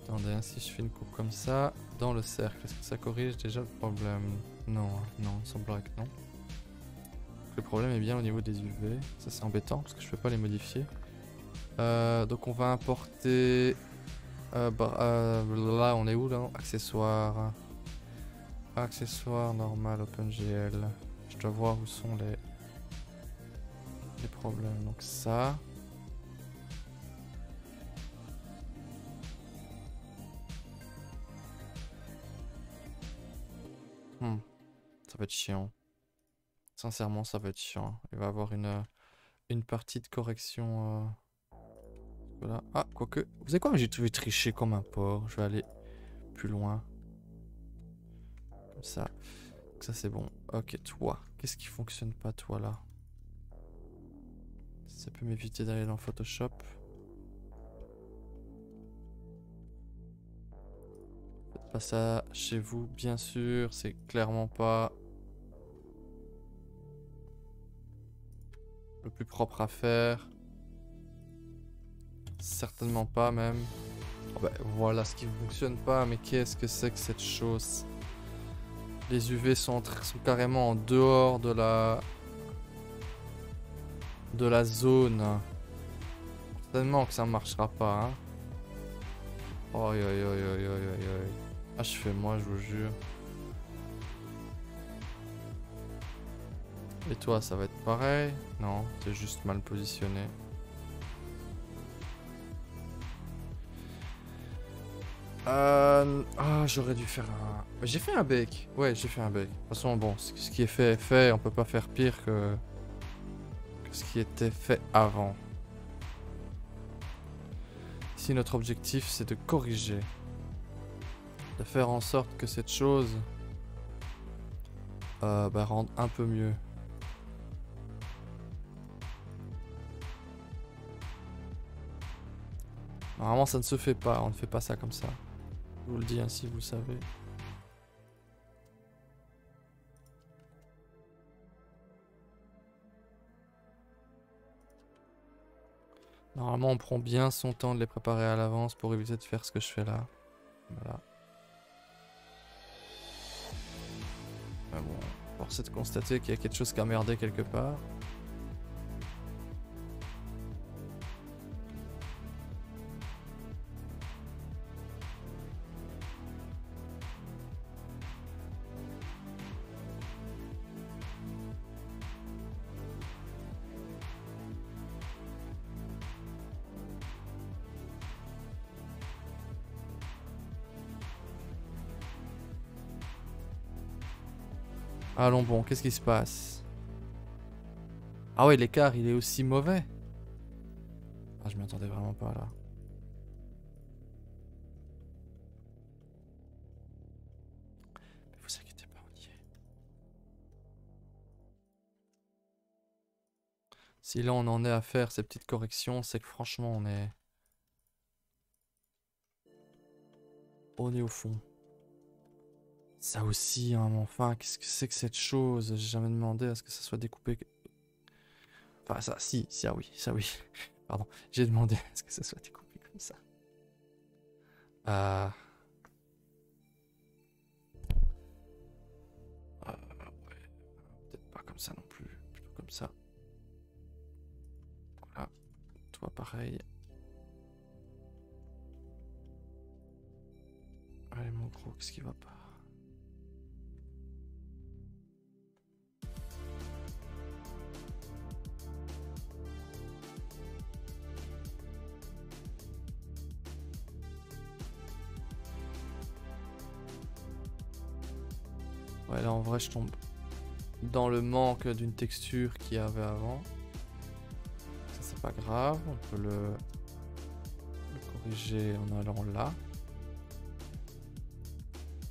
Attendez, hein, si je fais une coupe comme ça, dans le cercle, est-ce que ça corrige déjà le problème? Non, hein, non, il semblerait que non. Le problème est bien au niveau des UV, ça c'est embêtant parce que je peux pas les modifier. Euh, donc on va importer... Euh, euh, là on est où là? Accessoires. Accessoires normal OpenGL. Je dois voir où sont les les problèmes. Donc ça. Hmm. Ça va être chiant. Sincèrement, ça va être chiant. Il va avoir une, une partie de correction. Euh, voilà. Ah, quoique. Vous savez quoi J'ai trouvé tricher comme un porc. Je vais aller plus loin. Comme ça. ça, c'est bon. Ok, toi. Qu'est-ce qui fonctionne pas, toi, là? Ça peut m'éviter d'aller dans Photoshop. Pas ça chez vous, bien sûr. C'est clairement pas le plus propre à faire. Certainement pas même. Oh bah, voilà ce qui ne fonctionne pas, mais qu'est-ce que c'est que cette chose? Les UV sont, carrément en dehors de la de la zone. Certainement que ça marchera pas. Hein. Aïe aïe aïe Ah je fais moi je vous jure. Et toi ça va être pareil? Non, c'est juste mal positionné. Euh... Ah, j'aurais dû faire un... J'ai fait un bec. Ouais, j'ai fait un bec. De toute façon, bon, ce qui est fait est fait. On peut pas faire pire que ce qui était fait avant. Si notre objectif c'est de corriger, de faire en sorte que cette chose euh, bah, rende un peu mieux. Normalement ça ne se fait pas, on ne fait pas ça comme ça. Je vous le dis ainsi, vous le savez. Normalement, on prend bien son temps de les préparer à l'avance pour éviter de faire ce que je fais là. Voilà. Bon, force est de constater qu'il y a quelque chose qui a merdé quelque part. Allons bon, qu'est-ce qui se passe? Ah ouais, l'écart, il est aussi mauvais. Ah, je m'y attendais vraiment pas là. Mais vous inquiétez pas, on. Si là on en est à faire ces petites corrections, c'est que franchement on est... On est au fond. Ça aussi, hein, enfin, qu'est-ce que c'est que cette chose? J'ai jamais demandé à ce que ça soit découpé. Enfin, ça, si, ça oui, ça oui. Pardon, j'ai demandé à ce que ça soit découpé comme ça. Ah. Euh... ouais. Peut-être pas comme ça non plus, plutôt comme ça. Voilà, toi pareil. Allez mon gros, qu'est-ce qui va pas? Là en vrai, je tombe dans le manque d'une texture qu'il y avait avant. Ça, c'est pas grave. On peut le, le corriger en allant là.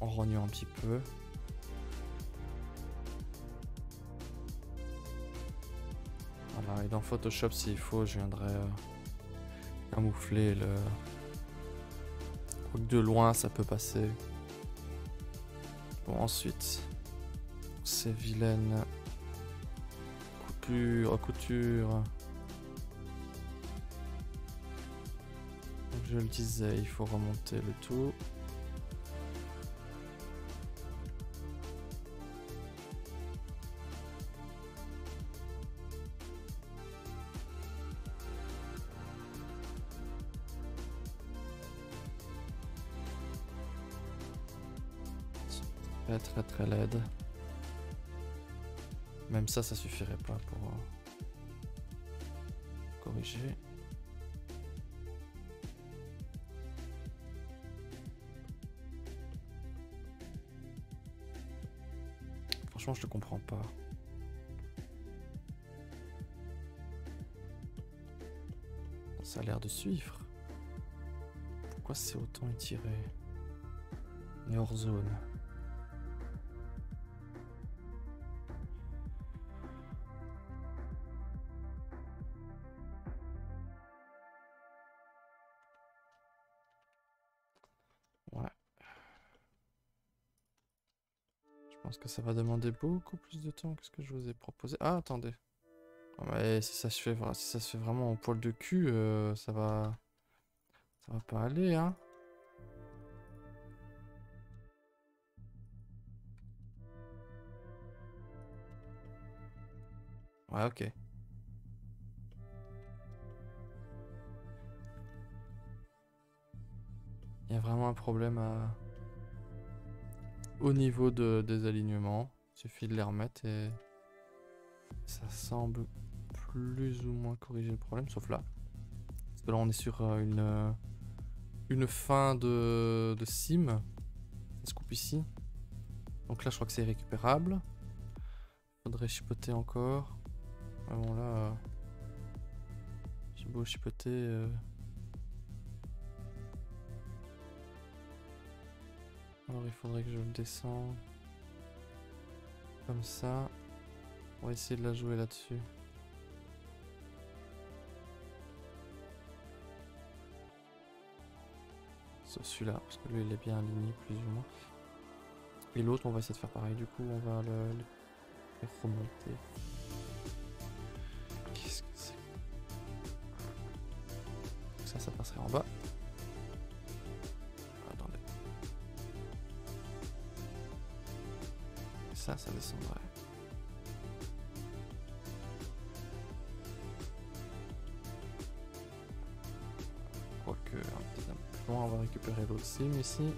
En rognant un petit peu. Voilà, et dans Photoshop, s'il faut, je viendrai euh, camoufler le... De loin, ça peut passer. Bon, ensuite, ces vilaines coupures, coutures. Je le disais, il faut remonter le tout. Très. Même ça, ça suffirait pas pour euh, corriger. Franchement, je te comprends pas. Ça a l'air de suivre. Pourquoi c'est autant étiré? Et hors zone. Va demander beaucoup plus de temps que ce que je vous ai proposé. Ah, attendez. Ah, si ça se fait, si ça se fait vraiment au poil de cul, euh, ça va... Ça va pas aller, hein. Ouais, ok. Il y a vraiment un problème à au niveau de, des alignements. Il suffit de les remettre et ça semble plus ou moins corriger le problème, sauf là. Parce que là on est sur euh, une, euh, une fin de, sim. Ça se coupe ici. Donc là je crois que c'est récupérable. Faudrait chipoter encore. Bon là... Euh, j'ai beau chipoter... Alors il faudrait que je le descende. Comme ça. On va essayer de la jouer là-dessus. Celui-là, parce que lui il est bien aligné plus ou moins. Et l'autre on va essayer de faire pareil, du coup on va le, le remonter. Qu'est-ce que c'est? Ça, ça passerait en bas. Ça, ça descendrait. Quoique, peut-être un peu loin, on va récupérer l'autre sim ici.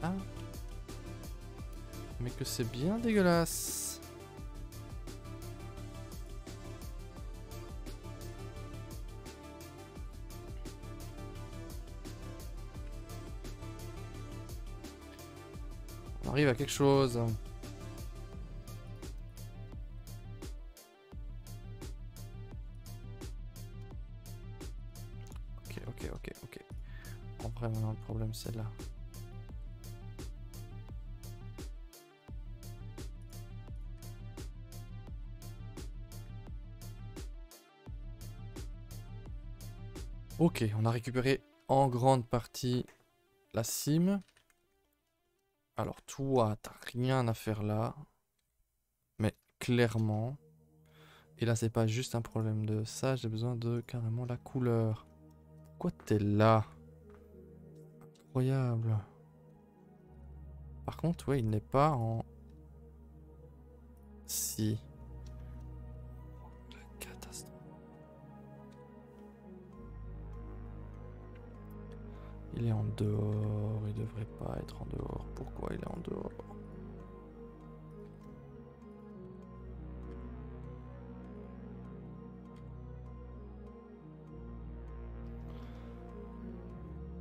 Ah Mais que c'est bien dégueulasse quelque chose. Ok, ok, ok, ok. En vrai, maintenant, le problème, c'est là. Ok, on a récupéré en grande partie la cime. Alors toi, t'as rien à faire là. Mais clairement. Et là, c'est pas juste un problème de ça, j'ai besoin de carrément la couleur. Pourquoi t'es là Incroyable. Par contre, ouais, il n'est pas en... Si. Il est en dehors, il devrait pas être en dehors. Pourquoi il est en dehors?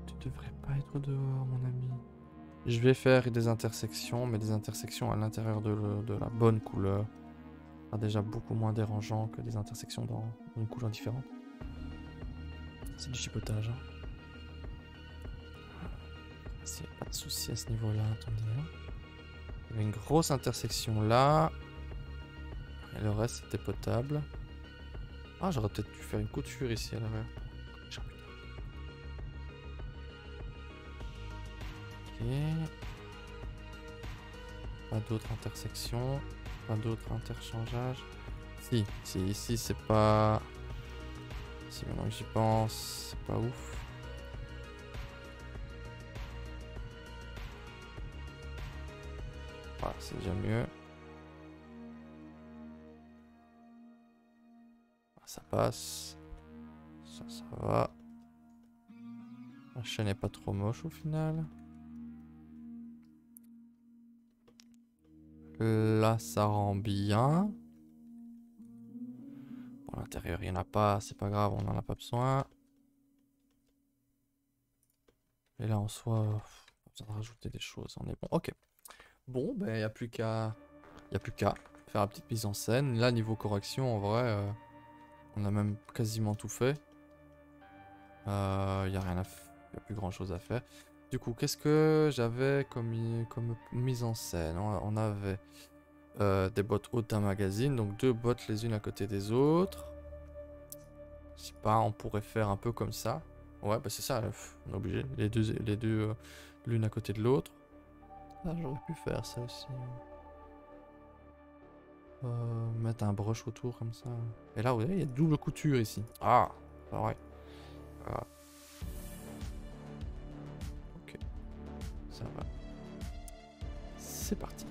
Tu devrais pas être dehors, mon ami. Je vais faire des intersections, mais des intersections à l'intérieur de, la bonne couleur. déjà beaucoup moins dérangeant que des intersections dans une couleur différente. C'est du chipotage. Hein. S'il n'y a pas de souci à ce niveau-là, attendez. Hein. Il y avait une grosse intersection là. Et le reste, c'était potable. Ah, j'aurais peut-être pu faire une couture ici à l'arrière. Pas d'autres intersections. Pas d'autres interchangeages. Si, si, ici c'est pas... Si maintenant que j'y pense, c'est pas ouf. C'est déjà mieux. Ah, ça passe. Ça, ça va. La chaîne est pas trop moche au final. Là, ça rend bien. Bon, l'intérieur, il n'y en a pas. C'est pas grave, on n'en a pas besoin. Et là, en soi, pas besoin de rajouter des choses. On est bon. Ok. Bon, ben, il n'y a plus qu'à... Plus qu'à faire la petite mise en scène. Là, niveau correction, en vrai, euh, on a même quasiment tout fait. Il euh, n'y a rien à plus grand chose à faire. Du coup, qu'est-ce que j'avais comme, mise en scène? On, avait euh, des bottes hautes d'un magazine, donc deux bottes les unes à côté des autres. Je sais pas, on pourrait faire un peu comme ça. Ouais, bah c'est ça, on est obligé. Les deux, les deux l'une à côté de l'autre. Ah, j'aurais pu faire ça aussi. Euh, mettre un brush autour comme ça. Et là, vous voyez, il y a double couture ici. Ah, pareil. Voilà. Ça va. C'est parti.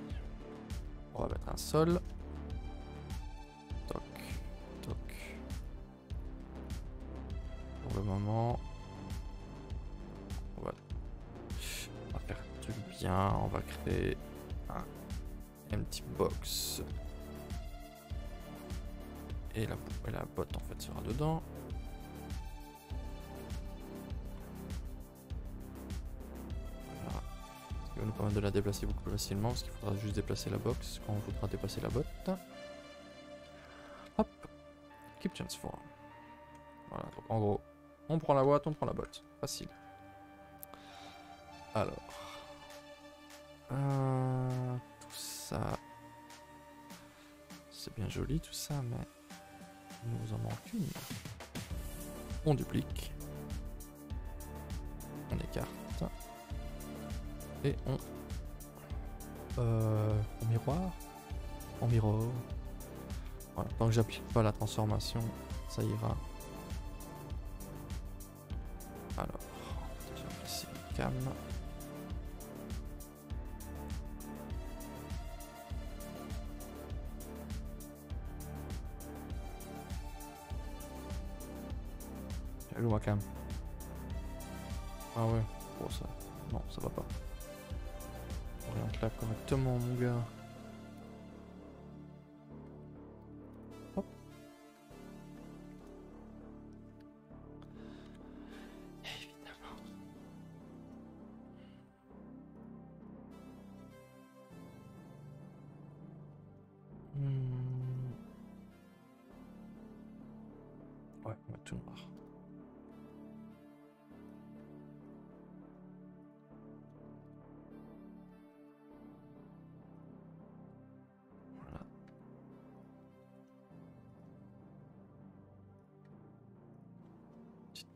On va mettre un sol. Toc, toc. Pour le moment, Un empty box. Et la, la botte en fait sera dedans. Il va nous permettre de la déplacer beaucoup plus facilement parce qu'il faudra juste déplacer la box quand on voudra déplacer la botte. Hop, keep transform. Voilà, donc en gros, on prend la boîte, on prend la botte. Facile. Alors, euh, tout ça, c'est bien joli tout ça, mais il nous en manque une. On duplique, on écarte et on... Euh, miroir En miroir. Voilà, tant que j'applique pas la transformation, ça ira. Alors, déjà ici, cam. Ah ouais, pour ça. Non, ça va pas là correctement, mon gars.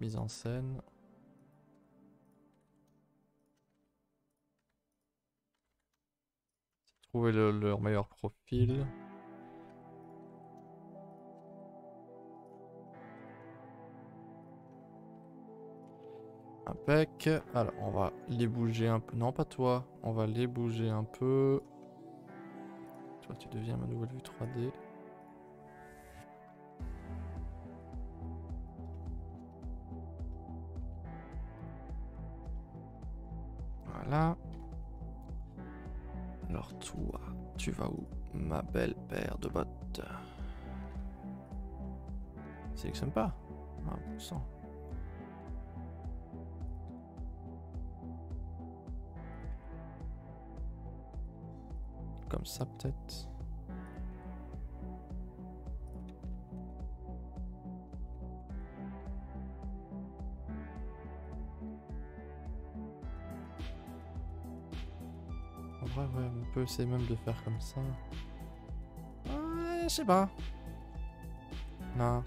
Mise en scène. Trouver le- leur meilleur profil. Impec. Alors, on va les bouger un peu. Non, pas toi. On va les bouger un peu. Toi, tu deviens ma nouvelle vue 3D. Belle paire de bottes. Sélectionne pas. Ah, bon sang. Comme ça peut-être. En vrai, on peut essayer même de faire comme ça. Je sais pas. Non.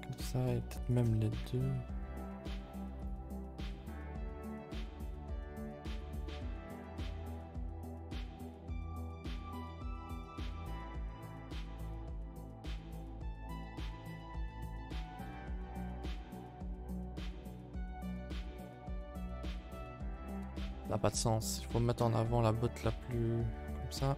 Comme ça, et peut-être même les deux. Ça n'a pas de sens. Il faut mettre en avant la botte la plus... comme ça.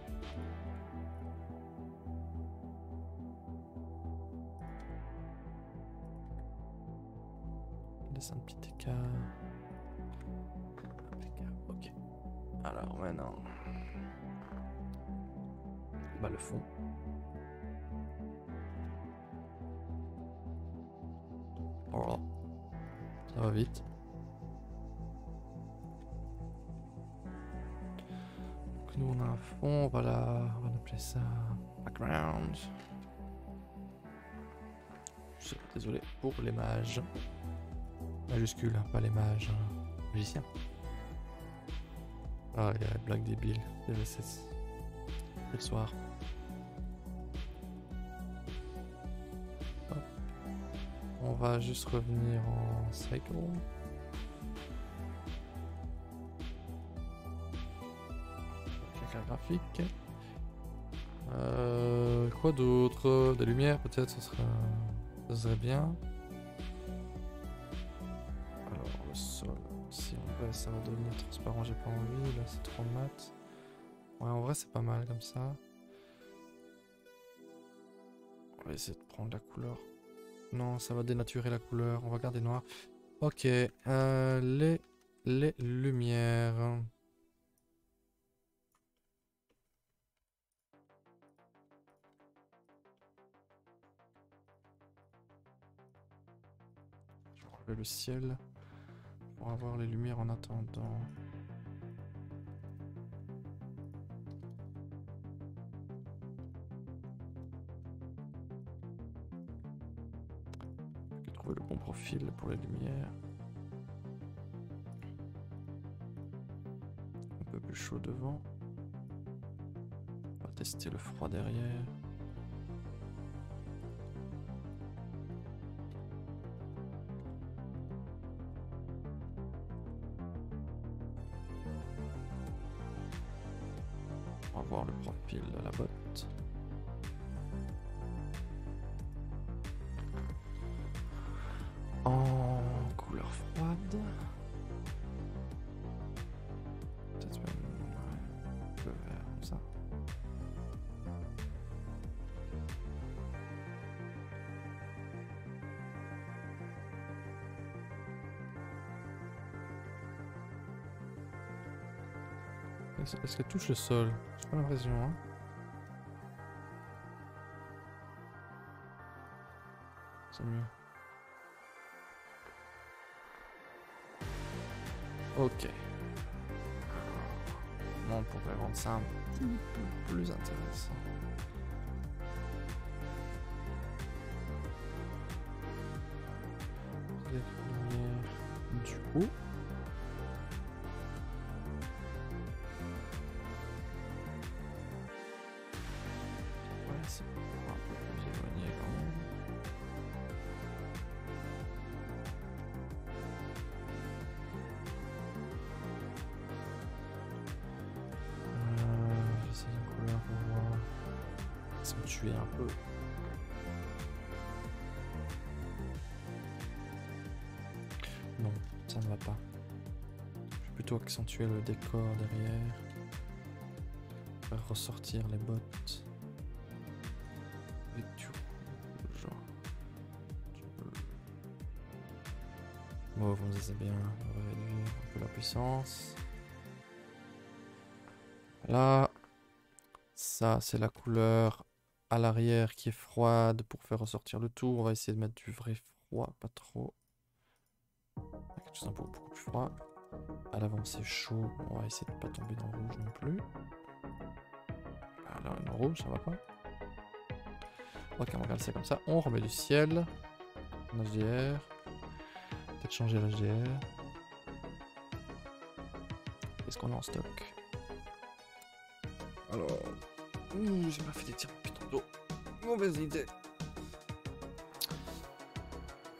Va vite. Donc nous on a un fond, la... on va appeler ça background. Désolé pour les mages. Majuscule, hein, pas les mages. hein. Magiciens. Ah, il y a la blague débile. C'est le soir. Va juste revenir en cycle. La graphique. Euh, quoi d'autre? Des lumières peut-être, ce serait, serait bien. Alors le sol, si en vrai ça va devenir transparent, j'ai pas envie. Là c'est trop mat. Ouais, en vrai c'est pas mal comme ça. On va essayer de prendre la couleur. Non, ça va dénaturer la couleur. On va garder noir. Ok, euh, les, les lumières. Je vais le ciel pour avoir les lumières en attendant. Le bon profil pour les lumières. Un peu plus chaud devant. On va tester le froid derrière. On va voir le profil de la botte. Est-ce qu'elle touche le sol J'ai pas l'impression. Hein. C'est mieux. Ok. Bon, on pourrait rendre ça un petit peu plus intéressant. Accentuer le décor derrière. Faire ressortir les bottes. Avec du rouge. Du bleu. Mauve, on disait bien. On va réduire un peu la puissance. Là, ça c'est la couleur à l'arrière qui est froide pour faire ressortir le tout. On va essayer de mettre du vrai froid, pas trop. Quelque chose un peu beaucoup plus froid. À l'avant c'est chaud, on va essayer de pas tomber dans le rouge non plus. Là, le rouge, ça va pas. Ok, on va regarder comme ça. On remet du ciel. HDR. Peut-être changer l'HDR. Qu'est-ce qu'on a en stock? Alors, j'ai pas fait des tirs putain d'eau. Mauvaise idée.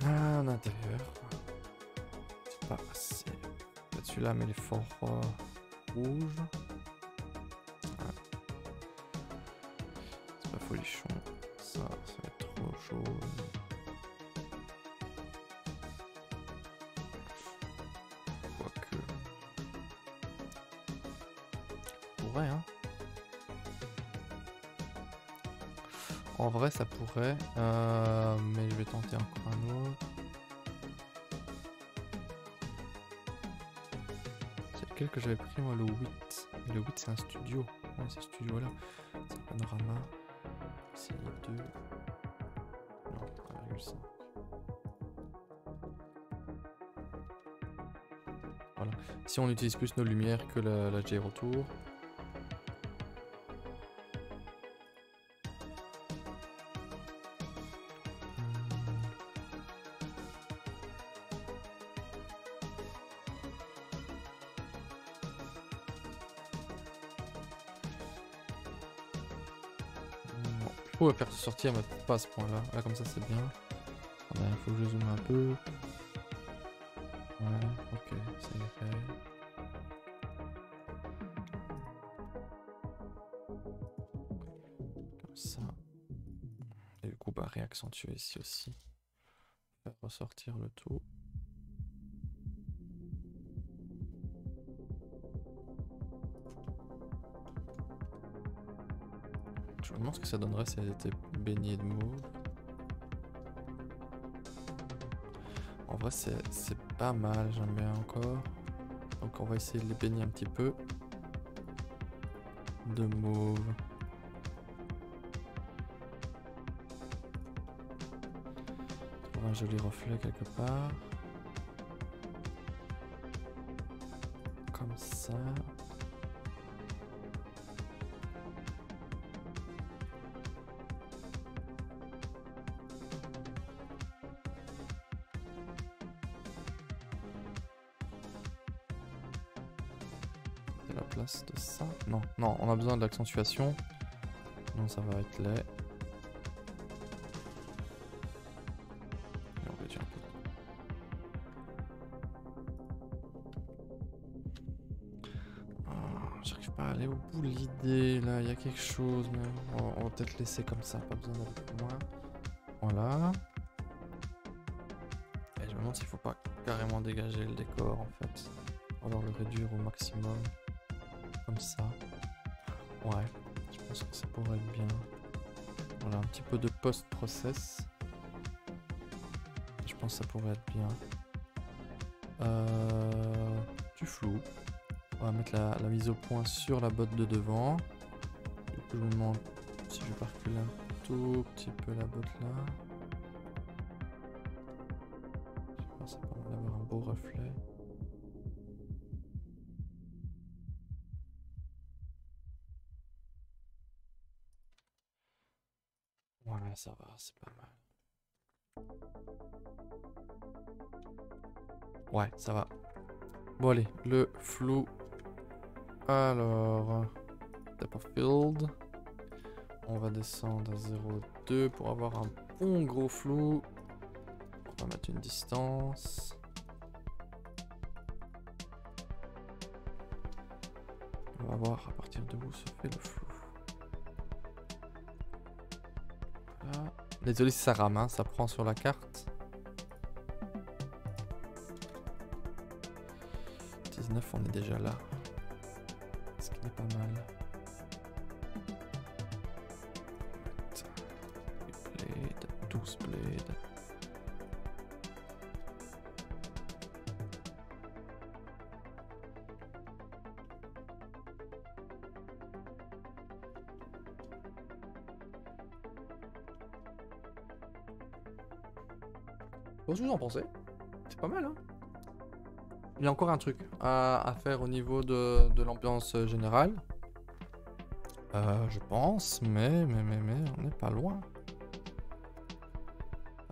En intérieur. C'est pas assez. Celui-là, mais il est fort euh, rouge. Ah. C'est pas folichon. Ça, ça va être trop jaune. Quoique. Pourrait, hein. En vrai, ça pourrait, euh, mais je vais tenter encore lequel que j'avais pris, moi, le 8. Et le 8, c'est un studio. Ouais, c'est studio là. C'est un panorama. C'est 2. Non, 1,5. Voilà. Si on utilise plus nos lumières que la, la J faire sortir, mais pas à ce point-là. Là, comme ça, c'est bien. Il faut que je zoome un peu. Ok, c'est fait. Comme ça. Et du coup, bah, réaccentuer ici aussi. Faire ressortir le tout. Ce que ça donnerait si elle était baignée de mauve. En vrai, c'est pas mal, j'aime bien encore. Donc on va essayer de les baigner un petit peu. De mauve. Un joli reflet quelque part. On a besoin de l'accentuation. Non, ça va être laid. On. Ah, J'arrive pas à aller au bout l'idée là, il y a quelque chose, mais on va, on peut-être laisser comme ça, pas besoin d'aller plus loin. Voilà. Et je me demande s'il faut pas carrément dégager le décor en fait. Alors le réduire au maximum. Comme ça. Ouais, je pense que ça pourrait être bien. Voilà, un petit peu de post-process. Je pense que ça pourrait être bien. Euh, du flou. On va mettre la, mise au point sur la botte de devant. Je me demande si je reculer un tout petit peu la botte là. Le flou. Alors, of field. On va descendre à 0,2 pour avoir un bon gros flou. On va mettre une distance. On va voir à partir de où se fait le flou. Désolé si ça rame, hein, ça prend sur la carte. 19, on est déjà là. Ce qui n'est pas mal. Blade, 12 blades. Qu'est-ce que vous en pensez C'est pas mal, hein Il y a encore un truc à, faire au niveau de, l'ambiance générale. Euh, je pense, mais, mais, mais, mais, on n'est pas loin.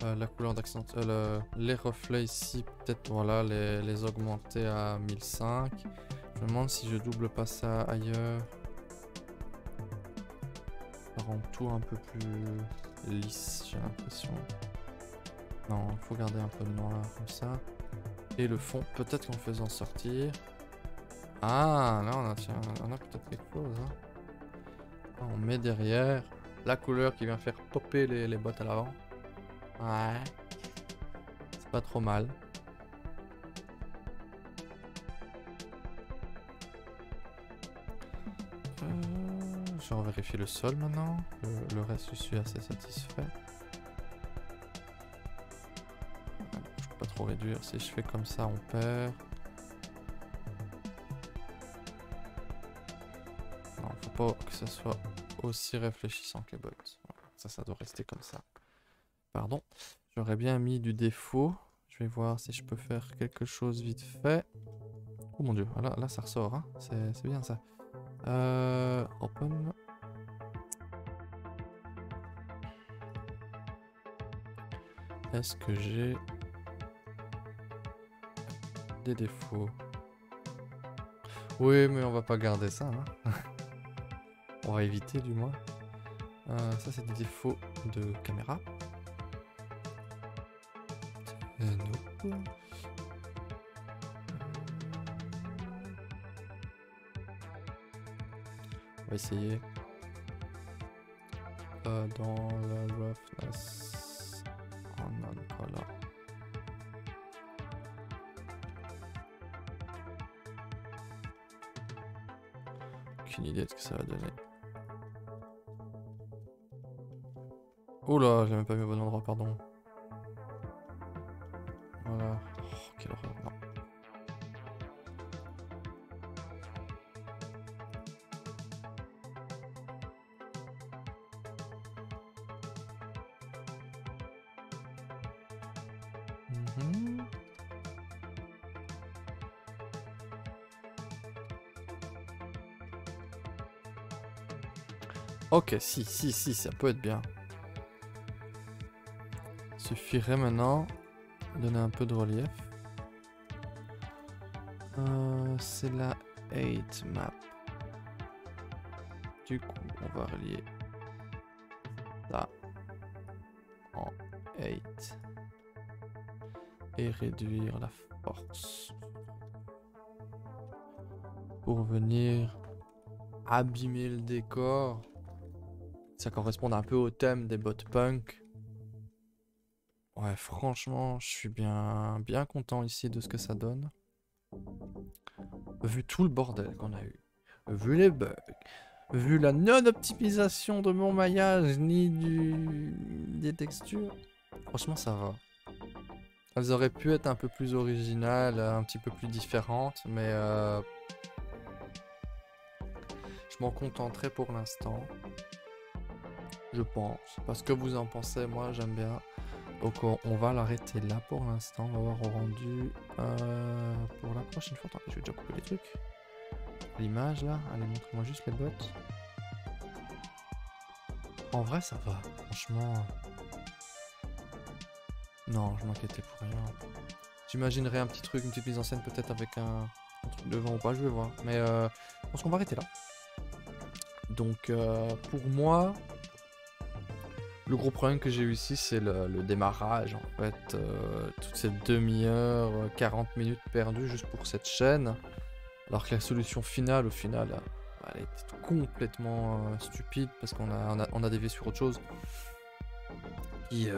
Euh, la couleur d'accent, euh, le- les reflets ici, peut-être, voilà, les, les augmenter à 1005. Je me demande si je double pas ça ailleurs. Ça rend tout un peu plus lisse, j'ai l'impression. Non, il faut garder un peu de noir comme ça. Et le fond, peut-être qu'en faisant sortir. Ah, là on a, a peut-être quelque chose. hein. On met derrière la couleur qui vient faire popper les, bottes à l'avant. Ouais. C'est pas trop mal. Euh, je vais vérifier le sol maintenant. Le reste, je suis assez satisfait. Trop réduire. Si je fais comme ça, on perd. Non, faut pas que ça soit aussi réfléchissant que les. Voilà, Ça, ça doit rester comme ça. Pardon. J'aurais bien mis du défaut. Je vais voir si je peux faire quelque chose vite fait. Oh mon dieu, ah là, là ça ressort. Hein. C'est bien ça. Euh, open. Est-ce que j'ai des défauts Oui, mais on va pas garder ça. hein. on va éviter du moins. Euh, ça, c'est des défauts de caméra. Euh. On va essayer. Euh, dans la roughness en non-color. Aucune idée de ce que ça va donner. Oh là, j'ai même pas mis au bon endroit, pardon. Voilà. Oh, quelle horreur. Ok, si, si, si, ça peut être bien. Suffirait maintenant de donner un peu de relief. Euh, C'est la 8 map. Du coup, on va relier ça en 8 et réduire la force pour venir abîmer le décor. Ça correspond un peu au thème des bots punk. Ouais, franchement, je suis bien, bien content ici de ce que ça donne. Vu tout le bordel qu'on a eu, vu les bugs, vu la non-optimisation de mon maillage ni du... des textures, franchement ça va. Elles auraient pu être un peu plus originales, un petit peu plus différentes, mais euh, je m'en contenterai pour l'instant. Je pense. Parce que vous en pensez, moi j'aime bien. Donc on, va l'arrêter là pour l'instant. On va voir au rendu euh, pour la prochaine fois. Attends, je vais déjà couper les trucs. L'image là, allez montre-moi juste les bottes. En vrai ça va, franchement. Non, je m'inquiétais pour rien. J'imaginerais un petit truc, une petite mise en scène peut-être avec un, un truc devant ou pas, je vais voir. Mais euh, je pense qu'on va arrêter là. Donc euh, pour moi, le gros problème que j'ai eu ici, c'est le, démarrage en fait. euh, toute cette demi-heure, euh, 40 minutes perdues juste pour cette chaîne. Alors que la solution finale, au final, euh, elle était complètement euh, stupide parce qu'on a, on a, on a dévié sur autre chose. qui,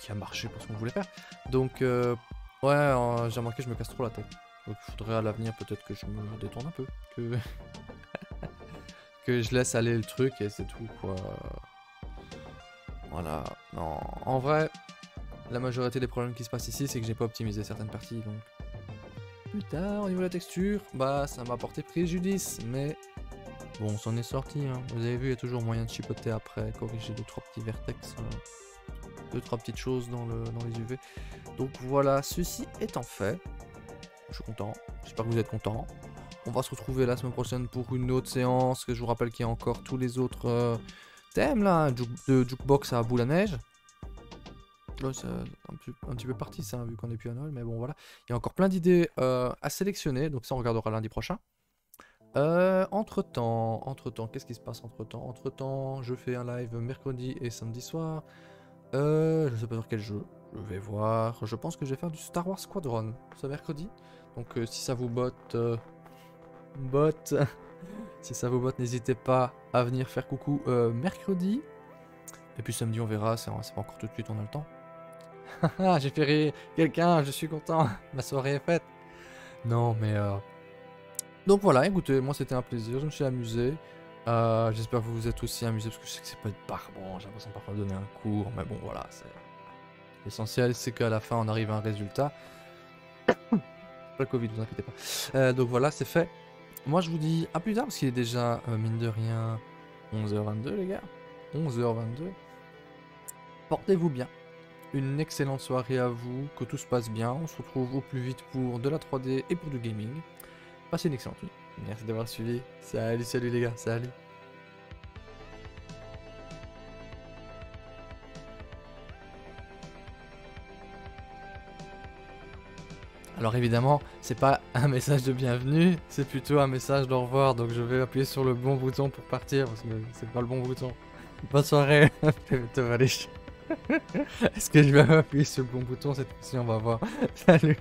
qui, a marché pour ce qu'on voulait faire. Donc, ouais, j'ai remarqué que je me casse trop la tête. Donc, il faudrait à l'avenir peut-être que je me détourne un peu. Que... que je laisse aller le truc et c'est tout, quoi. Voilà. Non, en vrai, la majorité des problèmes qui se passent ici, c'est que j'ai pas optimisé certaines parties, donc... Plus tard, au niveau de la texture, bah, ça m'a porté préjudice, mais... Bon, on s'en est sorti, hein. Vous avez vu, il y a toujours moyen de chipoter après, corriger deux trois petits vertex, euh, deux trois petites choses dans, le, dans les UV. Donc voilà, ceci étant fait, je suis content. J'espère que vous êtes content. On va se retrouver la semaine prochaine pour une autre séance, que je vous rappelle qu'il y a encore tous les autres euh, thèmes là, de jukebox à boule à neige c'est un, petit peu parti ça, vu qu'on est plus à Noël, mais bon voilà. Il y a encore plein d'idées euh, à sélectionner, donc ça on regardera lundi prochain. Euh, entre temps, entre temps, qu'est-ce qui se passe entre temps Entre temps, je fais un live mercredi et samedi soir. Euh, je sais pas sur quel jeu. Je vais voir. Je pense que je vais faire du Star Wars Squadron ce mercredi. Donc si ça vous botte, botte. Si ça vous botte, n'hésitez pas à venir faire coucou mercredi. Et puis samedi on verra, c'est pas encore tout de suite, on a le temps. J'ai fait rire quelqu'un, je suis content. Ma soirée est faite. Non, mais... Euh... Donc voilà, écoutez, moi c'était un plaisir, je me suis amusé. Euh, J'espère que vous vous êtes aussi amusé parce que je sais que c'est pas être barbant, j'ai l'impression parfois de donner un cours, mais bon voilà, l'essentiel c'est qu'à la fin on arrive à un résultat. pas le Covid, vous inquiétez pas. Euh, donc voilà, c'est fait. Moi je vous dis à plus tard parce qu'il est déjà, euh, mine de rien, 11h22 les gars. 11h22. Portez-vous bien une excellente soirée à vous, que tout se passe bien. On se retrouve au plus vite pour de la 3D et pour du gaming. Passez une excellente nuit. Merci d'avoir suivi. Salut, salut les gars, salut. Alors évidemment, c'est pas un message de bienvenue, c'est plutôt un message d'au revoir. Donc je vais appuyer sur le bon bouton pour partir parce que c'est pas le bon bouton. Bonne soirée, Est-ce que je vais appuyer sur le bon bouton cette fois-ci? On va voir. Salut